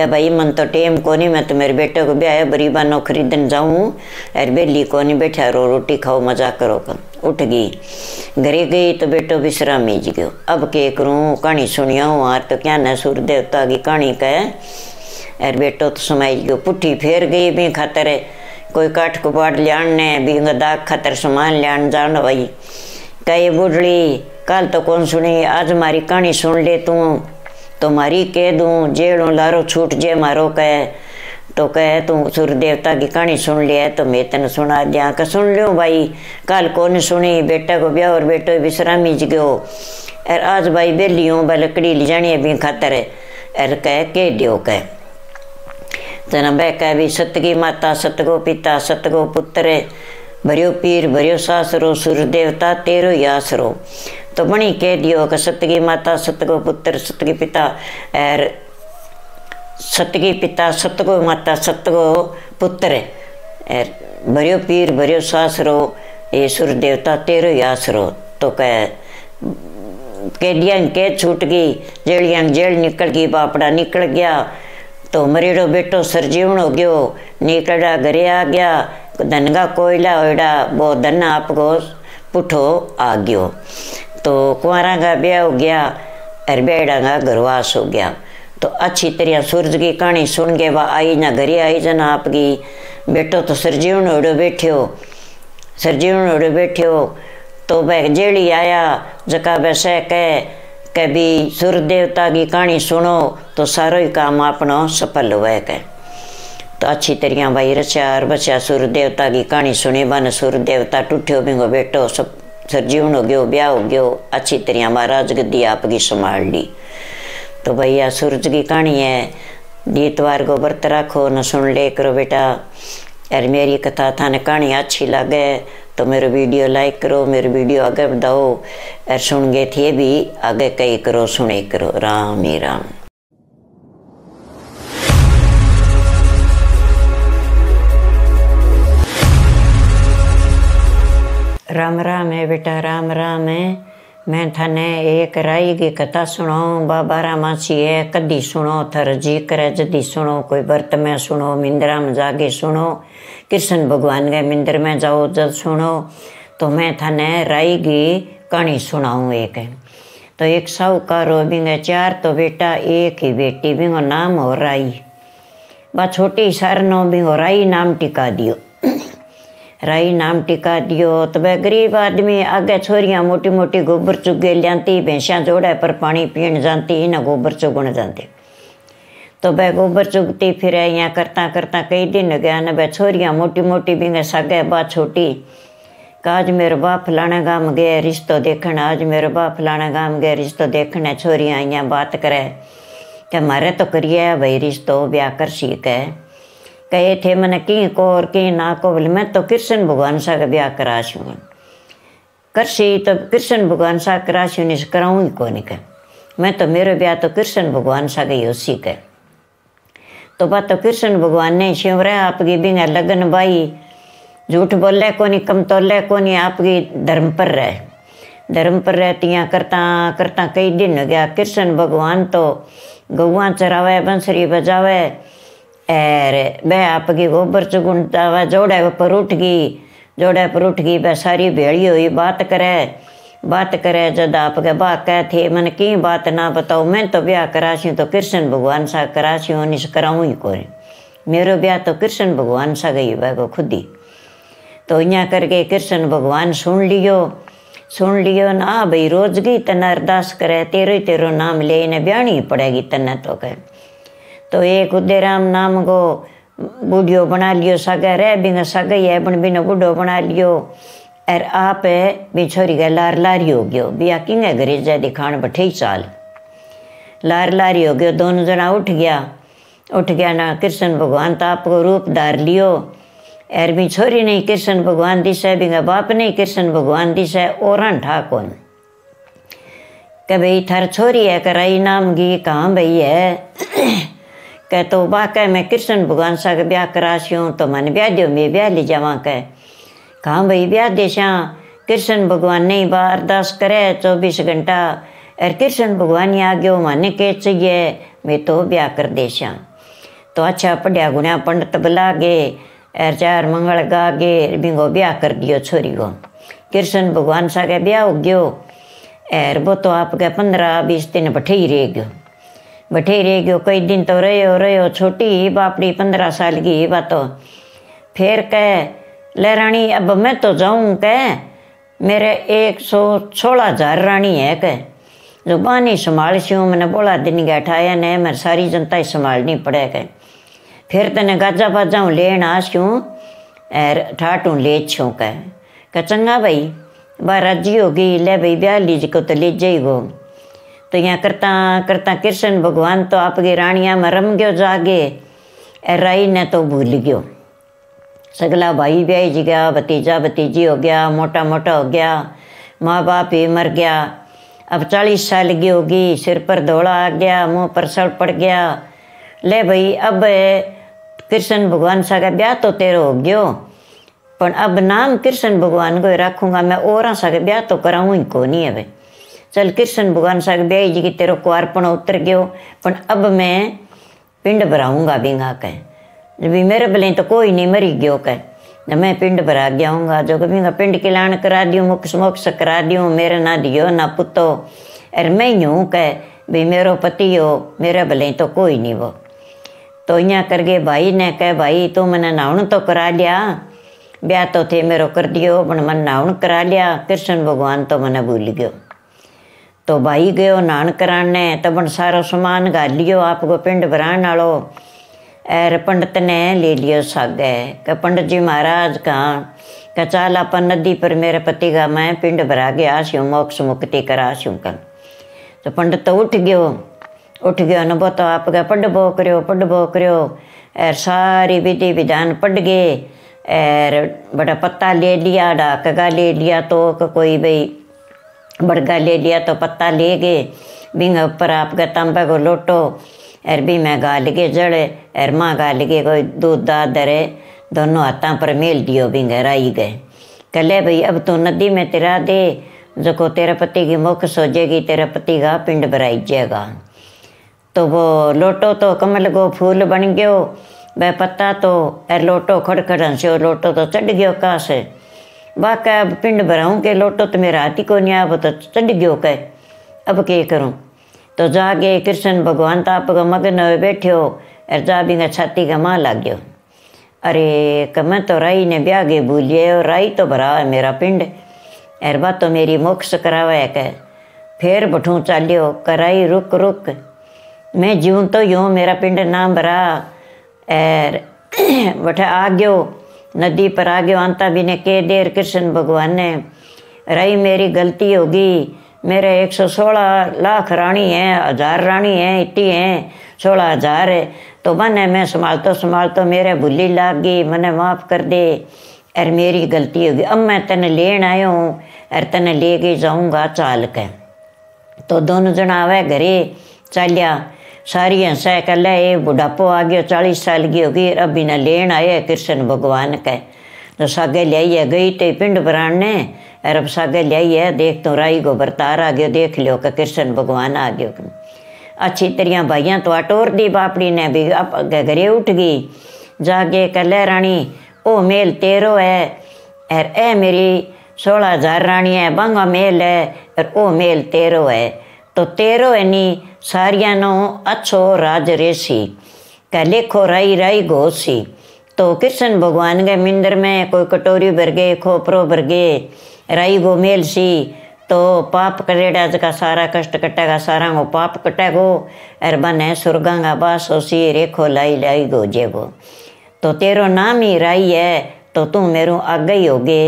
क्या भाई मन तो टेम को मैं तो मेरे बेटे को ब्याह बरीबा नो खरीदन जाऊँ और बेली को बैठा रो रोटी खाओ मज़ा करो कर उठ गई घरे गई तो बेटो विश्राम मीज गयो अब के करूँ कहानी सुनिया हूँ तो क्या न सूर्य देवता की कहानी कह और बेटो तो समाज गयो पुठी फेर गई भी खातर कोई काठ कुपाट लियान ने भी दाग खातर सामान लियान जान भाई कहे बुढ़ड़ी कल तो कौन सुनी आज मारी कहानी सुन ले तू तो मारी कह दूँ जेड़ों लारो छूट जे मारो कह तो कह तू सूर्य देवता की कहानी सुन लिया तो मैं तेन सुना दिया का सुन लियो भाई कल कौन सुनी बेटा को ब्याह और बेटो विश्रामी ज गयो और आज भाई बेली हूँ भाई लकड़ी ले जानी है भी खातर और कह के दियो कह तना बह कह भी सतगी माता सतगो पिता सतगो पुत्र भरियो पीर भरियो सासरो सूर्य देवता तेरो यासरो तो बणी कह दियो कि सतगी माता सतगो पुत्र सतगी पिता और सतगी पिता सतगो माता सतगो पुत्र और भरियो पीर भरियो सासरो ये सूर्य देवता तेरो यासरो तो कह कैदिया के छूट गई जेड़िया जेल निकल गई बापड़ा निकल गया तो मरेड़ो बेटो सरजीवन हो गयो निकला घरे आ गया धनगा कोयला होड़ा वो धन आपको पुठो आ गयो तो कुंवरा का ब्याह हो गया और बेड़ा का घरवास हो गया। तो अच्छी तरह सूरज की कहानी सुन के वह आई ना घरे आई जना आपकी बेटो तो सरजीवन उड़ो बैठे हो सरजीवन उड़ो बैठे हो तो वह जेड़ी आया, जका वैसे कह कभी सूर्य देवता की कहानी सुनो तो सारो ही काम अपना सफल हुआ कह। तो अच्छी तरह भाई रचा और बचा सूर्य देवता की कहानी सुनी बन सूर्य देवता टूठो बिंगो बेटो, सब सरजीवन हो गयो ब्याह हो गयो अच्छी तरह महाराज गद्दी आपकी संभाल ली। तो भैया सूरज की कहानी है दीतवार को व्रत रखो, न सुन ले करो बेटा। और मेरी कथा थाने कहानी अच्छी लगे तो मेरे वीडियो लाइक करो, मेरे वीडियो आगे बढ़ाओ। और सुन गए थे भी, आगे कई करो, सुने करो। राम ही राम। राम राम है बेटा, राम राम है मैं थाने एक राई की कथा सुनो बाबा रामाची है कदी सुनो थर जी करे जदी सुनो कोई व्रत में सुनो मिंद्रा में जाके सुनो कृष्ण भगवान के मंदिर में जाओ जब सुनो तो मैं थाने राई की कहानी सुनाऊँ एक। तो एक साहूकार हो बिंगे चार तो बेटा एक ही बेटी बिंगो नाम हो राई। बा छोटी सरनो बिंगो राई नाम टिका दियो। राई नाम टिका दियो। तो वह गरीब आदमी आगे छोरियाँ मोटी मोटी गोबर चुगे लियांती, भैंसा जोड़े पर पानी पीण जाती ना गोबर चुगण जाते तो वह गोबर चुगती फिर यहाँ करता करता कई दिन गया न वह छोरियाँ मोटी मोटी भी सगे बा छोटी। आज मेरे बाप फलाने गाँव गए रिश्तो देखण, आज मेरे बाप फलाने गाँव गए रिश्तो देखने छोरियाँ यहाँ बात करे। कि मारे तो करिए भाई रिश्तो, ब्याह कर सी कह कहे थे मैंने की को और की ना को बोले, मैं तो कृष्ण भगवान सा का ब्याह करा छूँ करसी तो कृष्ण भगवान सा करा छू नहीं कराऊँ ही कौन कह। मैं तो मेरे ब्याह तो कृष्ण भगवान सा गई उसी कह। तो बात तो कृष्ण भगवान ने शिवरे आपकी बिना लगन बाई। झूठ बोले कोनी कम तोले कोनी, आपकी धर्म पर रहे। धर्म पर रहतियाँ करता करता कई दिन हो गया। कृष्ण भगवान तो गौआ चरावे, बंसरी बजावे। और वह आपकी गोबर चुगुनता वह जोड़े पर उठ गई जोड़े पर उठ गई वह सारी भेड़ी हुई, बात करे बात करे जब आपके बा कह थे, मन की बात ना बताओ, मैं तो ब्याह कराशी तो कृष्ण भगवान सा कराशी होनी से कराऊँ ही कोई मेरो ब्याह तो कृष्ण भगवान सा गई वह को खुद ही। तो यहाँ करके कृष्ण भगवान सुन लियो सुन लियो, ना भाई रोज गई तना अरदास करे, तेरो तेरो नाम ले इन्हें ब्याणी पड़ेगी तने तो कह तो एक उदयराम नाम को बूढ़ियो बना लियो, सगा रह बिना सगा ही है बन बूढ़ो बना लियो। और आप भी छोरी का लार लारी हो गयो। बिया किंगे घरे जा दिखाण बैठे चाल लार लारी हो गयो, दोनों जना उठ गया। उठ गया ना, कृष्ण भगवान तो आपको रूप धार लियो। और भी छोरी नहीं, कृष्ण भगवान दिशा बिंगा बाप नहीं, कृष्ण भगवान दिशा और ठाकुर। के भाई थार छोरी है, कराई नाम गी कहाँ भाई है। कह तो वाकई मैं कृष्ण भगवान सा ब्याह कराशियूँ तो मन ब्याह दो मैं ब्याह ले जावा कह। कहाँ भाई ब्याह देशा कृष्ण भगवान ने बा अरदास करे चौबीस घंटा और कृष्ण भगवान ही आ गयो, माने के चाहिए, मैं तो ब्याह कर देशा तो अच्छा पढ़िया गुणिया पंडित बुला गे और चार मंगल गा गे बिंगो ब्याह कर दियो छोरी को कृष्ण भगवान सा के ब्याह हो गयो और वो तो आपके पंद्रह बीस दिन बैठे ही रह गयो। बैठे रह गयो, कई दिन तो रहो रहो छोटी ही बापड़ी पंद्रह साल की ही बात फिर कह, ले अब मैं तो जाऊँ कह, मेरे एक सौ सोलह हज़ार रानी है कह। जो बानी संभाल हूँ मैंने बोला, दिन गया ठाया ने मैं सारी जनता ही संभालनी पड़े कह। फिर तेने गाजा बाजा लेन आसूँ और ठाटू ले छूँ कह। कह, चंगा भाई बा राज़ी होगी, ले भाई ब्याह लीजिए को तो ले जाइगो तो यहाँ करता करता कृष्ण भगवान तो आपकी रानिया में रम गयो जागे राई ने तो भूल गयो सगला भाई ब्याह जी गया भतीजा भतीजी हो गया मोटा मोटा हो गया माँ बाप ही मर गया अब चालीस साल की होगी सिर पर धोला आ गया मुँह पर सड़ पड़ गया ले भाई अब कृष्ण भगवान सा का ब्याह तो तेरा हो गयो पर अब नाम कृष्ण भगवान को रखूँगा मैं और सा का ब्याह तो कराऊँ ही को नहीं है भाई चल कृष्ण भगवान साहब ब्याह जी की तेरे को अर्पण उतर गयो। पर अब मैं पिंड भराऊँगा बिंगा कह। भी मेरे भले तो कोई नहीं मरी गयो कह। मैं पिंड भरा गयाऊँगा जो कभी पिंड किलान करा दियो, मुख मोक्ष करा दियो, मेरे ना दियो, ना पुतो। अर मैं ही हूँ कह, भी मेरो पति हो मेरे भले तो कोई नहीं वो। तो यहाँ करके भाई, ने कह, भाई, तू मैंने नाउन तो करा लिया ब्याह तो थे मेरो कर दियो पर मन नाउन करा लिया कृष्ण भगवान तो मैंने भूल गयो। तो भाई गयो नान कराने तबन सारो सामान गाल लियो आपको पिंड भरान वालो एर पंडित ने ले लियो सागे, के पंडित जी महाराज का चाल अपन नदी पर मेरे पति का मैं पिंड भरा के आस्यूँ, मोक्ष मुक्ति करा आस्यूँ कर तो पंडित तो उठ गयो उठ गयो न तो आपका पढ़बो करो पढ़बो करो एर सारी विधि विधान पढ़ गए एर बड़ा पत्ता ले लिया डाकगा ले लिया तो कोई भाई बड़गा ले लिया तो पत्ता ले गए। बिंग ऊपर आपका तांबा को लोटो। एर भी मैं गाल के जड़। एर माँ गाल के कोई दूध दा दरे दोनों हाथों पर मेल दियो बिंग राई गए। कले भाई, अब तो नदी में तिरा दे। जो को तेरा पति की मुख सोजेगी, तेरा पति का पिंड भराई जाएगा। तो वो लोटो तो कमल को फूल बन गयो। वह पत्ता तो एर लोटो खड़खड़ हंसो लोटो तो चढ़ गयो कहाँ से वाका अब पिंड भराऊँ के लोटो तो मेरा हाथी को नहीं आब तो चढ़ गयो कह। अब के करूँ? तो जाके कृष्ण भगवान तो आप मगन हुए बैठे हो, और जा भी छाती का माँ लग गयो अरे कम तो राई ने ब्याह गे भूलिए, और राई तो भरा है मेरा पिंड। एर बात तो मेरी मोक्ष करावा है कह। फिर बठू चालियो, कराई रुक रुक। मैं जीऊँ तो यूँ मेरा पिंड नाम भरा। एर बठे आ गयो। नदी पर आ गयो अंता भी ने के देर कृष्ण भगवान ने रही मेरी गलती होगी मेरे एक सौ सोलह लाख रानी हैं, हज़ार रानी हैं इतनी हैं, सोलह हज़ार है। तो मैंने मैं संभालतो संभालतो, मेरे भूली लाग गई मैंने माफ़ कर दे। अर मेरी गलती होगी अब मैं तेने लेन आयो हूँ, अर तेने ले के जाऊँगा चाल के तो दोनों जन आवे घरे, चालिया। सारी हंसा कल ये बुढ़ापो आ गया, चालीस साल की होगी अभी न लेन आए कृष्ण भगवान के। तो सागे लियाई गई तो पिंड भरान ने और अब सागे लियाई है देख तो राई को बरतार आ गयो, देख लियो कि कृष्ण भगवान आ गयो अच्छी तरिया भाइया तो अटोर दी बापड़ी ने भी अब घरे उठ गई। जाके कल रानी ओ मेल तेरो है, और ए मेरी सोलह हज़ार रानी है, बांगा मेल है, और ओ मेल तेरो है। तो तेरो एनी सारिया नो अच्छो राज रेसी का लेखो राई राई घोसी तो कृष्ण भगवान के मिंदर में, कोई कटोरी भर गए खोपरो भर गए राई गो मेल सी तो पाप करेड़ा जका सारा कष्ट कटेगा सारा गो पाप कटेगो अर बने सुरगा का बास होसी, रेखो लाई लाई गो जेगो। तो तेरो नाम ही राई है तो तू मेरो आगे ही होगे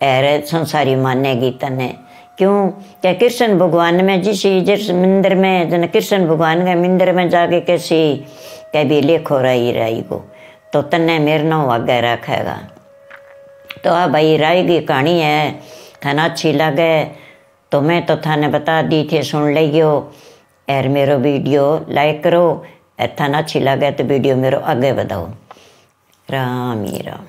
एर संसारी मानेगी तने क्यों? क्या कृष्ण भगवान में जिस जिस मंदिर में, जन कृष्ण भगवान के मंदिर में जाके कैसी कह भी लेखो राई राई को तो तन्ने मेरे नो आगे रखेगा। तो आ भाई राय की कहानी है थाना अच्छी लगे तो मैं तो थाने बता दी थी, सुन लियो। और मेरो वीडियो लाइक करो थाना अच्छी लगे तो वीडियो मेरो आगे बढ़ाओ। राम ही राम।